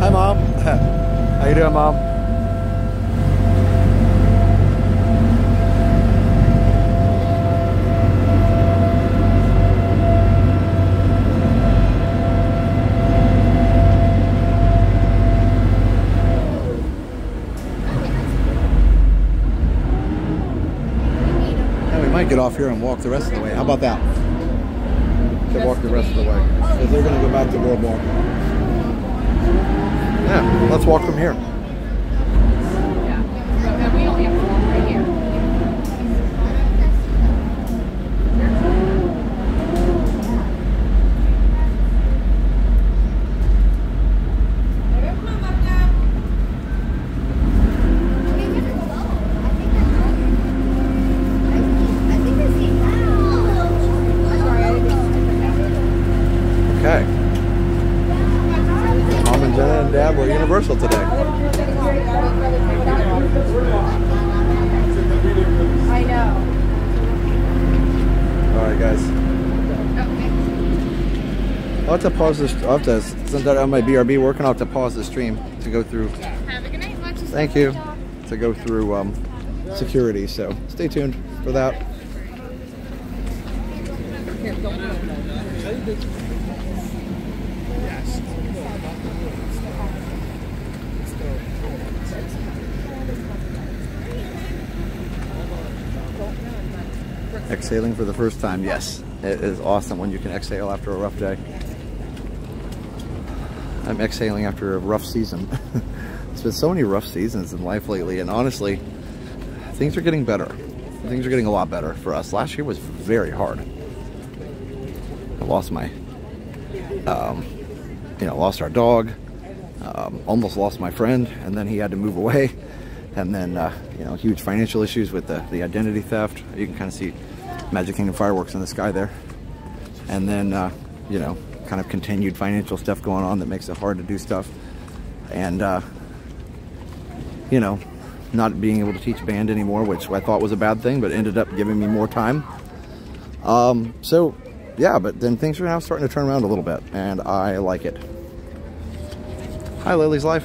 Hi, Mom. How you doing, Mom? Yeah, we might get off here and walk the rest of the way. How about that? To walk the rest of the way. Because they're going to go back to Boardwalk. Yeah, let's walk from here. we only have to walk right here. Okay. Mom and Jenna and Dad were at Universal today. I know. All right, guys. I'll have to pause this. I'll have to, since I have my BRB working, I'll have to pause the stream to go through. Have a good night. Watch Thank you. To go through um, security. So stay tuned for that. Exhaling for the first time, yes. It is awesome when you can exhale after a rough day. I'm exhaling after a rough season. it's been so many rough seasons in life lately, and honestly, things are getting better. Things are getting a lot better for us. Last year was very hard. I lost my, um, you know, lost our dog, um, almost lost my friend, and then he had to move away. And then, uh, you know, huge financial issues with the, the identity theft. You can kind of see Magic Kingdom fireworks in the sky there. And then, uh, you know, kind of continued financial stuff going on that makes it hard to do stuff. And, uh, you know, not being able to teach band anymore, which I thought was a bad thing, but ended up giving me more time. Um, so, yeah, but then things are now starting to turn around a little bit, and I like it. Hi, Lily's Life.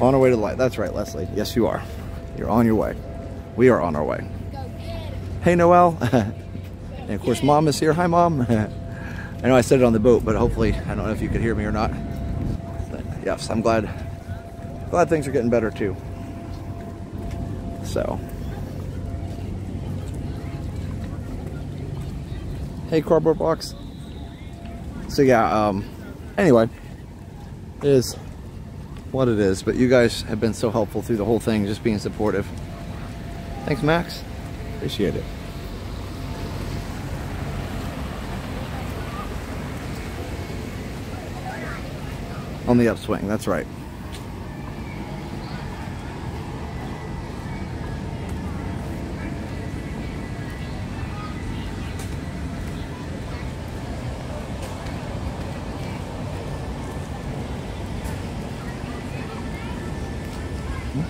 On our way to the light. That's right, Leslie. Yes, you are. You're on your way. We are on our way. Hey, Noel. and of course, Mom is here. Hi, Mom. I know I said it on the boat, but hopefully, I don't know if you could hear me or not. But yes, I'm glad. Glad things are getting better too. So. Hey, cardboard box. So yeah. Um. Anyway, it is what it is, but you guys have been so helpful through the whole thing, just being supportive. Thanks, Max. Appreciate it. On the upswing, that's right.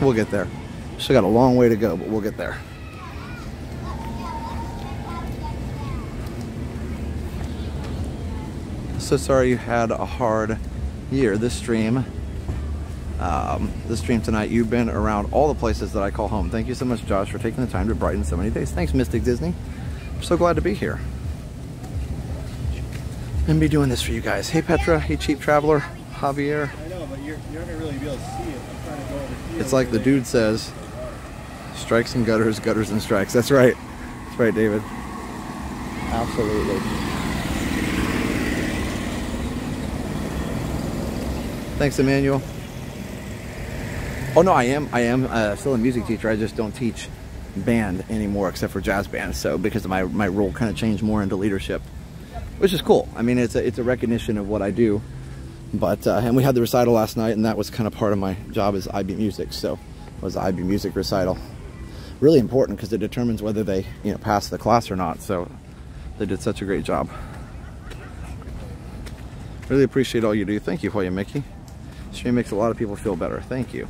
We'll get there. Still got a long way to go, but we'll get there. So sorry you had a hard year. This stream, um, this stream tonight, you've been around all the places that I call home. Thank you so much, Josh, for taking the time to brighten so many days. Thanks, Mystic Disney. I'm so glad to be here and be doing this for you guys. Hey, Petra. Hey, Cheap Traveler. Javier. I know, but you're, you're not going to really be able to see it. I'm trying to go over here. It's like the dude says, strikes and gutters, gutters and strikes. That's right. That's right, David. Absolutely. Thanks, Emmanuel. Oh no, I am. I am uh, still a music teacher. I just don't teach band anymore, except for jazz band. So because my my role kind of changed more into leadership, which is cool. I mean, it's a it's a recognition of what I do. But uh, and we had the recital last night, and that was kind of part of my job as IB Music. So it was the IB Music recital. Really important because it determines whether they you know pass the class or not. So they did such a great job. Really appreciate all you do. Thank you, for Hoya Mickey. Stream makes a lot of people feel better. Thank you.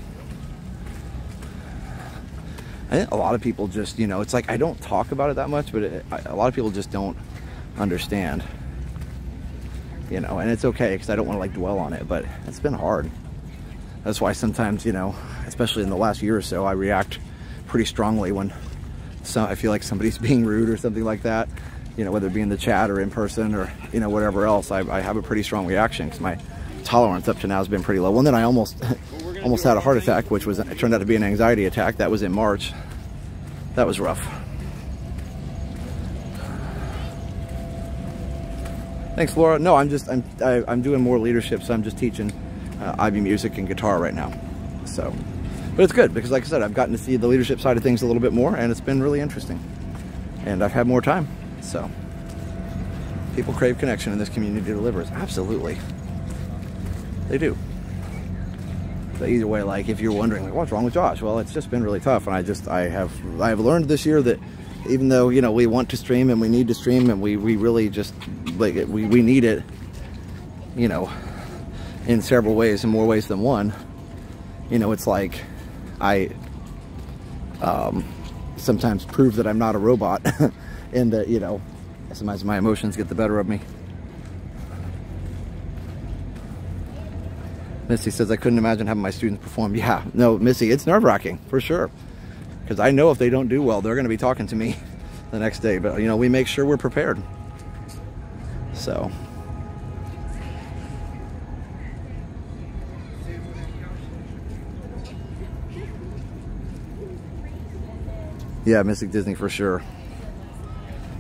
I think a lot of people just, you know, it's like I don't talk about it that much, but it, a lot of people just don't understand. You know, and it's okay because I don't want to like dwell on it, but it's been hard. That's why sometimes, you know, especially in the last year or so, I react pretty strongly when so I feel like somebody's being rude or something like that. You know, whether it be in the chat or in person or you know whatever else, I, I have a pretty strong reaction because my tolerance up to now has been pretty low. Well, then I almost almost had a heart attack, which was it turned out to be an anxiety attack. That was in March. That was rough. Thanks, Laura. No, I'm just I'm I, am i am doing more leadership, so I'm just teaching uh, music and guitar right now. So, but it's good because, like I said, I've gotten to see the leadership side of things a little bit more, and it's been really interesting. And I've had more time, so people crave connection, and this community delivers. Absolutely, they do. But either way, like if you're wondering, like, what's wrong with Josh? Well, it's just been really tough, and I just I have I have learned this year that even though you know we want to stream and we need to stream and we we really just like we we need it you know in several ways in more ways than one you know it's like i um sometimes prove that i'm not a robot and that you know sometimes my emotions get the better of me Missy says, I couldn't imagine having my students perform. Yeah, no, Missy, it's nerve-wracking, for sure because I know if they don't do well, they're going to be talking to me the next day. But, you know, we make sure we're prepared. So. Yeah, Mystic Disney for sure.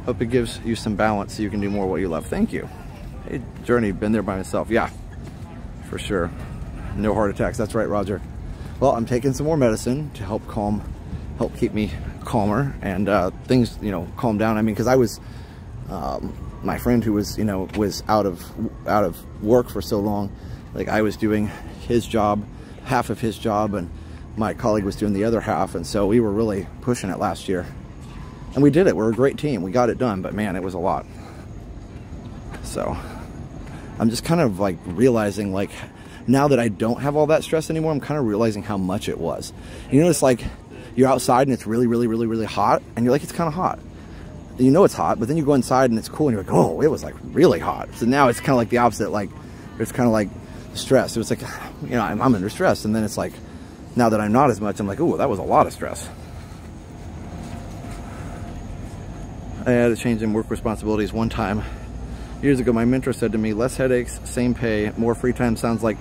Hope it gives you some balance so you can do more what you love. Thank you. Hey, Journey, been there by myself. Yeah, for sure. No heart attacks. That's right, Roger. Well, I'm taking some more medicine to help calm help keep me calmer and uh, things, you know, calm down. I mean, because I was, um, my friend who was, you know, was out of out of work for so long, like I was doing his job, half of his job, and my colleague was doing the other half, and so we were really pushing it last year, and we did it. We're a great team. We got it done, but man, it was a lot. So I'm just kind of like realizing like now that I don't have all that stress anymore, I'm kind of realizing how much it was. You know, it's like you're outside and it's really, really, really, really hot, and you're like, it's kind of hot. You know it's hot, but then you go inside and it's cool, and you're like, oh, it was like really hot. So now it's kind of like the opposite. Like it's kind of like stress. It was like, you know, I'm, I'm under stress, and then it's like, now that I'm not as much, I'm like, oh, that was a lot of stress. I had a change in work responsibilities one time. Years ago, my mentor said to me, less headaches, same pay, more free time sounds like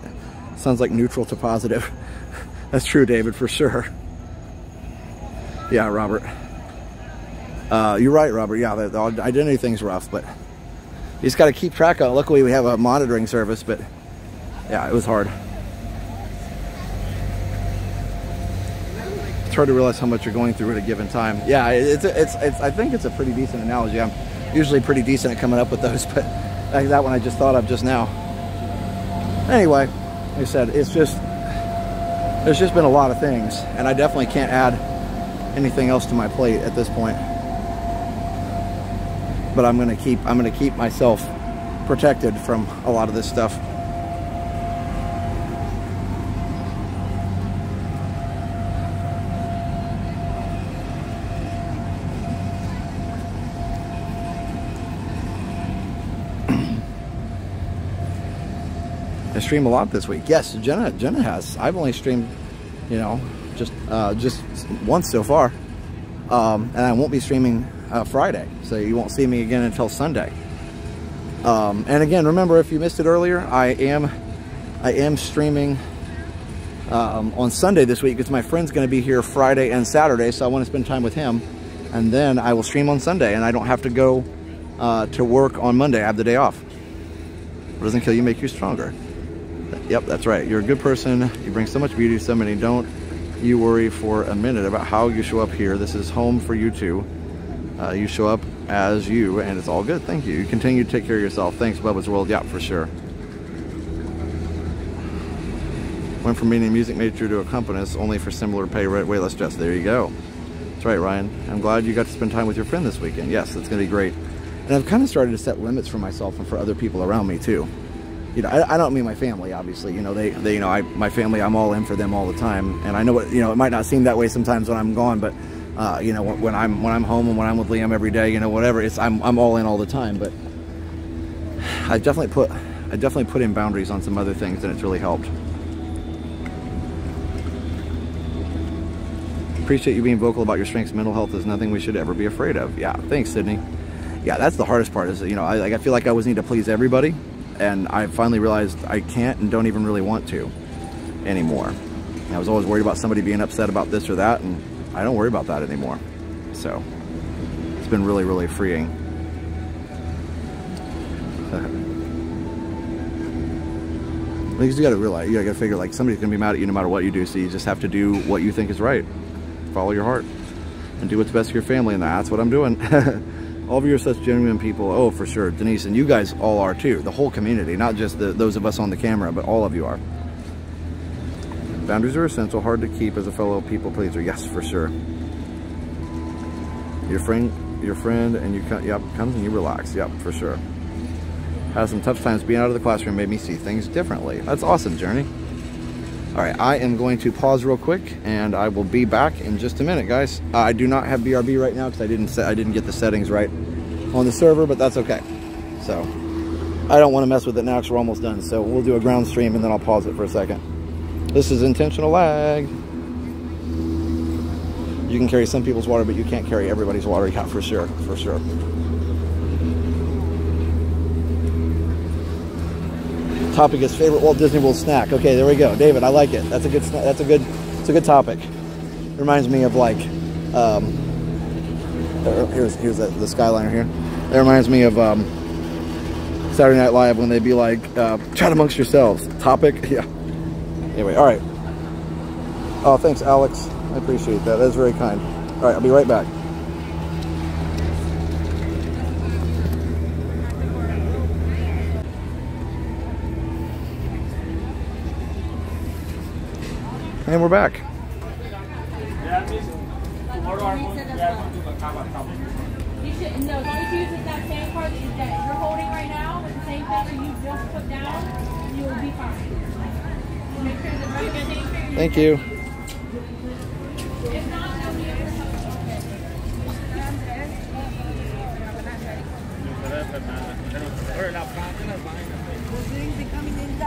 sounds like neutral to positive. That's true, David, for sure. Yeah, Robert. Uh, you're right, Robert. Yeah, the, the identity thing's rough, but you just got to keep track of it. Luckily, we have a monitoring service, but yeah, it was hard. It's hard to realize how much you're going through at a given time. Yeah, it's, it's, it's, I think it's a pretty decent analogy. I'm usually pretty decent at coming up with those, but that one I just thought of just now. Anyway, like I said, it's just, there's just been a lot of things, and I definitely can't add anything else to my plate at this point. But I'm gonna keep I'm gonna keep myself protected from a lot of this stuff. Stream a lot this week. Yes, Jenna Jenna has. I've only streamed, you know, just uh, just once so far. Um, and I won't be streaming uh, Friday, so you won't see me again until Sunday. Um, and again, remember if you missed it earlier, I am I am streaming um, on Sunday this week because my friend's going to be here Friday and Saturday, so I want to spend time with him. And then I will stream on Sunday, and I don't have to go uh, to work on Monday. I have the day off. What doesn't kill you make you stronger. Yep, that's right. You're a good person. You bring so much beauty to so many. Don't you worry for a minute about how you show up here. This is home for you too. Uh, you show up as you, and it's all good. Thank you. You continue to take care of yourself. Thanks, Bubba's World. Yeah, for sure. Went from being a music major to a accompanist, only for similar pay, right? way less stress. There you go. That's right, Ryan. I'm glad you got to spend time with your friend this weekend. Yes, it's going to be great. And I've kind of started to set limits for myself and for other people around me too. You know, I, I don't mean my family, obviously. You know, they, they, you know, I, my family, I'm all in for them all the time. And I know what, you know, it might not seem that way sometimes when I'm gone, but uh, you know, when I'm when I'm home and when I'm with Liam every day, you know, whatever, it's I'm I'm all in all the time. But I definitely put I definitely put in boundaries on some other things, and it's really helped. Appreciate you being vocal about your strengths. Mental health is nothing we should ever be afraid of. Yeah, thanks, Sydney. Yeah, that's the hardest part. Is you know, I I feel like I always need to please everybody, and I finally realized I can't and don't even really want to anymore. I was always worried about somebody being upset about this or that, and I don't worry about that anymore. So it's been really, really freeing. Because you gotta realize, you gotta figure like somebody's gonna be mad at you no matter what you do, so you just have to do what you think is right. Follow your heart and do what's best for your family, and that's what I'm doing. all of you are such genuine people. Oh, for sure. Denise, and you guys all are too. The whole community, not just the, those of us on the camera, but all of you are. Boundaries are essential, hard to keep as a fellow people pleaser. Yes, for sure. Your friend, your friend, and you come, yep, comes and you relax. Yep, for sure. Had some tough times being out of the classroom made me see things differently. That's awesome, Journey. All right, I am going to pause real quick, and I will be back in just a minute, guys. I do not have BRB right now because I didn't set, I didn't get the settings right on the server, but that's okay. So I don't want to mess with it now because we're almost done. So we'll do a ground stream, and then I'll pause it for a second. This is intentional lag. You can carry some people's water, but you can't carry everybody's water. Yeah, for sure, for sure. Topic is favorite Walt Disney World snack. Okay, there we go. David, I like it. That's a good. That's a good. It's a good topic. It reminds me of like. Um, here's here's the, the Skyliner here. It reminds me of um, Saturday Night Live when they'd be like, uh, "Chat amongst yourselves." Topic, yeah. Anyway, all right. Oh, thanks, Alex. I appreciate that. That's very kind. All right, I'll be right back. And we're back. You should, no, as long as you use that same card that you- that you're holding right now, with the same thing you just put down, you will be fine. Make sure the right thing. Thank you they'll be able to help.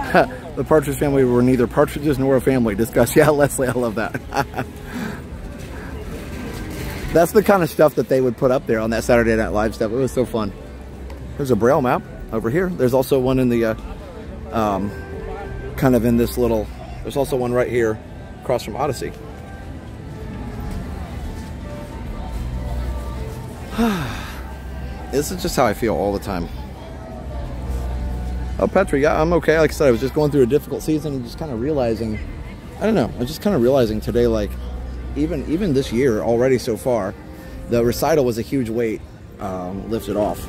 the Partridge family were neither partridges nor a family. Discuss. Yeah, Leslie, I love that. That's the kind of stuff that they would put up there on that Saturday Night Live stuff. It was so fun. There's a braille map over here. There's also one in the, uh, um, kind of in this little, there's also one right here across from Odyssey. this is just how I feel all the time. Oh, yeah, I'm okay. Like I said, I was just going through a difficult season and just kind of realizing, I don't know, I was just kind of realizing today, like, even even this year already so far, the recital was a huge weight um, lifted off.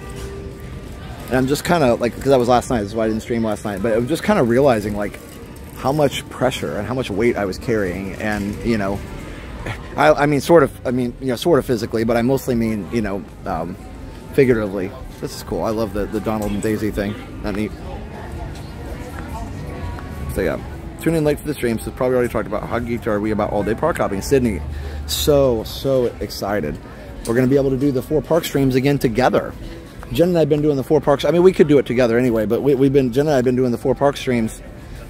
And I'm just kind of, like, because that was last night, that's why I didn't stream last night, but I'm just kind of realizing, like, how much pressure and how much weight I was carrying. And, you know, I, I mean, sort of, I mean, you know, sort of physically, but I mostly mean, you know, um, figuratively. This is cool. I love the, the Donald and Daisy thing. That neat. Yeah, tune in late for the stream. So probably already talked about how geeked are we about all day park hopping. in Sydney, so, so excited. We're going to be able to do the four park streams again together. Jen and I have been doing the four parks. I mean, we could do it together anyway, but we, have been, Jen and I have been doing the four park streams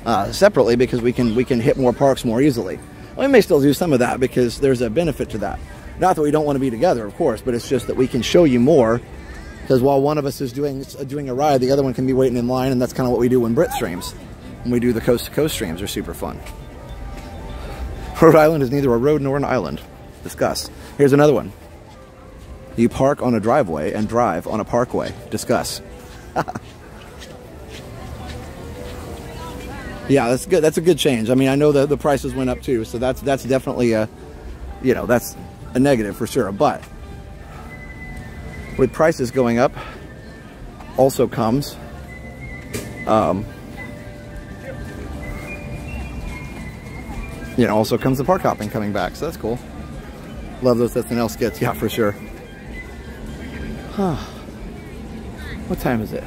uh, separately because we can we can hit more parks more easily. We may still do some of that because there's a benefit to that. Not that we don't want to be together, of course, but it's just that we can show you more because while one of us is doing doing a ride, the other one can be waiting in line, and that's kind of what we do when Brit streams. When we do the coast to coast streams, are super fun. Rhode Island is neither a road nor an island. Discuss. Here's another one. You park on a driveway and drive on a parkway. Discuss. yeah, that's good. That's a good change. I mean, I know that the prices went up too, so that's that's definitely a, you know, that's a negative for sure. But with prices going up, also comes, um, know, also comes the park hopping coming back. So that's cool. Love those SNL skits. Yeah, for sure. Huh. What time is it?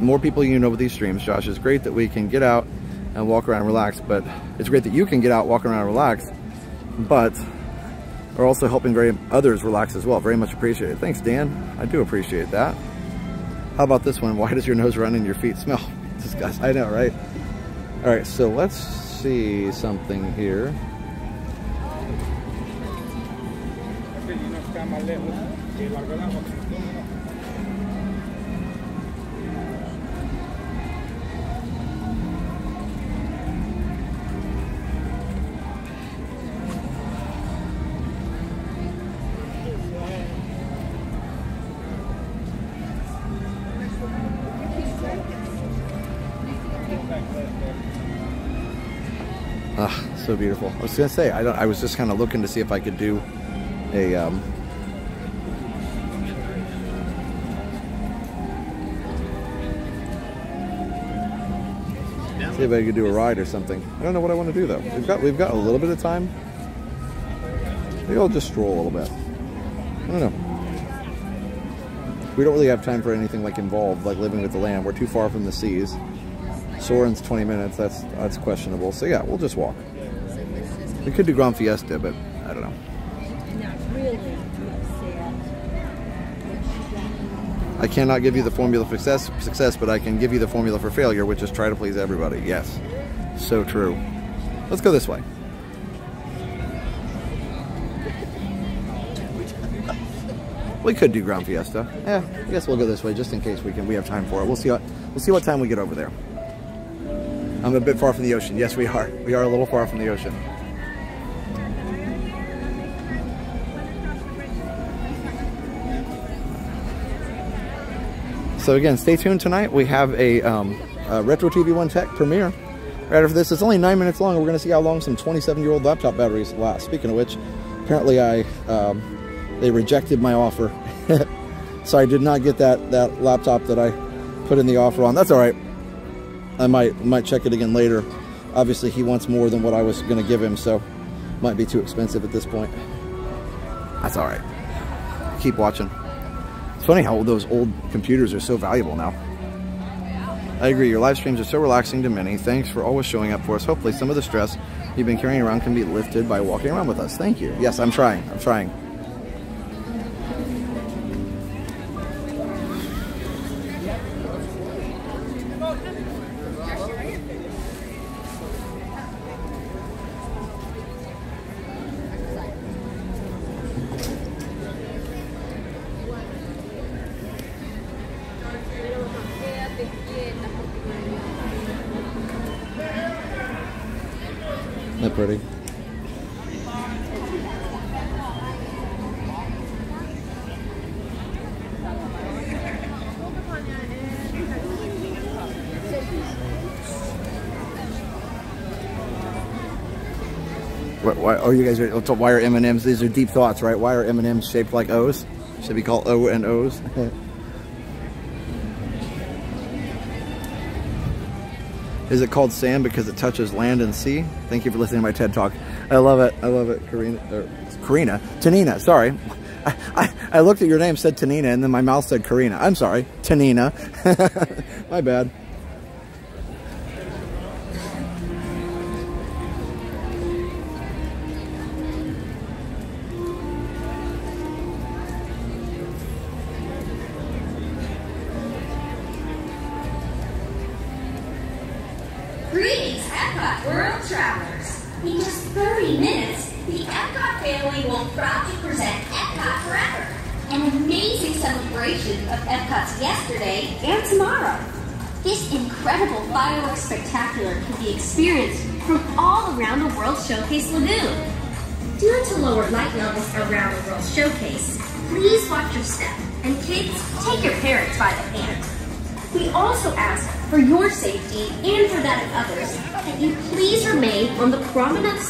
More people you know with these streams, Josh. It's great that we can get out and walk around and relax, but it's great that you can get out, walk around and relax, but are also helping very others relax as well. Very much appreciated. Thanks, Dan. I do appreciate that. How about this one? Why does your nose run and your feet smell? Disgust. I know, right? All right, so let's see something here. Beautiful. I was gonna say I don't. I was just kind of looking to see if I could do a. Um, see if I could do a ride or something. I don't know what I want to do though. We've got we've got a little bit of time. Maybe I'll just stroll a little bit. I don't know. We don't really have time for anything like involved, like living with the land. We're too far from the seas. Soarin's 20 minutes. That's that's questionable. So yeah, we'll just walk. We could do Grand Fiesta, but I don't know. I cannot give you the formula for success, success, but I can give you the formula for failure, which is try to please everybody. Yes, so true. Let's go this way. We could do Grand Fiesta. Yeah, I guess we'll go this way just in case we can. We have time for it. We'll see. What, we'll see what time we get over there. I'm a bit far from the ocean. Yes, we are. We are a little far from the ocean. So again, stay tuned tonight. We have a, um, a Retro TV One Tech premiere. Right after this, it's only nine minutes long, we're going to see how long some 27-year-old laptop batteries last. Speaking of which, apparently I um, they rejected my offer, so I did not get that that laptop that I put in the offer on. That's all right. I might might check it again later. Obviously, he wants more than what I was going to give him, so might be too expensive at this point. That's all right. Keep watching. Funny how those old computers are so valuable now. I agree, your live streams are so relaxing to many. Thanks for always showing up for us. Hopefully some of the stress you've been carrying around can be lifted by walking around with us. Thank you. Yes, I'm trying. I'm trying. Oh, you guys are, why are M&Ms, these are deep thoughts, right? Why are M&Ms shaped like O's? Should be called O and O's? Is it called sand because it touches land and sea? Thank you for listening to my TED Talk. I love it. I love it, Karina. Karina. Tanina, sorry. I, I, I, looked at your name, said Tanina, and then my mouth said Karina. I'm sorry. Tanina. my bad.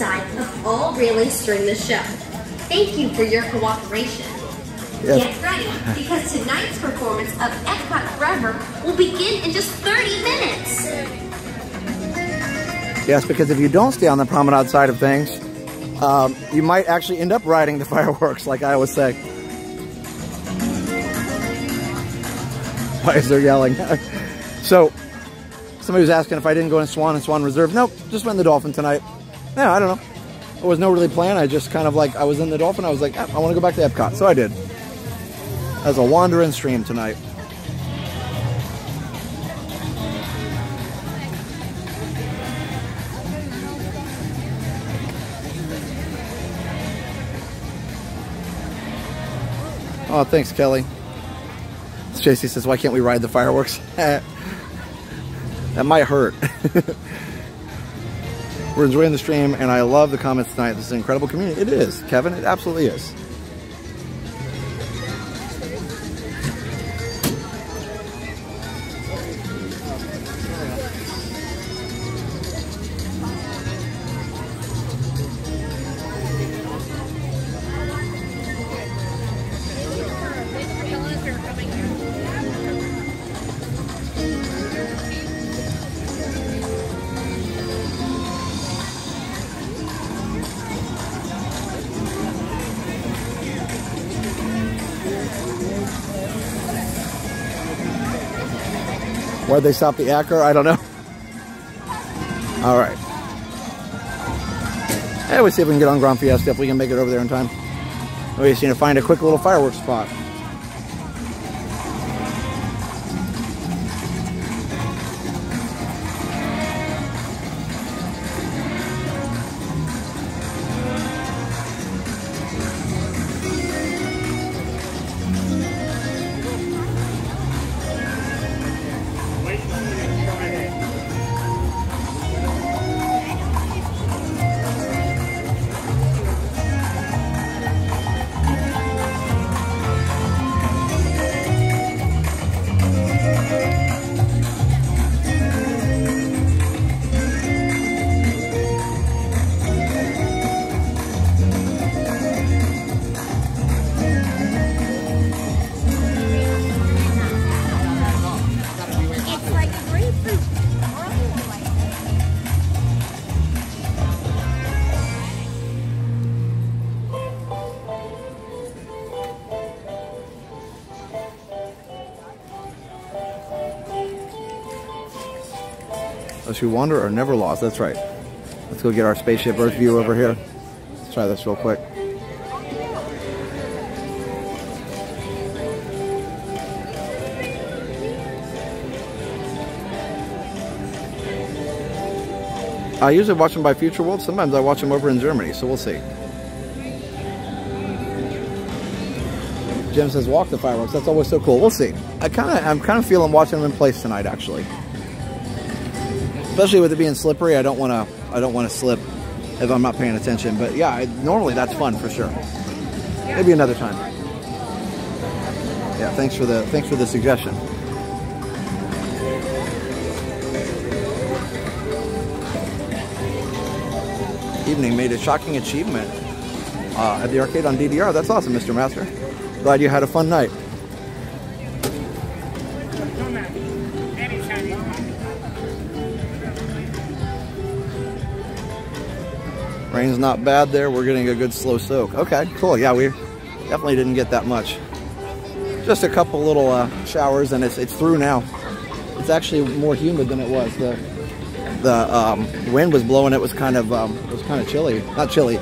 Side of all railings during the show. Thank you for your cooperation. Yes. Get ready, because tonight's performance of Epcot Forever will begin in just 30 minutes. Yes, because if you don't stay on the promenade side of things, um, you might actually end up riding the fireworks, like I always say. Why is there yelling? so, somebody was asking if I didn't go in Swan and Swan Reserve. Nope, just went in the Dolphin tonight. Yeah, I don't know. There was no really plan. I just kind of like, I was in the Dolphin. I was like, ah, I want to go back to Epcot. So I did. As a wandering stream tonight. Oh, thanks, Kelly. JC says, why can't we ride the fireworks? that might hurt. We're enjoying the stream, and I love the comments tonight. This is an incredible community. It is, Kevin. It absolutely is. Why'd they stop the Acker? I don't know. All right. Hey, we'll see if we can get on Grand Fiesta if we can make it over there in time. We just need to find a quick little fireworks spot. Who wander are never lost. That's right. Let's go get our spaceship Earth view over here. Let's try this real quick. I usually watch them by Future World. Sometimes I watch them over in Germany, so we'll see. Jim says, "Walk the fireworks." That's always so cool. We'll see. I kind of, I'm kind of feeling watching them in place tonight, actually. Especially with it being slippery, I don't want to, I don't want to slip if I'm not paying attention. But yeah, I, normally that's fun for sure. Maybe another time. Yeah, thanks for the, thanks for the suggestion. Evening made a shocking achievement uh, at the arcade on DDR. That's awesome, Mr. Master. Glad you had a fun night. Rain's not bad there. We're getting a good slow soak. Okay, cool. Yeah, we definitely didn't get that much. Just a couple little uh, showers, and it's it's through now. It's actually more humid than it was. The the um, wind was blowing. It was kind of um, it was kind of chilly. Not chilly.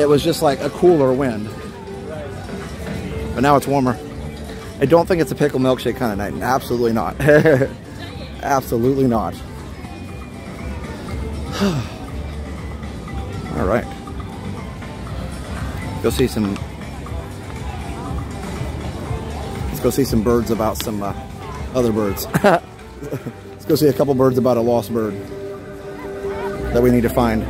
It was just like a cooler wind. But now it's warmer. I don't think it's a pickle milkshake kind of night. Absolutely not. Absolutely not. All right. Go see some. Let's go see some birds about some uh, other birds. let's go see a couple birds about a lost bird that we need to find.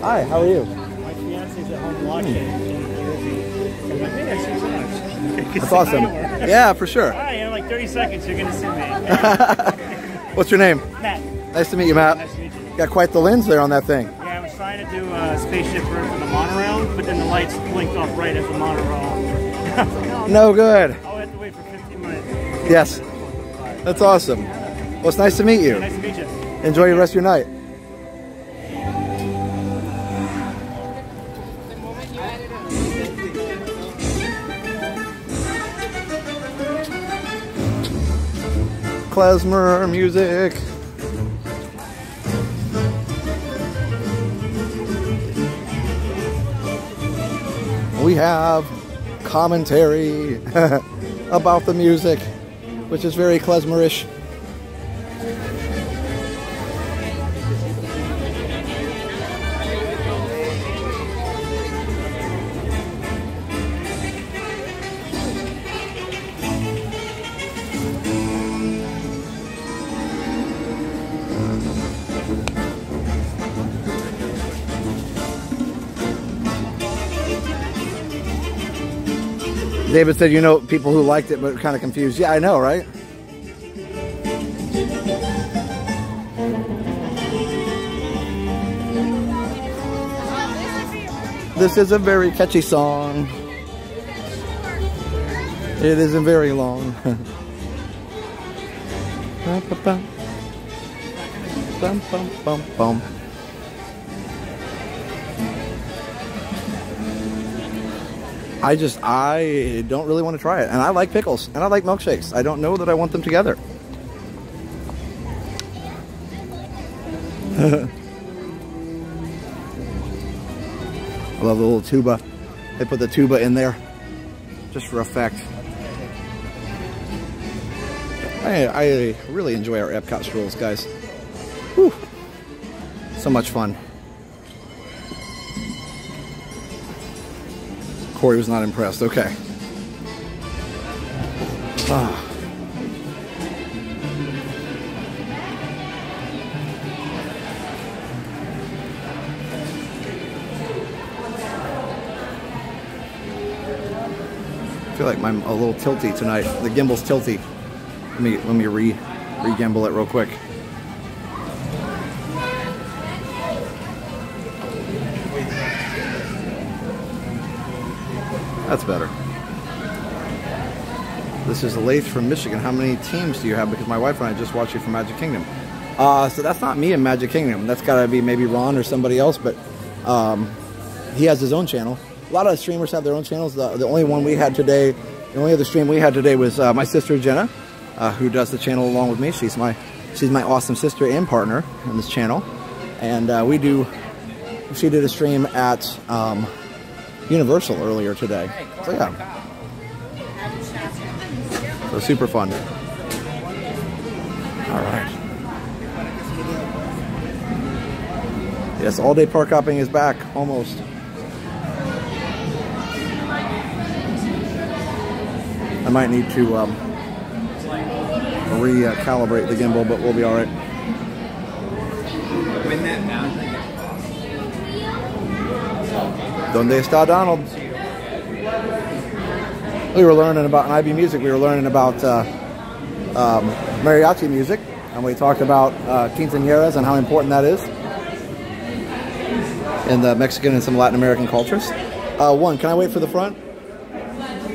Hi, how are you? My fiance's at home watching. I'm like, hey, I see Josh. That's awesome. Yeah, for sure. Hi, in like 30 seconds, you're going to see me. What's your name? Matt. Nice to meet you, Matt. Nice to meet you. Got quite the lens there on that thing. Spaceship Earth on the monorail, but then the lights blinked off right as the monorail. No good. Oh, I'll have to wait for 15 minutes. Yes. That's awesome. Well, it's nice to meet you. Nice to meet you. Enjoy the rest of your night. Klezmer music. We have commentary about the music, which is very klezmerish. David said, you know, people who liked it but kind of confused. Yeah, I know, right? This is a very catchy song. It isn't very long. Bum, bum, bum. Bum, I just, I don't really want to try it. And I like pickles and I like milkshakes. I don't know that I want them together. I love the little tuba. They put the tuba in there just for effect. I, I really enjoy our Epcot strolls, guys. Whew. So much fun. Corey was not impressed. Okay. Ah. I feel like I'm a little tilty tonight. The gimbal's tilty. Let me let me re re gimbal it real quick. That's better. This is Lath from Michigan. How many teams do you have? Because my wife and I just watched you from Magic Kingdom. Uh, so that's not me in Magic Kingdom. That's got to be maybe Ron or somebody else. But um, he has his own channel. A lot of streamers have their own channels. The, the only one we had today, the only other stream we had today was uh, my sister Jenna, uh, who does the channel along with me. She's my she's my awesome sister and partner in this channel, and uh, we do. She did a stream at um, Universal earlier today. So yeah. So super fun. All right. Yes, all day park hopping is back almost. I might need to um, recalibrate the gimbal, but we'll be all right. Win that mountain. Donde está Donald? We were learning about IB Music. We were learning about uh, um, mariachi music, and we talked about uh, quinceañeras and how important that is in the Mexican and some Latin American cultures. Uh, one, can I wait for the front?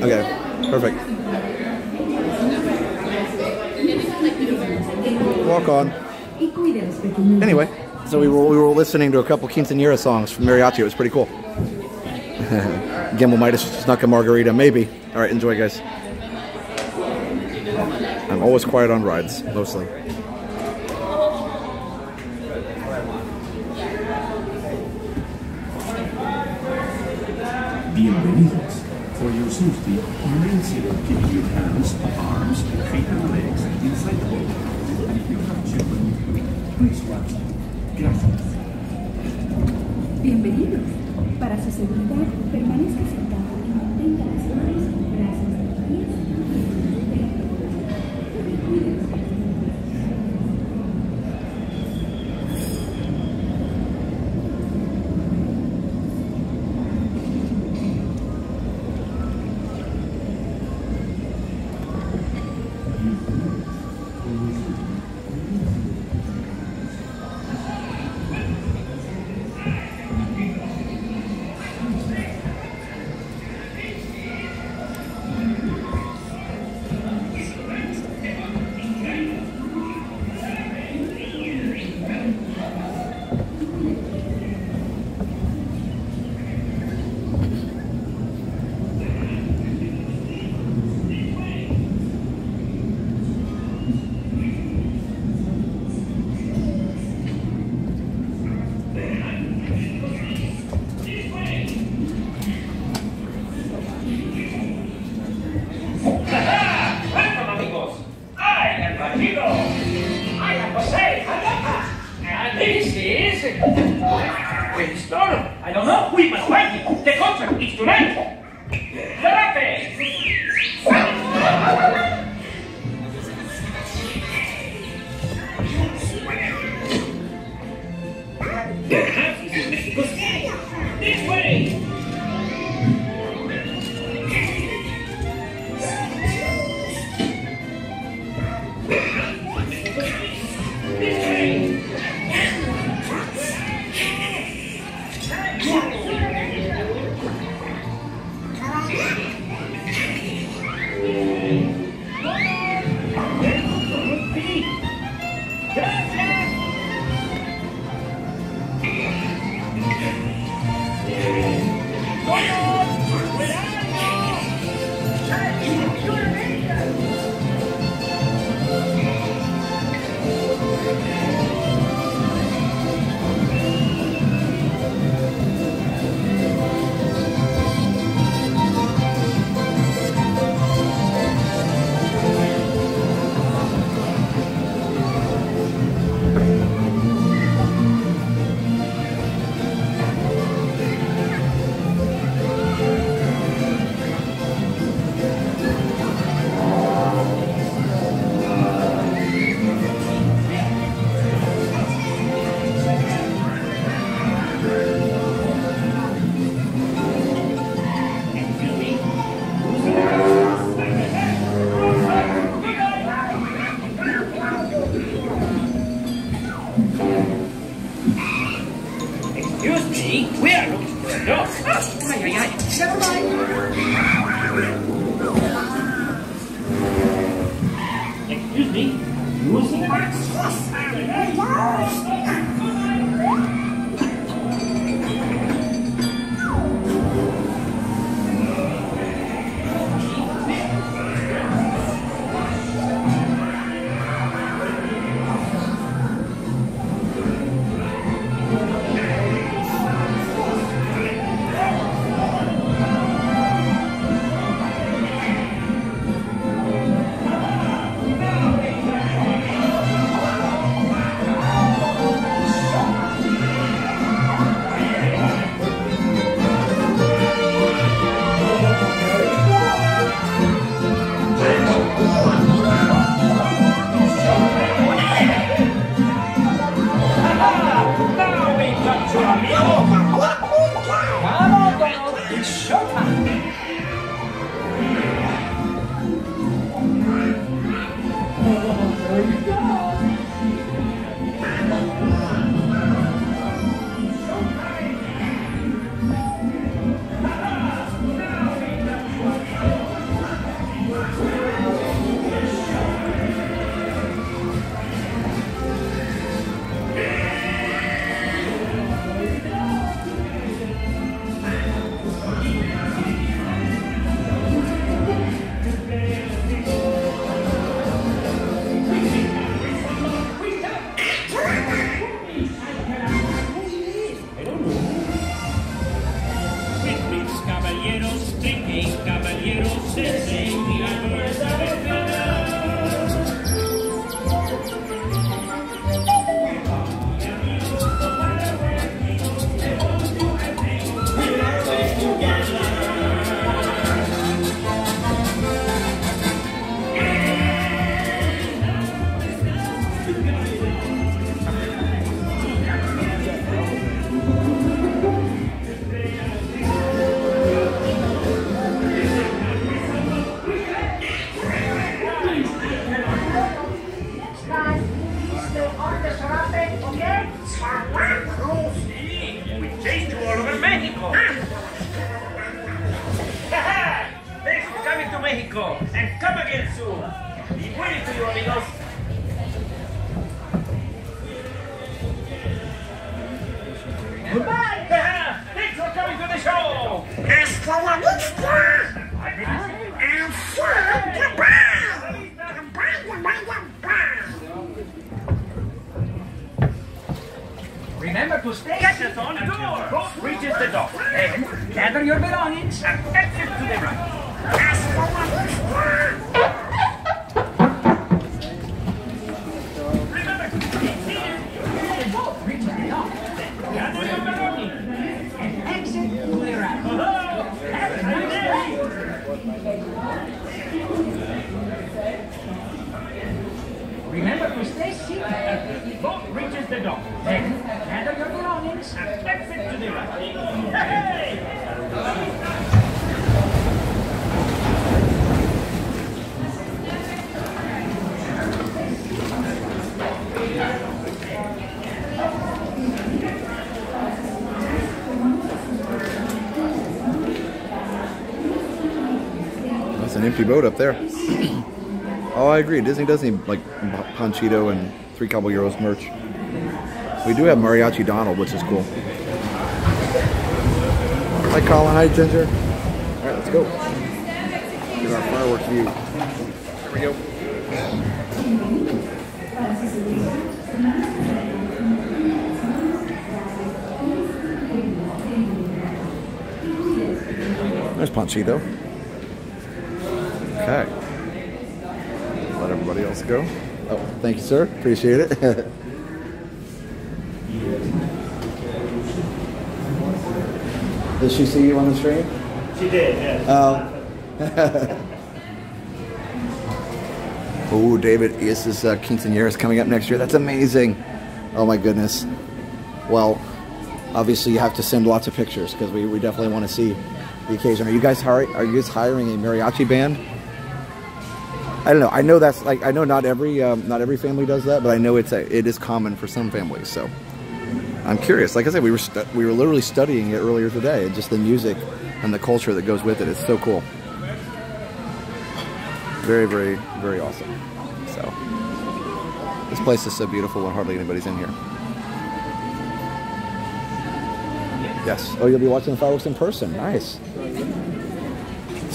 Okay, perfect. Walk on. Anyway, so we were, we were listening to a couple quinceañera songs from mariachi. It was pretty cool. Gimbal might have snuck a margarita, maybe. All right, enjoy, guys. I'm always quiet on rides, mostly. Bienvenidos. For your safety, remain seated, keeping your hands, arms, feet, and legs inside the boat. And if you have children please watch them. Gracias. Bienvenidos. Para su seguridad, permanezca sentado y mantenga las manos, Goodbye. Thanks for coming to the show. Hasta la vista! And so, goodbye! Goodbye, goodbye, goodbye! Remember to stay the on door. Boat reaches the door. Then gather your belongings and exit to the right. The boat reaches the dock. Then gather your belongings and exit to the right. Hello. Have a nice day. Remember to stay seated as the reaches the dock. Then gather your belongings and to the right. Hey! That's an empty boat up there. oh, I agree. Disney does need like Panchito and Three Caballeros merch. We do have Mariachi Donald, which is cool. Hi, Colin. Hi, Ginger. All right, let's go. Get our fireworks view. Here we go. There's Panchito. Okay. Let everybody else go. Oh, thank you, sir. Appreciate it. Did she see you on the stream? She did, yes. Oh. oh, David, this is uh, Quinceañeras coming up next year. That's amazing. Oh my goodness. Well, obviously you have to send lots of pictures because we, we definitely want to see the occasion. Are you guys hiring? Are you guys hiring a mariachi band? I don't know. I know that's like I know not every um, not every family does that, but I know it's a, it is common for some families. So I'm curious. Like I said, we were we were literally studying it earlier today, and just the music and the culture that goes with it. It's so cool. Very, very, very awesome. So this place is so beautiful when hardly anybody's in here. Yes. Oh, you'll be watching the fireworks in person. Nice.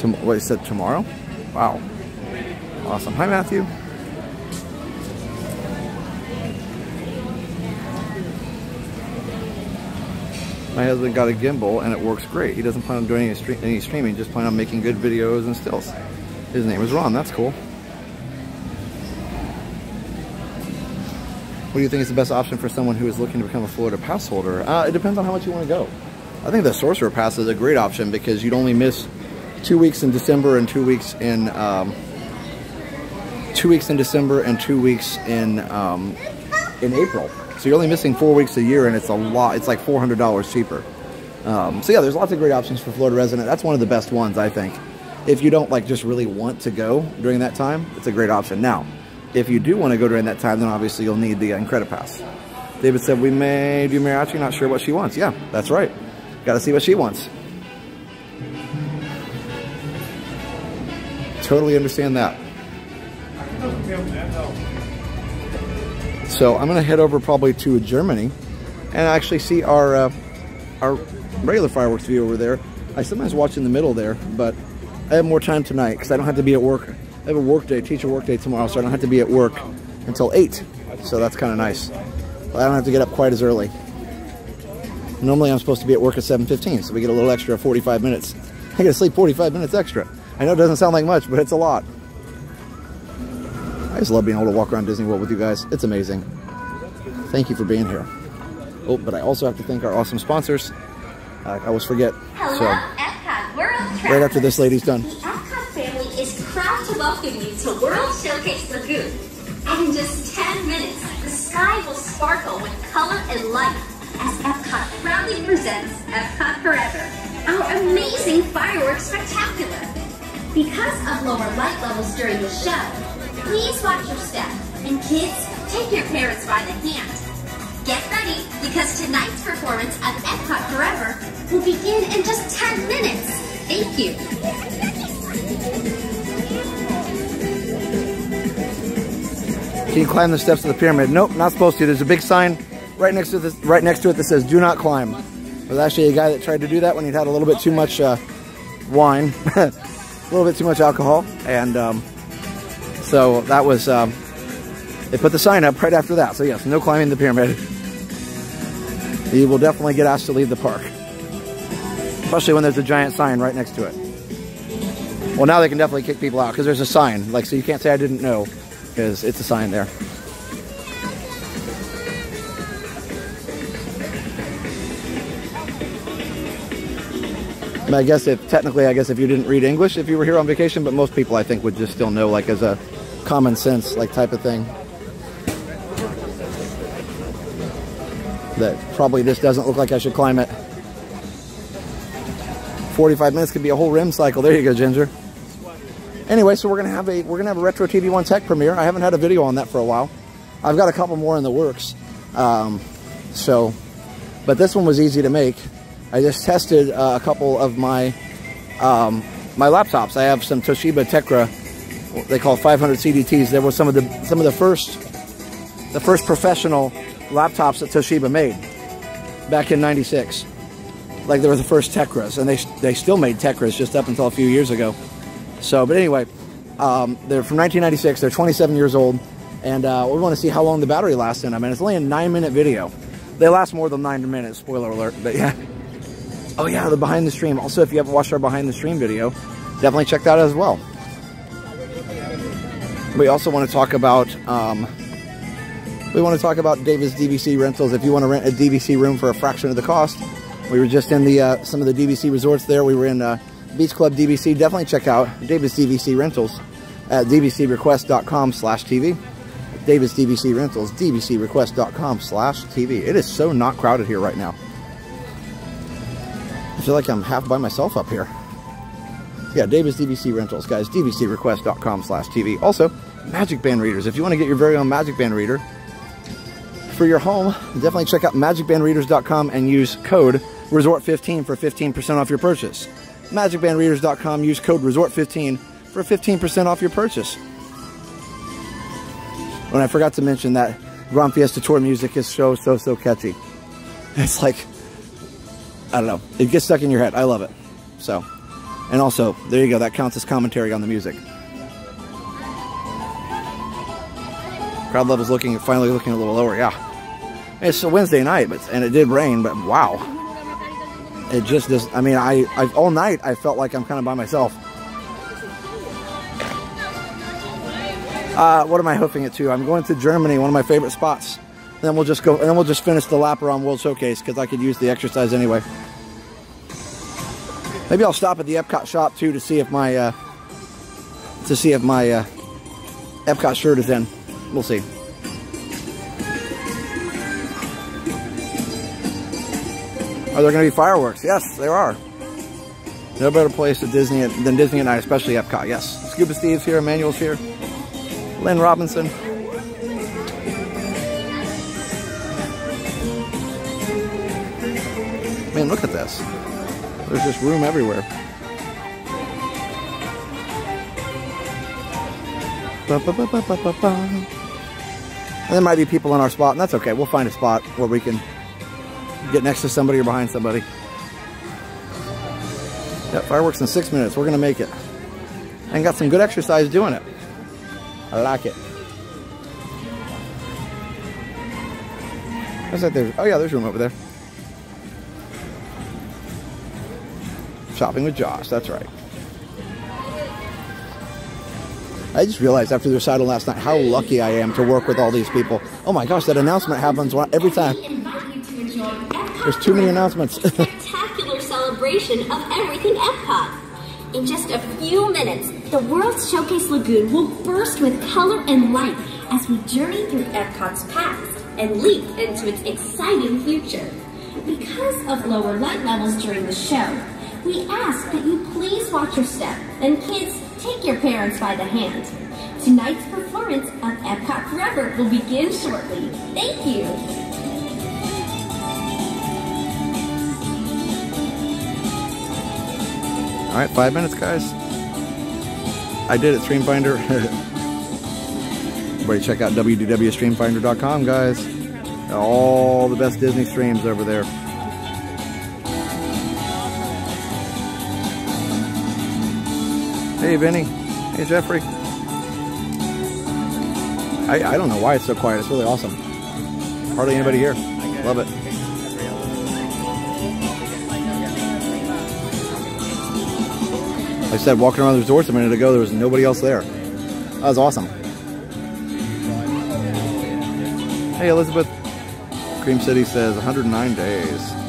Tom- what you said tomorrow? Wow. Awesome. Hi, Matthew. My husband got a gimbal and it works great. He doesn't plan on doing any, any streaming, just plan on making good videos and stills. His name is Ron. That's cool. What do you think is the best option for someone who is looking to become a Florida pass holder? Uh, it depends on how much you want to go. I think the Sorcerer Pass is a great option because you'd only miss two weeks in December and two weeks in um, two weeks in December and two weeks in um, in April. So you're only missing four weeks a year, and it's a lot. It's like four hundred dollars cheaper. Um, so yeah, there's lots of great options for Florida resident. That's one of the best ones, I think. If you don't like just really want to go during that time, it's a great option. Now, if you do want to go during that time, then obviously you'll need the uh, credit pass. David said we may do mariachi. Not sure what she wants. Yeah, that's right. Got to see what she wants. Totally understand that. So I'm gonna head over probably to Germany and actually see our uh, our regular fireworks view over there. I sometimes watch in the middle there, but I have more time tonight because I don't have to be at work. I have a work day, teacher work day tomorrow, so I don't have to be at work until 8. So that's kind of nice. I don't have to get up quite as early. Normally I'm supposed to be at work at 7.15, so we get a little extra 45 minutes. I get to sleep 45 minutes extra. I know it doesn't sound like much, but it's a lot. I just love being able to walk around Disney World with you guys. It's amazing. Thank you for being here. Oh, but I also have to thank our awesome sponsors. Uh, I always forget. Hello, So, Epcot World right after this lady's done. The Epcot family is proud to welcome you to World Showcase Lagoon. And in just 10 minutes, the sky will sparkle with color and light as Epcot proudly presents Epcot Forever, our amazing fireworks spectacular. Because of lower light levels during the show, Please watch your step. And kids, take your parents by the hand. Get ready, because tonight's performance of Epcot Forever will begin in just 10 minutes. Thank you. Can you climb the steps of the pyramid? Nope, not supposed to. There's a big sign right next to this, right next to it that says "Do not climb." There's actually a guy that tried to do that when he'd had a little bit too much uh, wine, a little bit too much alcohol, and um, so that was. Um, they put the sign up right after that. So yes, no climbing the pyramid. You will definitely get asked to leave the park, especially when there's a giant sign right next to it. Well, now they can definitely kick people out because there's a sign. Like, so you can't say I didn't know because it's a sign there. I guess if technically, I guess if you didn't read English, if you were here on vacation, but most people I think would just still know, like as a common sense, like type of thing. That probably this doesn't look like I should climb it. 45 minutes could be a whole REM cycle. There you go, Ginger. Anyway, so we're gonna have a we're gonna have a retro TV One Tech premiere. I haven't had a video on that for a while. I've got a couple more in the works. Um, so, but this one was easy to make. I just tested uh, a couple of my um, my laptops. I have some Toshiba Tecra, they call 500 CDTs. They were some of the some of the first the first professional laptops that Toshiba made back in '96. Like they were the first Tecras, and they they still made Tecras just up until a few years ago. So, but anyway, um, they're from 1996. They're 27 years old, and uh, we want to see how long the battery lasts in them. And it's only a nine-minute video. They last more than nine minutes. Spoiler alert! But yeah. Oh yeah, the behind the stream. Also, if you haven't watched our behind the stream video, definitely check that out as well. We also want to talk about um, we want to talk about David's DVC rentals. If you want to rent a DVC room for a fraction of the cost, we were just in the uh, some of the DVC resorts there. We were in uh, Beach Club DVC. Definitely check out David's DVC rentals at dvcrequest.com slash TV. David's DVC rentals, dvcrequest.com slash TV. It is so not crowded here right now. I feel like I'm half by myself up here. Yeah, David's DVC Rentals, guys. DVCRequest.com slash TV. Also, Magic Band readers. If you want to get your very own Magic Band reader for your home, definitely check out MagicBandReaders.com and use code RESORT15 for 15% off your purchase. MagicBandReaders.com, use code RESORT15 for 15% off your purchase. When I forgot to mention that Grand Fiesta Tour music is so, so, so catchy. It's like, I don't know. It gets stuck in your head. I love it. So, and also, there you go. That counts as commentary on the music. Crowd level's looking, finally looking a little lower. Yeah, it's a Wednesday night, but and it did rain, but wow, it just does. I mean, I, I all night I felt like I'm kind of by myself. Uh, what am I hoofing it to? I'm going to Germany, one of my favorite spots. Then we'll just go, and then we'll just finish the lap around World Showcase because I could use the exercise anyway. Maybe I'll stop at the Epcot shop too to see if my uh, to see if my uh, Epcot shirt is in. We'll see. Are there going to be fireworks? Yes, there are. No better place than Disney than Disney and I, especially Epcot. Yes, Scuba Steve's here, Emmanuel's here, Lynn Robinson. Man, look at this. There's just room everywhere. Ba, ba, ba, there might be people in our spot, and that's okay. We'll find a spot where we can get next to somebody or behind somebody. Yep, fireworks in six minutes. We're going to make it. And got some good exercise doing it. I like it. What's that there? Oh yeah, there's room over there. Shopping with Josh, that's right. I just realized after the recital last night how lucky I am to work with all these people. Oh my gosh, that announcement happens every time. There's too many announcements. spectacular celebration of everything Epcot. In just a few minutes, the World's Showcase Lagoon will burst with color and light as we journey through Epcot's past and leap into its exciting future. Because of lower light levels during the show, we ask that you please watch your step and kids, take your parents by the hand. Tonight's performance of Epcot Forever will begin shortly. Thank you. All right, five minutes, guys. I did it, Streamfinder. everybody check out www.streamfinder.com, guys. All the best Disney streams over there. Hey, Vinny. Hey, Jeffrey. I, I don't know why it's so quiet. It's really awesome. Hardly anybody here. Love it. I said walking around the resorts a minute ago, there was nobody else there. That was awesome. Hey, Elizabeth. Cream City says 109 days.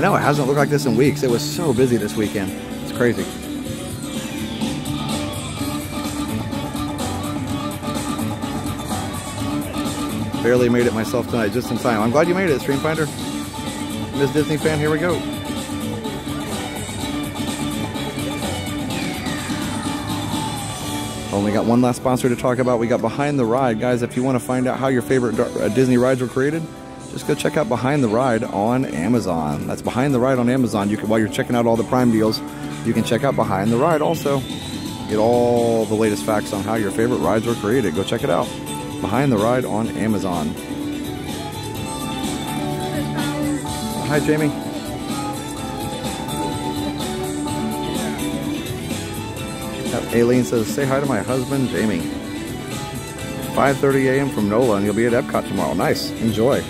I know, it hasn't looked like this in weeks. It was so busy this weekend. It's crazy. Barely made it myself tonight, just in time. I'm glad you made it, Streamfinder. Miss Disney fan, here we go. Only got one last sponsor to talk about. We got Behind the Ride. Guys, if you want to find out how your favorite uh, Disney rides were created, just go check out Behind the Ride on Amazon. That's Behind the Ride on Amazon. You can while you're checking out all the Prime deals, you can check out Behind the Ride also. Get all the latest facts on how your favorite rides were created. Go check it out. Behind the Ride on Amazon. Hi, Jamie. Aileen says, say hi to my husband, Jamie. 5.30 a.m. from NOLA, and you'll be at Epcot tomorrow. Nice. Enjoy.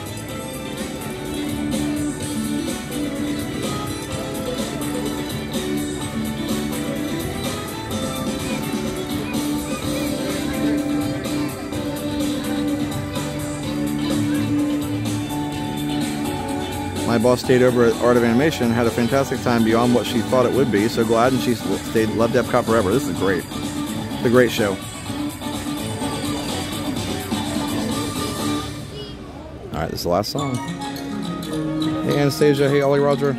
Boss stayed over at Art of Animation had a fantastic time beyond what she thought it would be. So glad and she stayed, loved Epcot forever. This is great. It's a great show. All right, this is the last song. Hey Anastasia, hey Ollie Roger.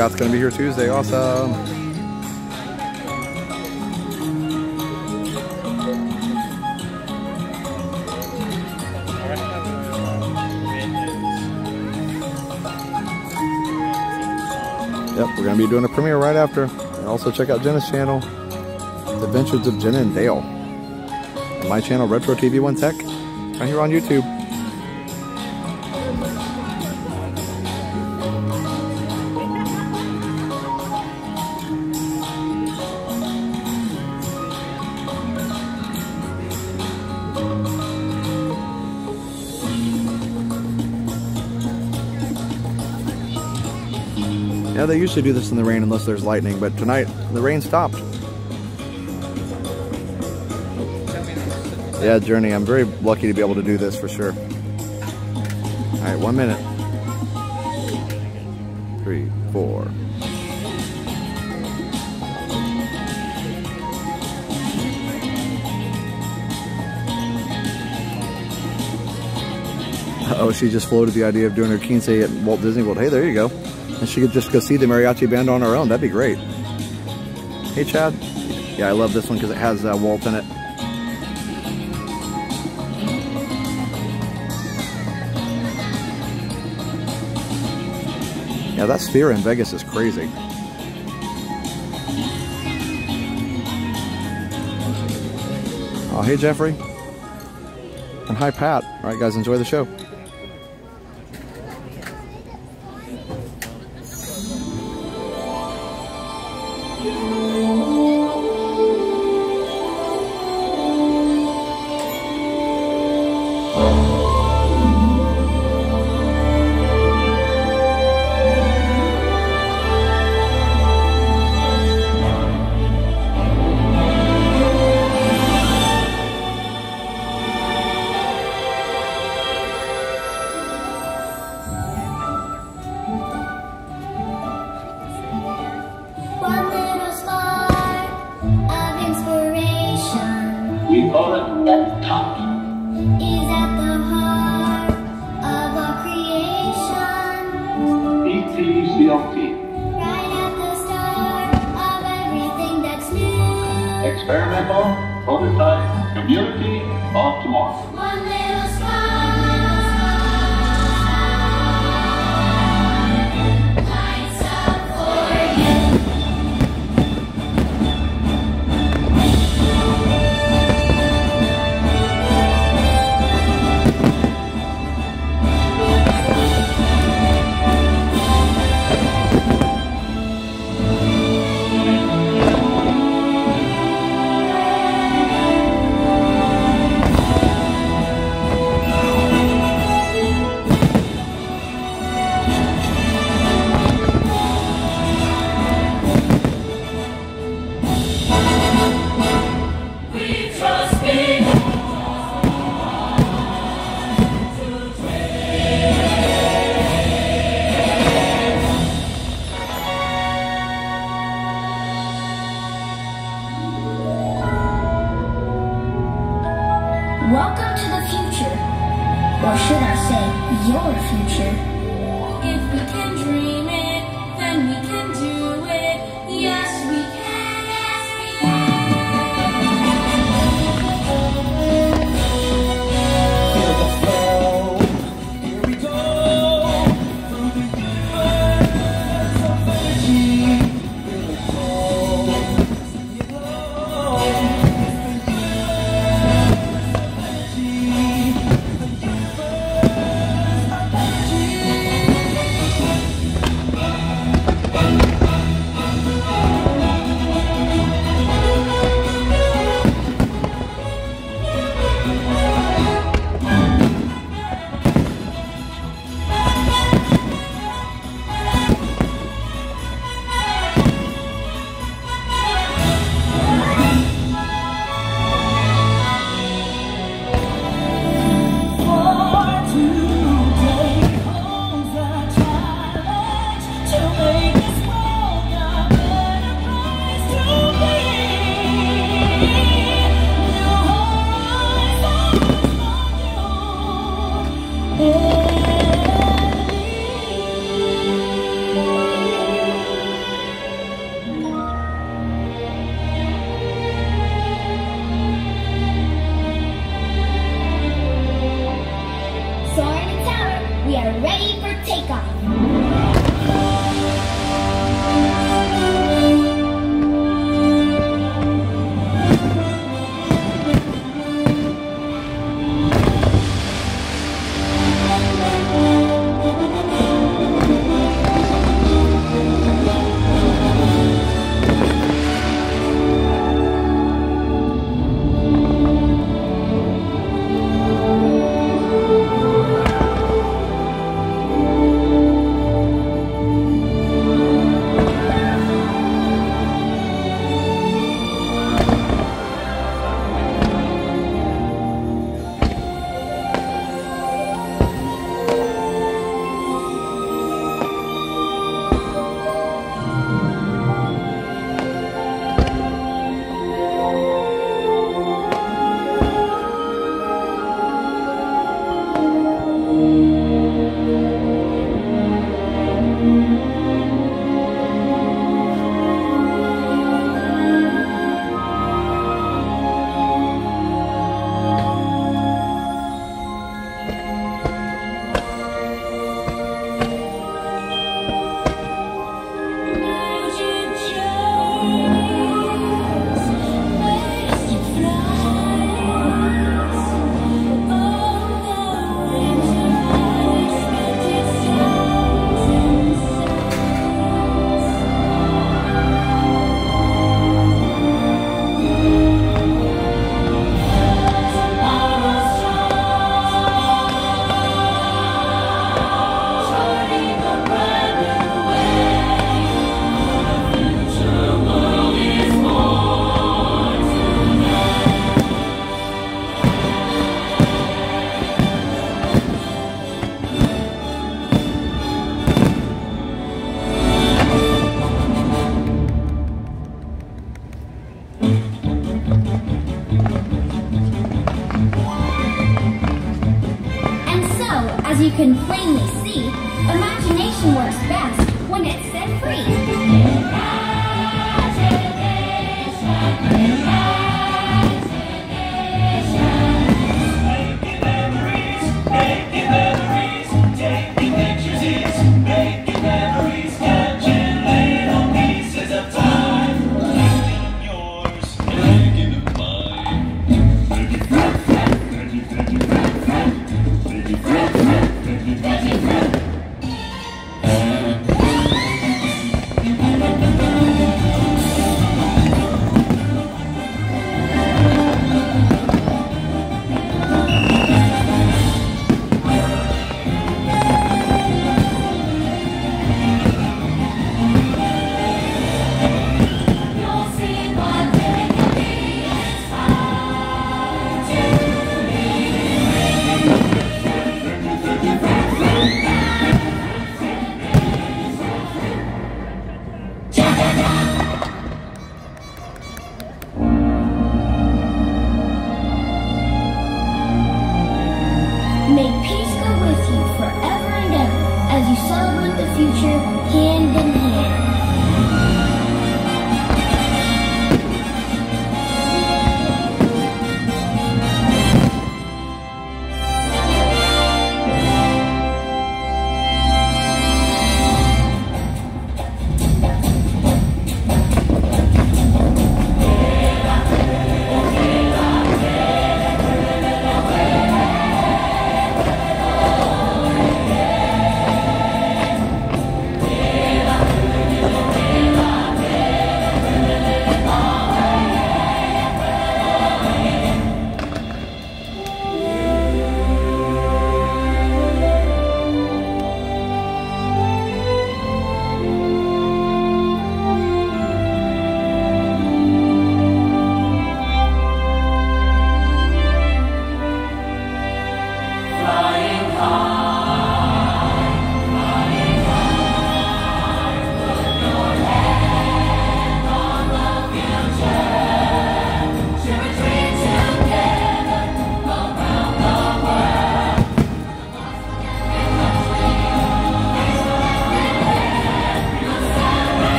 Scott's gonna be here Tuesday. Awesome. Yep, we're gonna be doing a premiere right after. And also check out Jenna's channel, The Adventures of Jenna and Dale. And my channel, Retro TV One Tech, right here on YouTube. Yeah, they usually do this in the rain unless there's lightning, but tonight the rain stopped. Yeah, Journey, I'm very lucky to be able to do this for sure. All right, one minute. Three, four. Oh, she just floated the idea of doing her Quince at Walt Disney World. Hey, there you go. And she could just go see the mariachi band on her own. That'd be great. Hey, Chad. Yeah, I love this one because it has uh, Walt in it. Yeah, that sphere in Vegas is crazy. Oh, hey, Jeffrey. And hi, Pat. All right, guys, enjoy the show.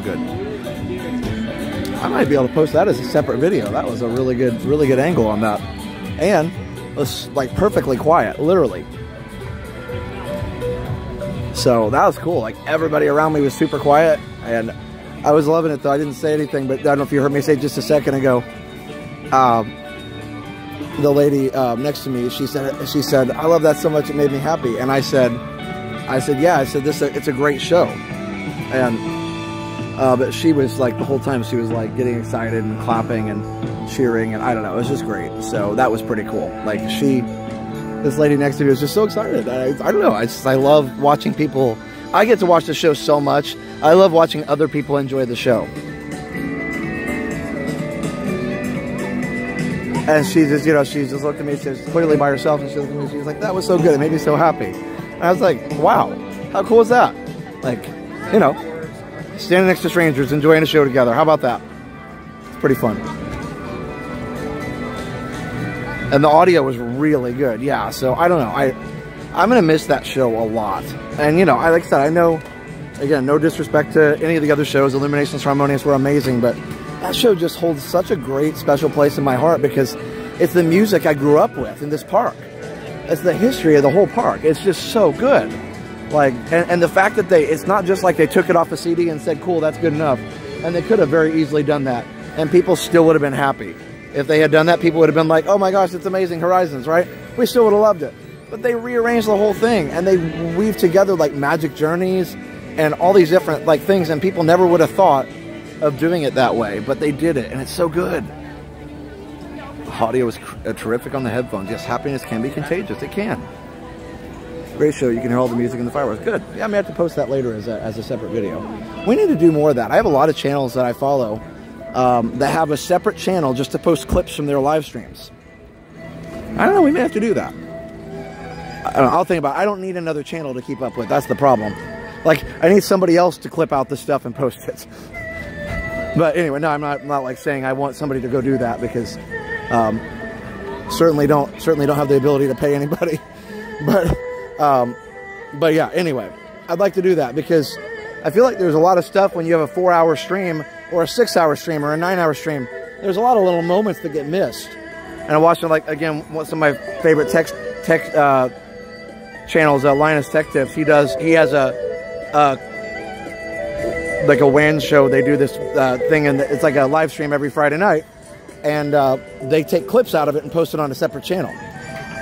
Good. I might be able to post that as a separate video. That was a really good, really good angle on that. And it was like perfectly quiet, literally. So that was cool. Like everybody around me was super quiet and I was loving it though. I didn't say anything, but I don't know if you heard me say just a second ago. Um, the lady uh, next to me, she said, she said, I love that so much. It made me happy. And I said, I said, yeah, I said, this, it's a great show. And, uh, but she was like, the whole time she was like getting excited and clapping and cheering. And I don't know, it was just great. So that was pretty cool. Like she, this lady next to me was just so excited. I, I don't know. I just, I love watching people. I get to watch the show so much. I love watching other people enjoy the show. And she just, you know, she just looked at me. She was clearly by herself, and she looked at me. She was like, "That was so good. It made me so happy." And I was like, "Wow, how cool is that?" Like, you know, standing next to strangers, enjoying a show together. How about that? It's pretty fun. And the audio was really good. Yeah. So I don't know. I I'm gonna miss that show a lot. And you know, I like I said, I know. Again, no disrespect to any of the other shows. Illuminations Harmonious were amazing, but that show just holds such a great special place in my heart because it's the music I grew up with in this park. It's the history of the whole park. It's just so good. Like, and, and the fact that they, it's not just like they took it off a CD and said, cool, that's good enough. And they could have very easily done that. And people still would have been happy. If they had done that, people would have been like, oh my gosh, it's amazing Horizons, right? We still would have loved it. But they rearranged the whole thing and they weave together like magic journeys and all these different like things. And people never would have thought of doing it that way, but they did it, and it's so good. Audio is uh, terrific on the headphones. Yes, happiness can be contagious. It can. Show. You can hear all the music and the fireworks. Good. Yeah, I may have to post that later as a, as a separate video. We need to do more of that. I have a lot of channels that I follow um, that have a separate channel just to post clips from their live streams. I don't know. We may have to do that. I don't know, I'll think about. It. I don't need another channel to keep up with. That's the problem. Like I need somebody else to clip out the stuff and post it. But anyway, no, I'm not, I'm not like saying I want somebody to go do that because um, certainly don't certainly don't have the ability to pay anybody. But um, but yeah, anyway, I'd like to do that because I feel like there's a lot of stuff when you have a four-hour stream or a six-hour stream or a nine-hour stream. There's a lot of little moments that get missed. And I'm watching like again some of my favorite tech tech uh, channels, uh, Linus Tech Tips. He does he has a, a like a WAN show. They do this uh, thing, and it's like a live stream every Friday night, and uh, they take clips out of it and post it on a separate channel.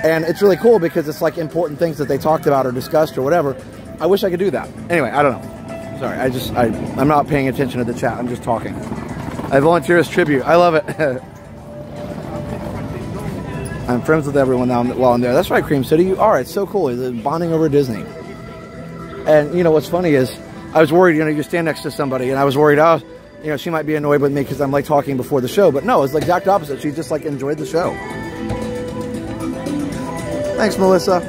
And it's really cool because it's like important things that they talked about or discussed or whatever. I wish I could do that. Anyway, I don't know. Sorry, I just I I'm not paying attention to the chat. I'm just talking. I volunteer as tribute. I love it. I'm friends with everyone now while I'm there. That's right, Cream City. You are. It's so cool. It's bonding over Disney. And you know what's funny is I was worried, you know, you stand next to somebody, and I was worried, oh, you know, she might be annoyed with me because I'm like talking before the show. But no, it's the exact opposite. She just like enjoyed the show. Thanks, Melissa.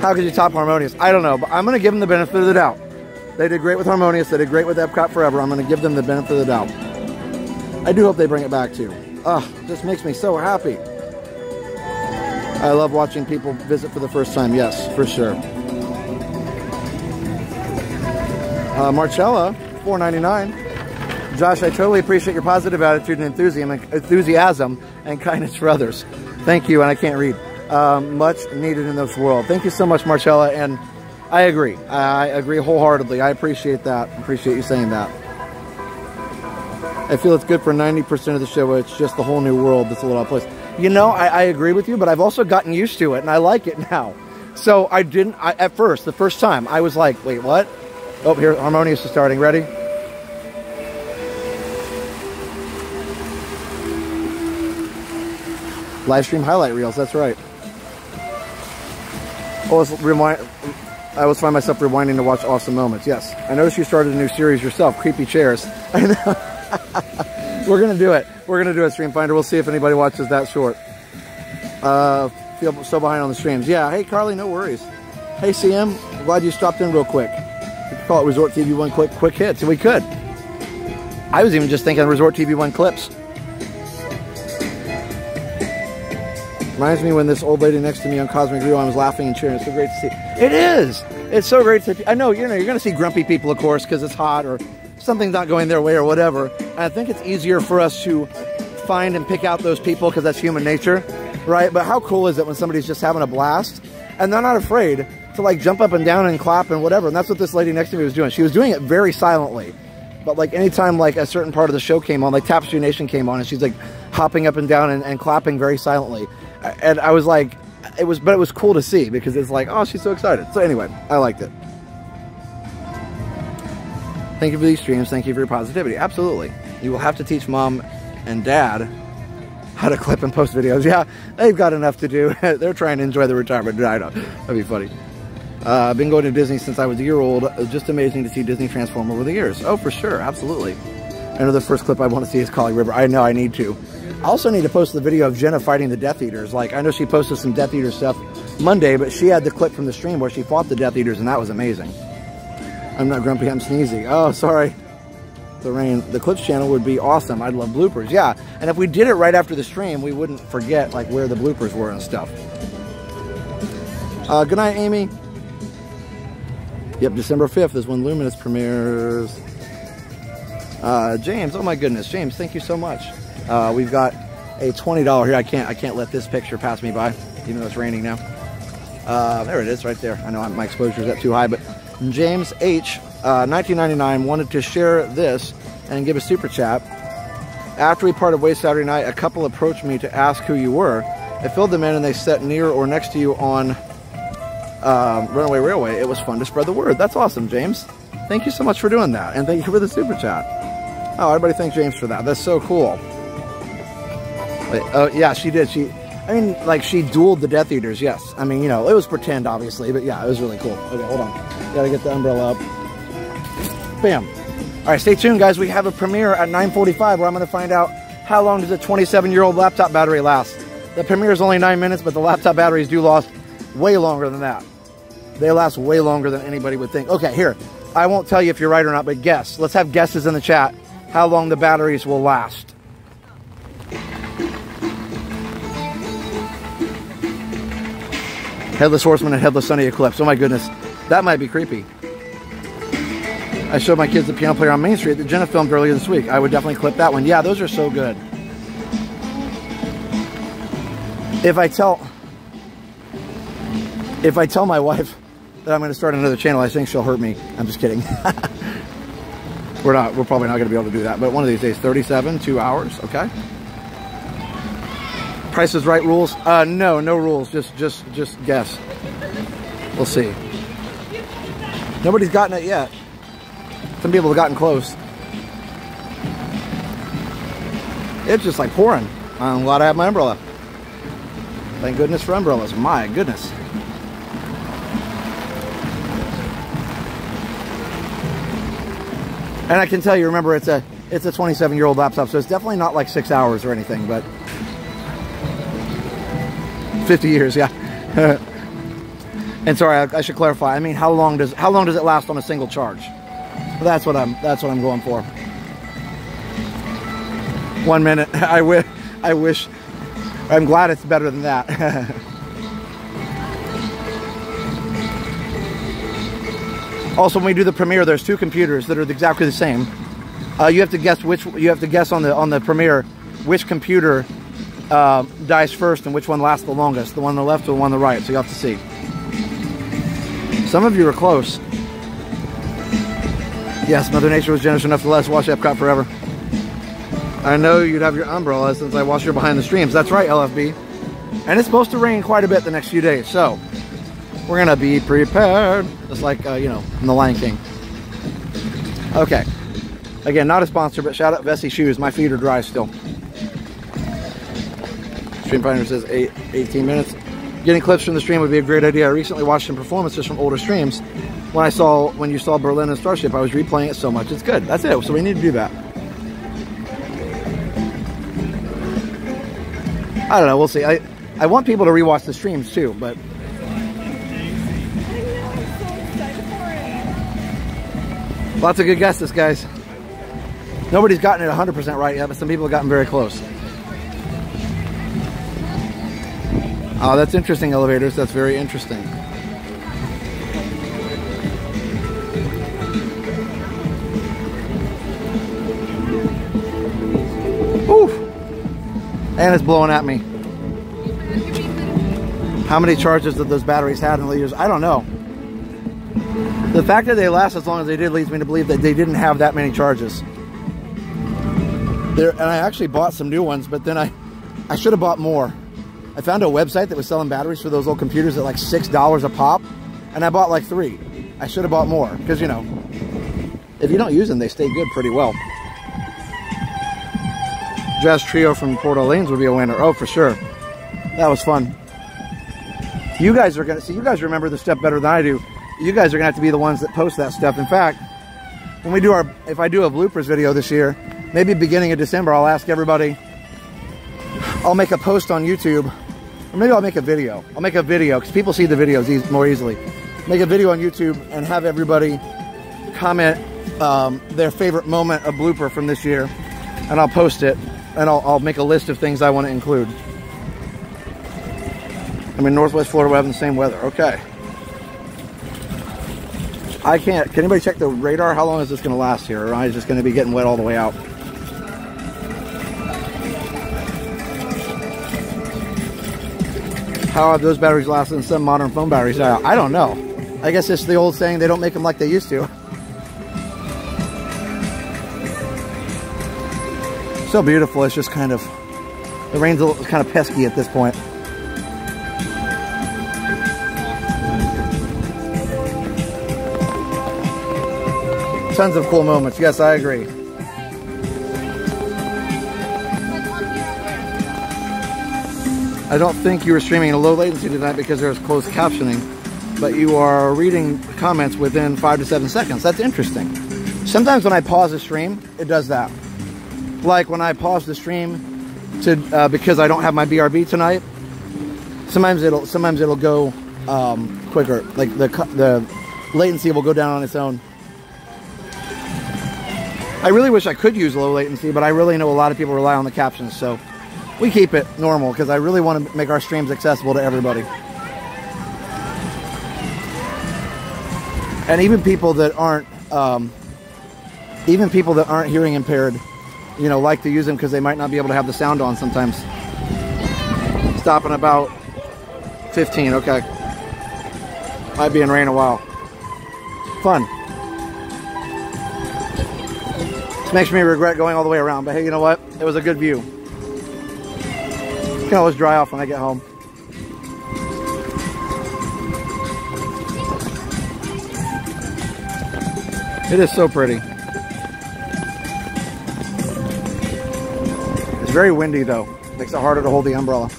How could you top Harmonious? I don't know, but I'm going to give them the benefit of the doubt. They did great with Harmonious. They did great with Epcot Forever. I'm going to give them the benefit of the doubt. I do hope they bring it back too. Ah, this makes me so happy. I love watching people visit for the first time. Yes, for sure. Uh, Marcella, 4.99. Josh, I totally appreciate your positive attitude and enthusiasm, enthusiasm and kindness for others. Thank you, and I can't read. Um, much needed in this world. Thank you so much, Marcella, and I agree. I agree wholeheartedly. I appreciate that. Appreciate you saying that. I feel it's good for 90% of the show. It's just the whole new world that's a little out of place. You know, I, I agree with you, but I've also gotten used to it, and I like it now. So I didn't, I, at first, the first time, I was like, wait, what? Oh, here, Harmonious is starting. Ready? Live stream highlight reels, that's right. Always rewind, I always find myself rewinding to watch awesome moments. Yes, I noticed you started a new series yourself, Creepy Chairs. I know. We're gonna do it. We're gonna do it, Stream Finder. We'll see if anybody watches that short. Uh, feel so behind on the streams. Yeah. Hey, Carly, no worries. Hey, CM, glad you stopped in real quick. We could call it Resort TV One quick quick hits. We could. I was even just thinking Resort TV One clips. Reminds me when this old lady next to me on Cosmic I was laughing and cheering. It's so great to see. It is. It's so great to. I know you know you're going to see grumpy people, of course, because it's hot or something's not going their way or whatever. And I think it's easier for us to find and pick out those people because that's human nature, right? But how cool is it when somebody's just having a blast and they're not afraid to like jump up and down and clap and whatever? And that's what this lady next to me was doing. She was doing it very silently. But like anytime like a certain part of the show came on, like Tapestry Nation came on, and she's like hopping up and down and, and clapping very silently. And I was like, it was, but it was cool to see because it's like, oh, she's so excited. So anyway, I liked it. Thank you for these streams. Thank you for your positivity. Absolutely. You will have to teach mom and dad how to clip and post videos. Yeah, they've got enough to do. They're trying to enjoy the retirement. I know. That'd be funny. Uh, I've been going to Disney since I was a year old. Just amazing to see Disney transform over the years. Oh, for sure. Absolutely. I know the first clip I want to see is Kali River. I know I need to. I also need to post the video of Jenna fighting the Death Eaters. Like, I know she posted some Death Eater stuff Monday, but she had the clip from the stream where she fought the Death Eaters, and that was amazing. I'm not grumpy, I'm sneezy. Oh, sorry. The rain. The Clips channel would be awesome. I'd love bloopers. Yeah, and if we did it right after the stream, we wouldn't forget, like, where the bloopers were and stuff. Uh, good night, Amy. Yep, December 5th is when Luminous premieres. Uh, James, oh my goodness, James, thank you so much. Uh, we've got a $20 here. I can't I can't let this picture pass me by, even though it's raining now. Uh, there it is, right there. I know my exposure is up too high, but James H, uh, 1999, wanted to share this and give a super chat. After we parted ways Saturday night, a couple approached me to ask who you were. I filled them in, and they sat near or next to you on um, Runaway Railway. It was fun to spread the word. That's awesome, James. Thank you so much for doing that, and thank you for the super chat. Oh, everybody thank James for that. That's so cool. Oh, yeah, she did. She, I mean, like, she dueled the Death Eaters, yes. I mean, you know, it was pretend, obviously, but yeah, it was really cool. Okay, hold on. Gotta get the umbrella up. Bam. All right, stay tuned, guys. We have a premiere at 9.45 where I'm to find out how long does a 27-year-old laptop battery last. The premiere is only nine minutes, but the laptop batteries do last way longer than that. They last way longer than anybody would think. Okay, here. I won't tell you if you're right or not, but guess. Let's have guesses in the chat how long the batteries will last. Headless Horseman and Headless Sunny Eclipse. Oh my goodness. That might be creepy. I showed my kids the piano player on Main Street that Jenna filmed earlier this week. I would definitely clip that one. Yeah, those are so good. If I tell if I tell my wife that I'm going to start another channel, I think she'll hurt me. I'm just kidding. we're not. We're probably not going to be able to do that. But one of these days, 37, two hours. Okay. Price is Right rules? Uh, no, no rules. Just, just, just guess. We'll see. Nobody's gotten it yet. Some people have gotten close. It's just like pouring. I'm glad I have my umbrella. Thank goodness for umbrellas. My goodness. And I can tell you, remember, it's a it's a 27 year old laptop, so it's definitely not like six hours or anything, but 50 years, yeah. and sorry, I, I should clarify. I mean, how long does how long does it last on a single charge? That's what I'm. That's what I'm going for. One minute. I wish. I wish. I'm glad it's better than that. also, when we do the premiere, there's two computers that are exactly the same. Uh, you have to guess which. You have to guess on the on the premiere which computer uh, dies first and which one lasts the longest. The one on the left or the one on the right. So you have to see. Some of you are close. Yes, Mother Nature was generous enough to let us watch Epcot forever. I know you'd have your umbrella since I watched your behind the streams. That's right, LFB. And it's supposed to rain quite a bit the next few days, so we're gonna be prepared. Just like uh, you know, in The Lion King. Okay. Again, not a sponsor, but shout out Vessi Shoes. My feet are dry still. Stream Finder says eight, 18 minutes. Getting clips from the stream would be a great idea. I recently watched some performances from older streams. When I saw when you saw Berlin and Starship, I was replaying it so much. It's good. That's it. So we need to do that. I don't know. We'll see. I I want people to rewatch the streams too, but lots of good guesses, guys. Nobody's gotten it 100% right yet, but some people have gotten very close. Oh, that's interesting, elevators. That's very interesting. Oof. And it's blowing at me. How many charges did those batteries have in the years? I don't know. The fact that they last as long as they did leads me to believe that they didn't have that many charges. There, and I actually bought some new ones, but then I, I should have bought more. I found a website that was selling batteries for those old computers at like $6 a pop, and I bought like three. I should have bought more, because, you know, if you don't use them, they stay good pretty well. Jazz Trio from Port Orleans would be a winner. Oh, for sure. That was fun. You guys are going to see, you guys remember the stuff better than I do. You guys are going to have to be the ones that post that stuff. In fact, when we do our, if I do a bloopers video this year, maybe beginning of December, I'll ask everybody, I'll make a post on YouTube, or maybe I'll make a video. I'll make a video, because people see the videos e more easily. Make a video on YouTube and have everybody comment um, their favorite moment, a blooper from this year, and I'll post it, and I'll, I'll make a list of things I want to include. I'm in Northwest Florida, we're having the same weather. Okay. I can't, can anybody check the radar? How long is this going to last here? Or am just going to be getting wet all the way out? How have those batteries lasted in some modern phone batteries? Uh, I don't know. I guess it's the old saying, they don't make them like they used to. So beautiful, it's just kind of, the rain's a little, kind of pesky at this point. Tons of cool moments. Yes, I agree. I don't think you were streaming in a low latency tonight because there's closed captioning, but you are reading comments within five to seven seconds. That's interesting. Sometimes when I pause a stream, it does that. Like when I pause the stream to uh, because I don't have my BRB tonight. Sometimes it'll sometimes it'll go um, quicker. Like the the latency will go down on its own. I really wish I could use low latency, but I really know a lot of people rely on the captions, so we keep it normal because I really want to make our streams accessible to everybody. And even people that aren't, um, even people that aren't hearing impaired, you know, like to use them because they might not be able to have the sound on sometimes. Stopping about 15, okay. Might be in rain a while. Fun. This makes me regret going all the way around, but hey, you know what? It was a good view. Can always dry off when I get home. It is so pretty. It's very windy though. Makes it harder to hold the umbrella.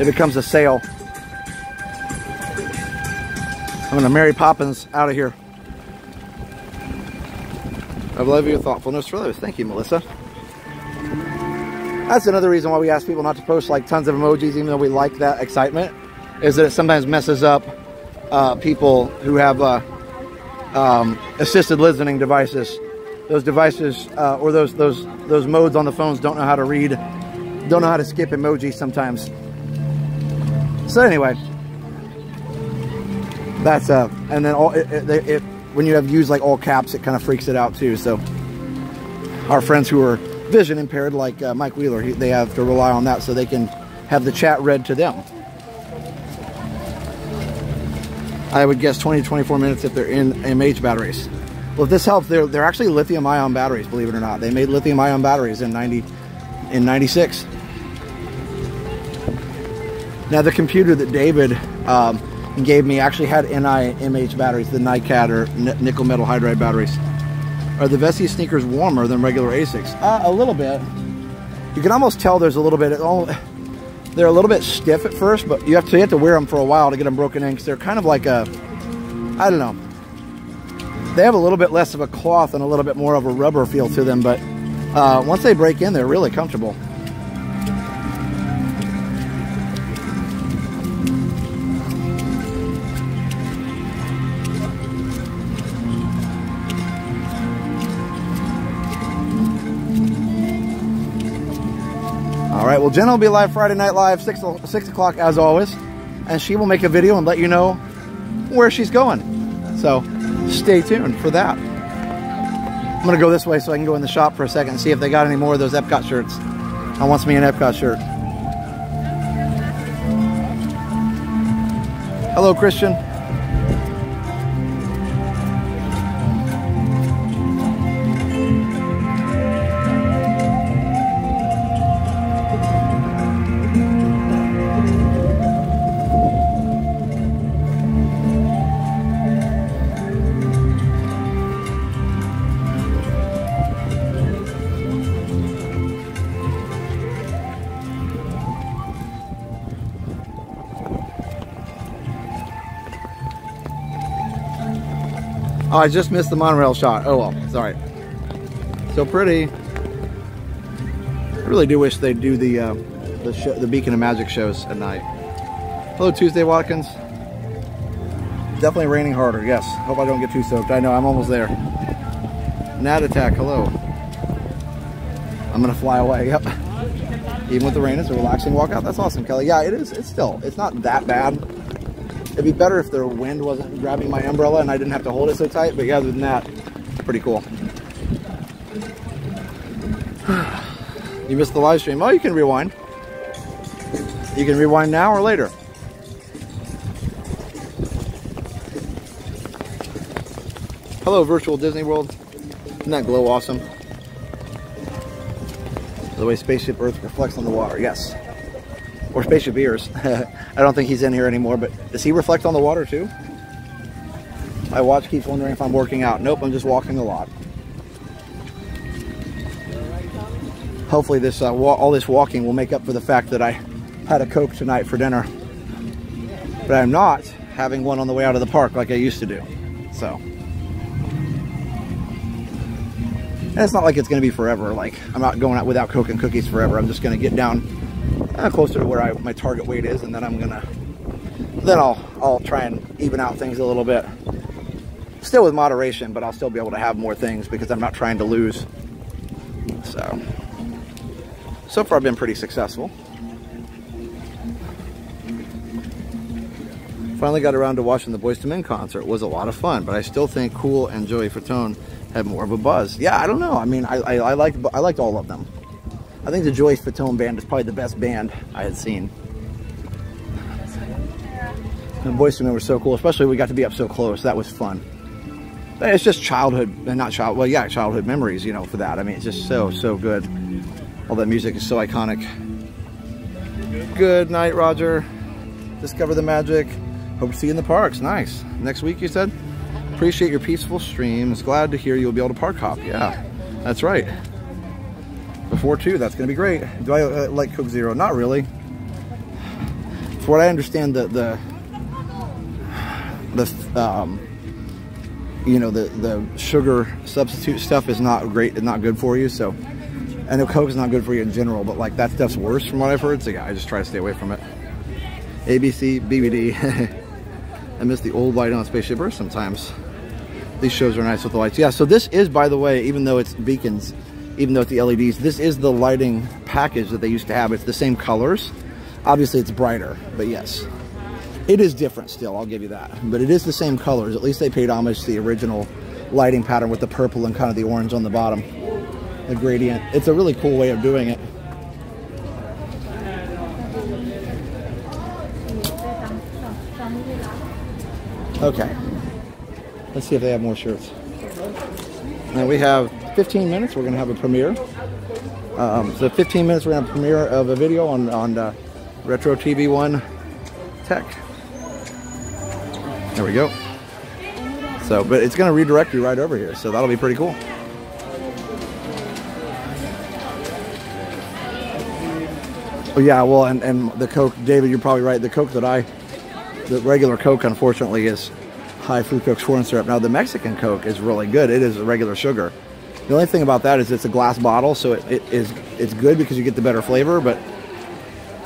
It becomes a sail. I'm gonna Mary Poppins out of here. I love your thoughtfulness for those. Thank you, Melissa. That's another reason why we ask people not to post like tons of emojis, even though we like that excitement, is that it sometimes messes up uh, people who have uh, um, assisted listening devices. Those devices uh, or those those those modes on the phones don't know how to read, don't know how to skip emojis sometimes. So anyway, that's uh, and then all it, it, it when you have used like all caps, it kind of freaks it out too. So our friends who are vision impaired, like uh, Mike Wheeler, he, they have to rely on that so they can have the chat read to them. I would guess 20 to 24 minutes if they're in MH batteries. Well, if this helps, they're, they're actually lithium ion batteries, believe it or not. They made lithium ion batteries in 90, in 96. Now the computer that David um, gave me actually had NiMH batteries, the NiCad or nickel metal hydride batteries. Are the Vessi sneakers warmer than regular Asics? Uh, a little bit. You can almost tell there's a little bit. They're a little bit stiff at first, but you have to you have to wear them for a while to get them broken in because they're kind of like a, I don't know. They have a little bit less of a cloth and a little bit more of a rubber feel to them, but uh, once they break in, they're really comfortable. Well, Jenna will be live Friday Night Live, 6, 6 o'clock as always. And she will make a video and let you know where she's going. So stay tuned for that. I'm going to go this way so I can go in the shop for a second and see if they got any more of those Epcot shirts. I wants me an Epcot shirt. Hello, Christian. I just missed the monorail shot. Oh well, sorry. So pretty. I really do wish they'd do the uh, the, show, the Beacon of Magic shows at night. Hello, Tuesday Watkins. Definitely raining harder. Yes. Hope I don't get too soaked. I know I'm almost there. Nat attack. Hello. I'm gonna fly away. Yep. Even with the rain, it's a relaxing walkout. That's awesome, Kelly. Yeah, it is. It's still. It's not that bad. It'd be better if the wind wasn't grabbing my umbrella and I didn't have to hold it so tight, but yeah, other than that, pretty cool. you missed the live stream. Oh, you can rewind. You can rewind now or later. Hello, virtual Disney World. Isn't that glow awesome? The way Spaceship Earth reflects on the water, yes. Or Spaceship Ears. I don't think he's in here anymore, but does he reflect on the water too? My watch keeps wondering if I'm working out. Nope, I'm just walking a lot. Hopefully this uh, all this walking will make up for the fact that I had a Coke tonight for dinner. But I'm not having one on the way out of the park like I used to do. So. And it's not like it's going to be forever. Like, I'm not going out without Coke and cookies forever. I'm just going to get down uh, closer to where I, my target weight is, and then I'm gonna, then I'll I'll try and even out things a little bit. Still with moderation, but I'll still be able to have more things because I'm not trying to lose. So, so far I've been pretty successful. Finally got around to watching the Boyz II Men concert. It was a lot of fun, but I still think Cool and Joey Fatone had more of a buzz. Yeah, I don't know. I mean, I, I, I liked I liked all of them. I think the Joyce Fatone band is probably the best band I had seen. The Boyz II Men were so cool, especially we got to be up so close. That was fun. But it's just childhood, and not child, well, yeah, childhood memories, you know, for that. I mean, it's just so, so good. All that music is so iconic. Good night, Roger. Discover the magic. Hope to see you in the parks. Nice. Next week, you said? Appreciate your peaceful streams. Glad to hear you'll be able to park hop. Yeah, that's right. Before two, that's going to be great. Do I uh, like Coke Zero? Not really. For what I understand, the the the um, you know the the sugar substitute stuff is not great. It's not good for you. So I know Coke is not good for you in general, but like that stuff's worse from what I've heard. So yeah, I just try to stay away from it. ABC, BBD. I miss the old light on Spaceship Earth sometimes. These shows are nice with the lights. Yeah, so this is, by the way, even though it's beacons, even though it's the LEDs, this is the lighting package that they used to have. It's the same colors. Obviously, it's brighter, but yes. It is different still, I'll give you that. But it is the same colors. At least they paid homage to the original lighting pattern with the purple and kind of the orange on the bottom. The gradient. It's a really cool way of doing it. Okay. Let's see if they have more shirts. Now we have 15 minutes. We're going to have a premiere. Um, so 15 minutes, we're going to premiere of a video on, on uh, Retro TV One Tech. There we go. So, but it's going to redirect you right over here. So that'll be pretty cool. Oh yeah, well, and, and the Coke, David, you're probably right. The Coke that I, the regular Coke, unfortunately, is high fructose corn syrup. Now the Mexican Coke is really good. It is a regular sugar. The only thing about that is it's a glass bottle, so it, it is it's good because you get the better flavor, but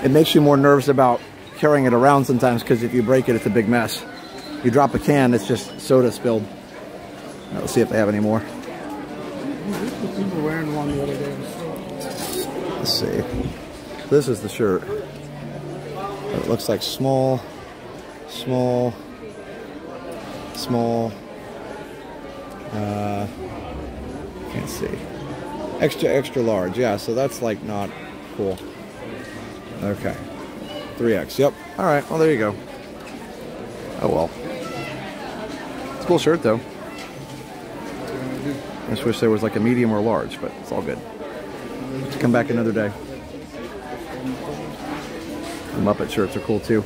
it makes you more nervous about carrying it around sometimes because if you break it, it's a big mess. You drop a can, it's just soda spilled. Now, let's see if they have any more. Let's see. This is the shirt. It looks like small, small, small. Uh, can't see. Extra, extra large. Yeah, so that's like not cool. Okay. 3X. Yep. All right. Well, there you go. Oh well. It's a cool shirt though. I just wish there was like a medium or large, but it's all good. Come back another day. The Muppet shirts are cool too.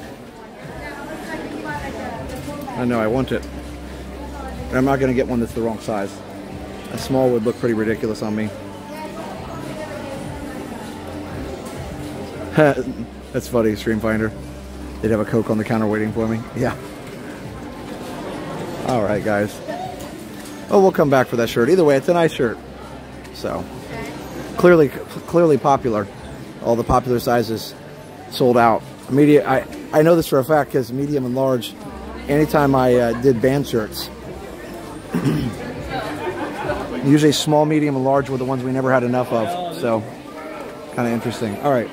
I know, I want it. I'm not going to get one that's the wrong size. A small would look pretty ridiculous on me. that's funny, Stream Finder. They'd have a Coke on the counter waiting for me. Yeah. All right, guys. Oh, we'll come back for that shirt. Either way, it's a nice shirt. So, clearly, clearly popular. All the popular sizes sold out. Media, I, I know this for a fact because medium and large, anytime I uh, did band shirts, usually small, medium, and large were the ones we never had enough of. So, kind of interesting. All right.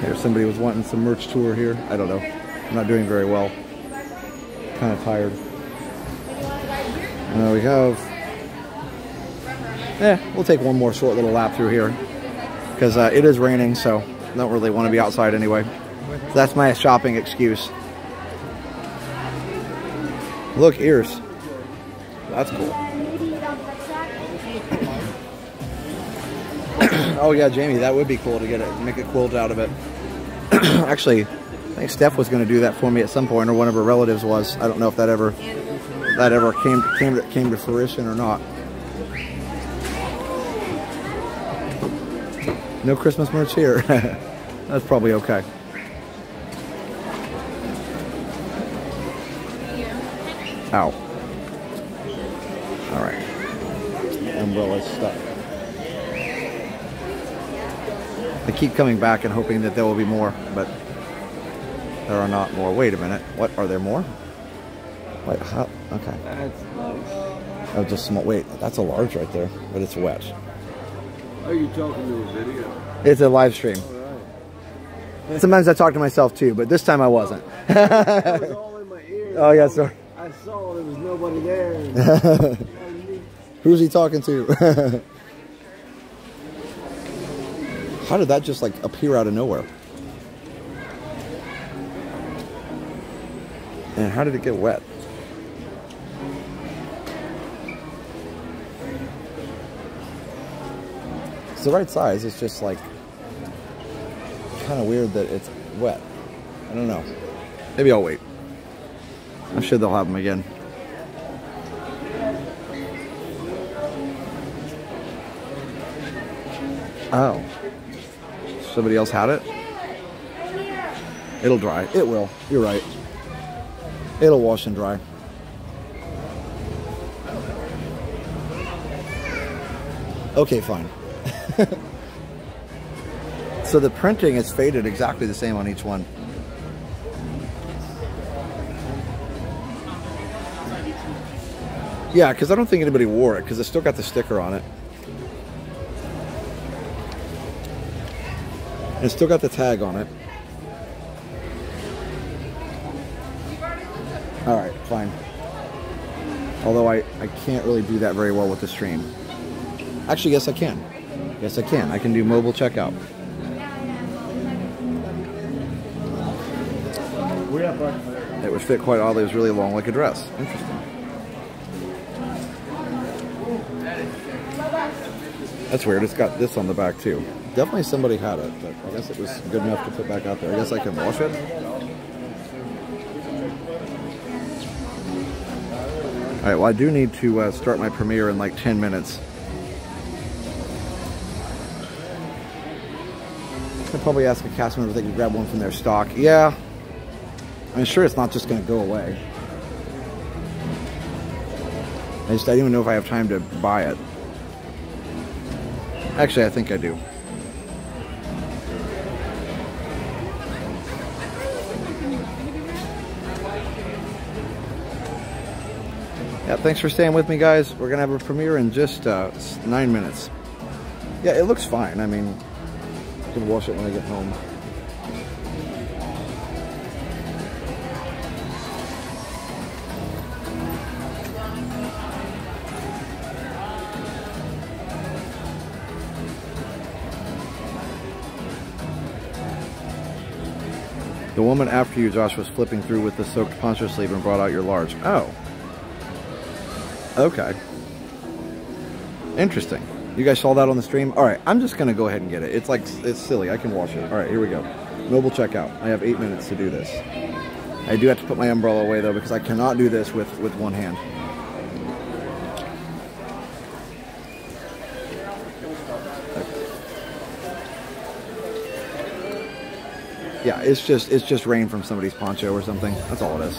Here, somebody was wanting some merch tour here. I don't know. I'm not doing very well. Kind of tired. We have. Yeah, we'll take one more short little lap through here because uh, it is raining, so don't really want to be outside anyway. So that's my shopping excuse. Look, ears. That's cool. oh yeah, Jamie, that would be cool to get it, make a quilt out of it. Actually, I think Steph was going to do that for me at some point, or one of her relatives was. I don't know if that ever that ever came came to, came to fruition or not. No Christmas merch here. That's probably okay. Ow. All right. Umbrella stuck. I keep coming back and hoping that there will be more, but there are not more. Wait a minute. What? Are there more? Wait, how? Okay. That's nice. Oh, just small. Wait, that's a large right there, but it's wet. Are you talking to a video? It's a live stream. Sometimes I talk to myself too, but this time I wasn't. It was all in my ear. oh, yeah, sorry. I saw there was nobody there. Who's he talking to? How did that just like appear out of nowhere? And how did it get wet? It's the right size. It's just like kind of weird that it's wet. I don't know. Maybe I'll wait. I'm sure they'll have them again. Oh. Somebody else had it? It'll dry. It will. You're right. It'll wash and dry. Okay, fine. So the printing is faded exactly the same on each one. Yeah, because I don't think anybody wore it because it's still got the sticker on it. And it's still got the tag on it. All right, fine. Although I, I can't really do that very well with the stream. Actually, yes, I can. Yes, I can. I can do mobile checkout. It would fit quite oddly. It was really long, like a dress. Interesting. That's weird. It's got this on the back too. Definitely somebody had it, but I guess it was good enough to put back out there. I guess I can wash it. All right. Well, I do need to uh, start my premiere in like 10 minutes. I'll probably ask a cast member if they can grab one from their stock. Yeah. I'm sure it's not just going to go away. I just I don't even know if I have time to buy it. Actually, I think I do. Yeah, thanks for staying with me, guys. We're gonna have a premiere in just uh, nine minutes. Yeah, it looks fine. I mean, I can wash it when I get home. The woman after you, Josh, was flipping through with the soaked poncho sleeve and brought out your large. Oh. Okay. Interesting. You guys saw that on the stream? All right, I'm just going to go ahead and get it. It's like, it's silly. I can wash it. All right, here we go. Mobile checkout. I have eight minutes to do this. I do have to put my umbrella away, though, because I cannot do this with, with one hand. Yeah, it's just it's just rain from somebody's poncho or something. That's all it is.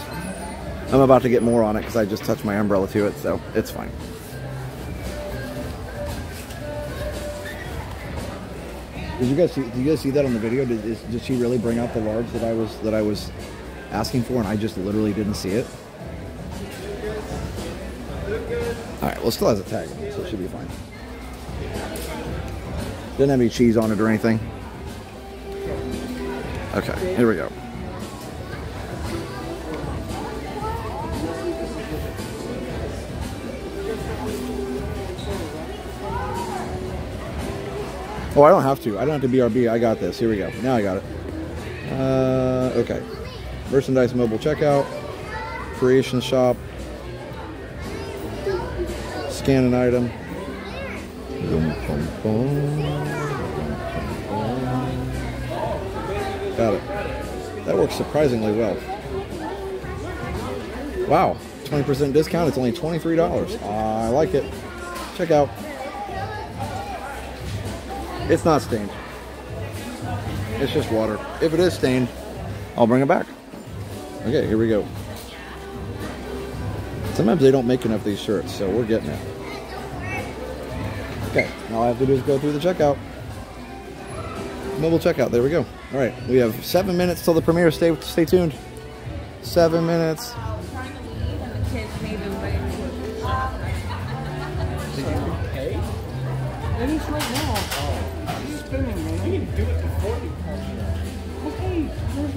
I'm about to get more on it because I just touched my umbrella to it, so it's fine. Did you guys see? Did you guys see that on the video? Did, is, did she really bring out the large that I was that I was asking for, and I just literally didn't see it? All right. Well, still has a tag on it, so it should be fine. Didn't have any cheese on it or anything. Okay, here we go. Oh, I don't have to. I don't have to BRB. I got this. Here we go. Now I got it. Uh, okay. Merchandise mobile checkout. Creation shop. Scan an item. Boom, boom, boom. Got it. That works surprisingly well. Wow. 20% discount. It's only $23. I like it. Check out. It's not stained. It's just water. If it is stained, I'll bring it back. Okay, here we go. Sometimes they don't make enough of these shirts, so we're getting it. Okay, all I have to do is go through the checkout. Mobile checkout, there we go. All right, we have seven minutes till the premiere. Stay, stay tuned. Seven minutes.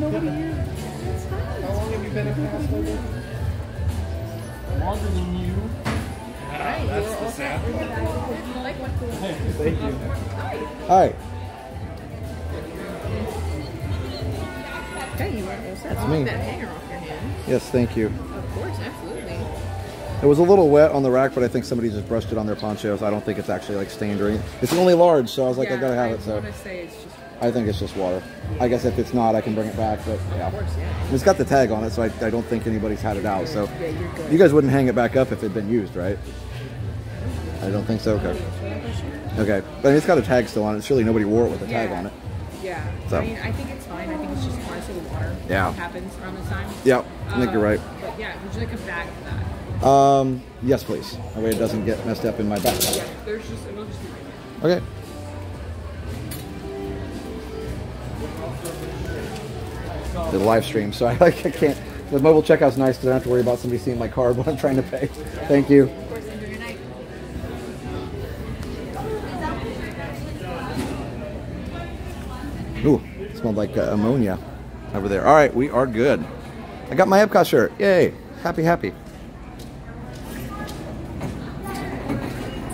Nobody here. That's fine. How long have you been? Longer than you. That's Thank you. All right, Okay, you are all set. That's me. that hanger off your hand. yes, thank you. Of course, absolutely. It was a little wet on the rack, but I think somebody just brushed it on their ponchos. I don't think it's actually like stained or anything. It's only large, so I was like, I gotta have I it. So say it's just- I think it's just water. I guess if it's not, I can bring it back. But yeah, course, yeah. it's got the tag on it, so I, I don't think anybody's had it out. So Yeah, you guys wouldn't hang it back up if it'd been used, right? I don't think so. Okay. Okay, but it's got a tag still on it. Surely nobody wore it with a tag on it. Yeah. So. I mean, I think it's Yeah. Happens around this time. Yep, I think you're right. But yeah, would you like a bag for that? Um, yes, please. That way it doesn't get messed up in my backpack. Yeah. There's just, it'll just be right there. Okay. the live stream. So I like I can't. The mobile checkout's nice because I don't have to worry about somebody seeing my card when I'm trying to pay. Thank you. Ooh, smelled like uh, ammonia over there. All right, we are good. I got my Epcot shirt. Yay! Happy, happy.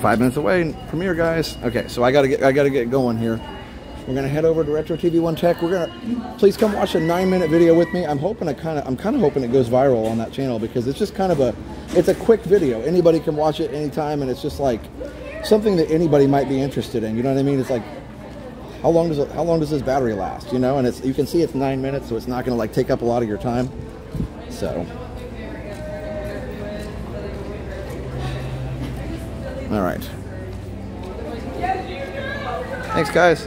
Five minutes away, premiere, guys. Okay, so I gotta get I gotta get going here. We're gonna head over to Retro TV One Tech. We're gonna please come watch a nine-minute video with me. I'm hoping I kind of I'm kind of hoping it goes viral on that channel because it's just kind of a it's a quick video. Anybody can watch it anytime, and it's just like something that anybody might be interested in. You know what I mean? It's like how long does it, how long does this battery last? You know, and it's you can see it's nine minutes, so it's not gonna like take up a lot of your time. So. All right. Thanks, guys.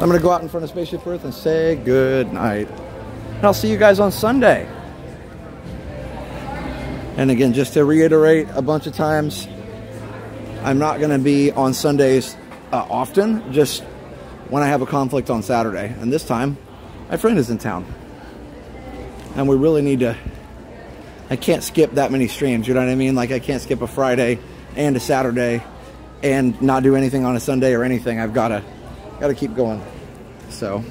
I'm going to go out in front of Spaceship Earth and say good night. And I'll see you guys on Sunday. And again, just to reiterate a bunch of times, I'm not going to be on Sundays uh, often, just when I have a conflict on Saturday. And this time, my friend is in town. And we really need to I can't skip that many streams, you know what I mean? Like I can't skip a Friday and a Saturday and not do anything on a Sunday or anything. I've got to got to keep going. So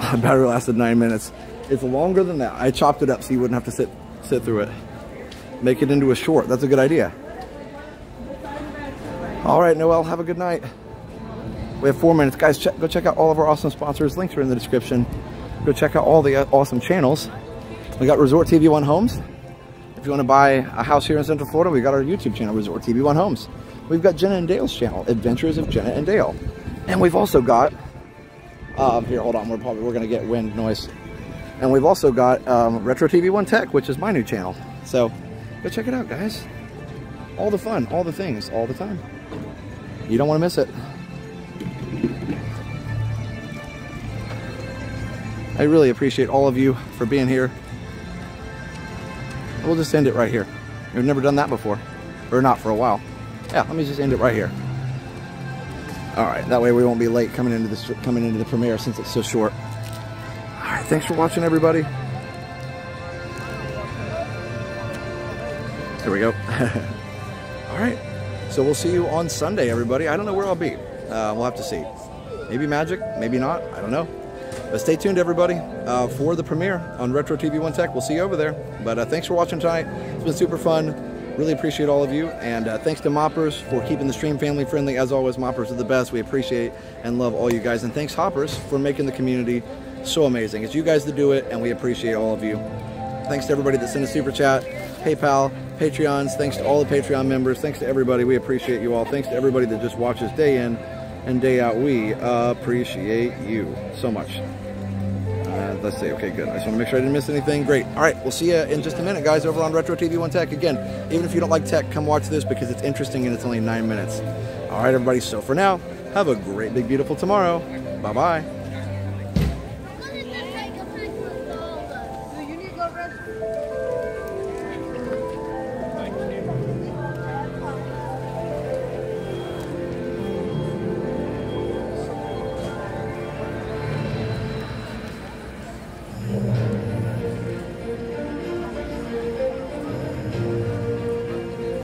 battery lasted 9 minutes. It's longer than that. I chopped it up so you wouldn't have to sit sit through it. Make it into a short. That's a good idea. All right, Noel, have a good night. We have 4 minutes. Guys, check, go check out all of our awesome sponsors. Links are in the description. Go check out all the uh, awesome channels. We got Resort TV One Homes. If you want to buy a house here in Central Florida, we got our YouTube channel, Resort TV One Homes. We've got Jenna and Dale's channel, Adventures of Jenna and Dale. And we've also got, um, here, hold on, we're probably, we're going to get wind noise. And we've also got um, Retro TV One Tech, which is my new channel. So go check it out, guys. All the fun, all the things, all the time. You don't want to miss it. I really appreciate all of you for being here. We'll just end it right here. We've never done that before. Or not for a while. Yeah, let me just end it right here. All right, that way we won't be late coming into the coming into the premiere since it's so short. All right, thanks for watching, everybody. There we go. All right, so we'll see you on Sunday, everybody. I don't know where I'll be. Uh, we'll have to see. Maybe magic, maybe not. I don't know. But stay tuned, everybody, uh, for the premiere on Retro TV One Tech. We'll see you over there. But uh, thanks for watching tonight. It's been super fun. Really appreciate all of you. And uh, thanks to Moppers for keeping the stream family friendly. As always, Moppers are the best. We appreciate and love all you guys. And thanks, Hoppers, for making the community so amazing. It's you guys that do it, and we appreciate all of you. Thanks to everybody that sent a super chat, PayPal, Patreons. Thanks to all the Patreon members. Thanks to everybody. We appreciate you all. Thanks to everybody that just watches day in and day out. We appreciate you so much. Uh, let's see. Okay, good. I just want to make sure I didn't miss anything. Great. All right, we'll see you in just a minute, guys, over on Retro TV One Tech. Again, even if you don't like tech, come watch this because it's interesting and it's only nine minutes. All right, everybody. So for now, have a great, big, beautiful tomorrow. Bye-bye.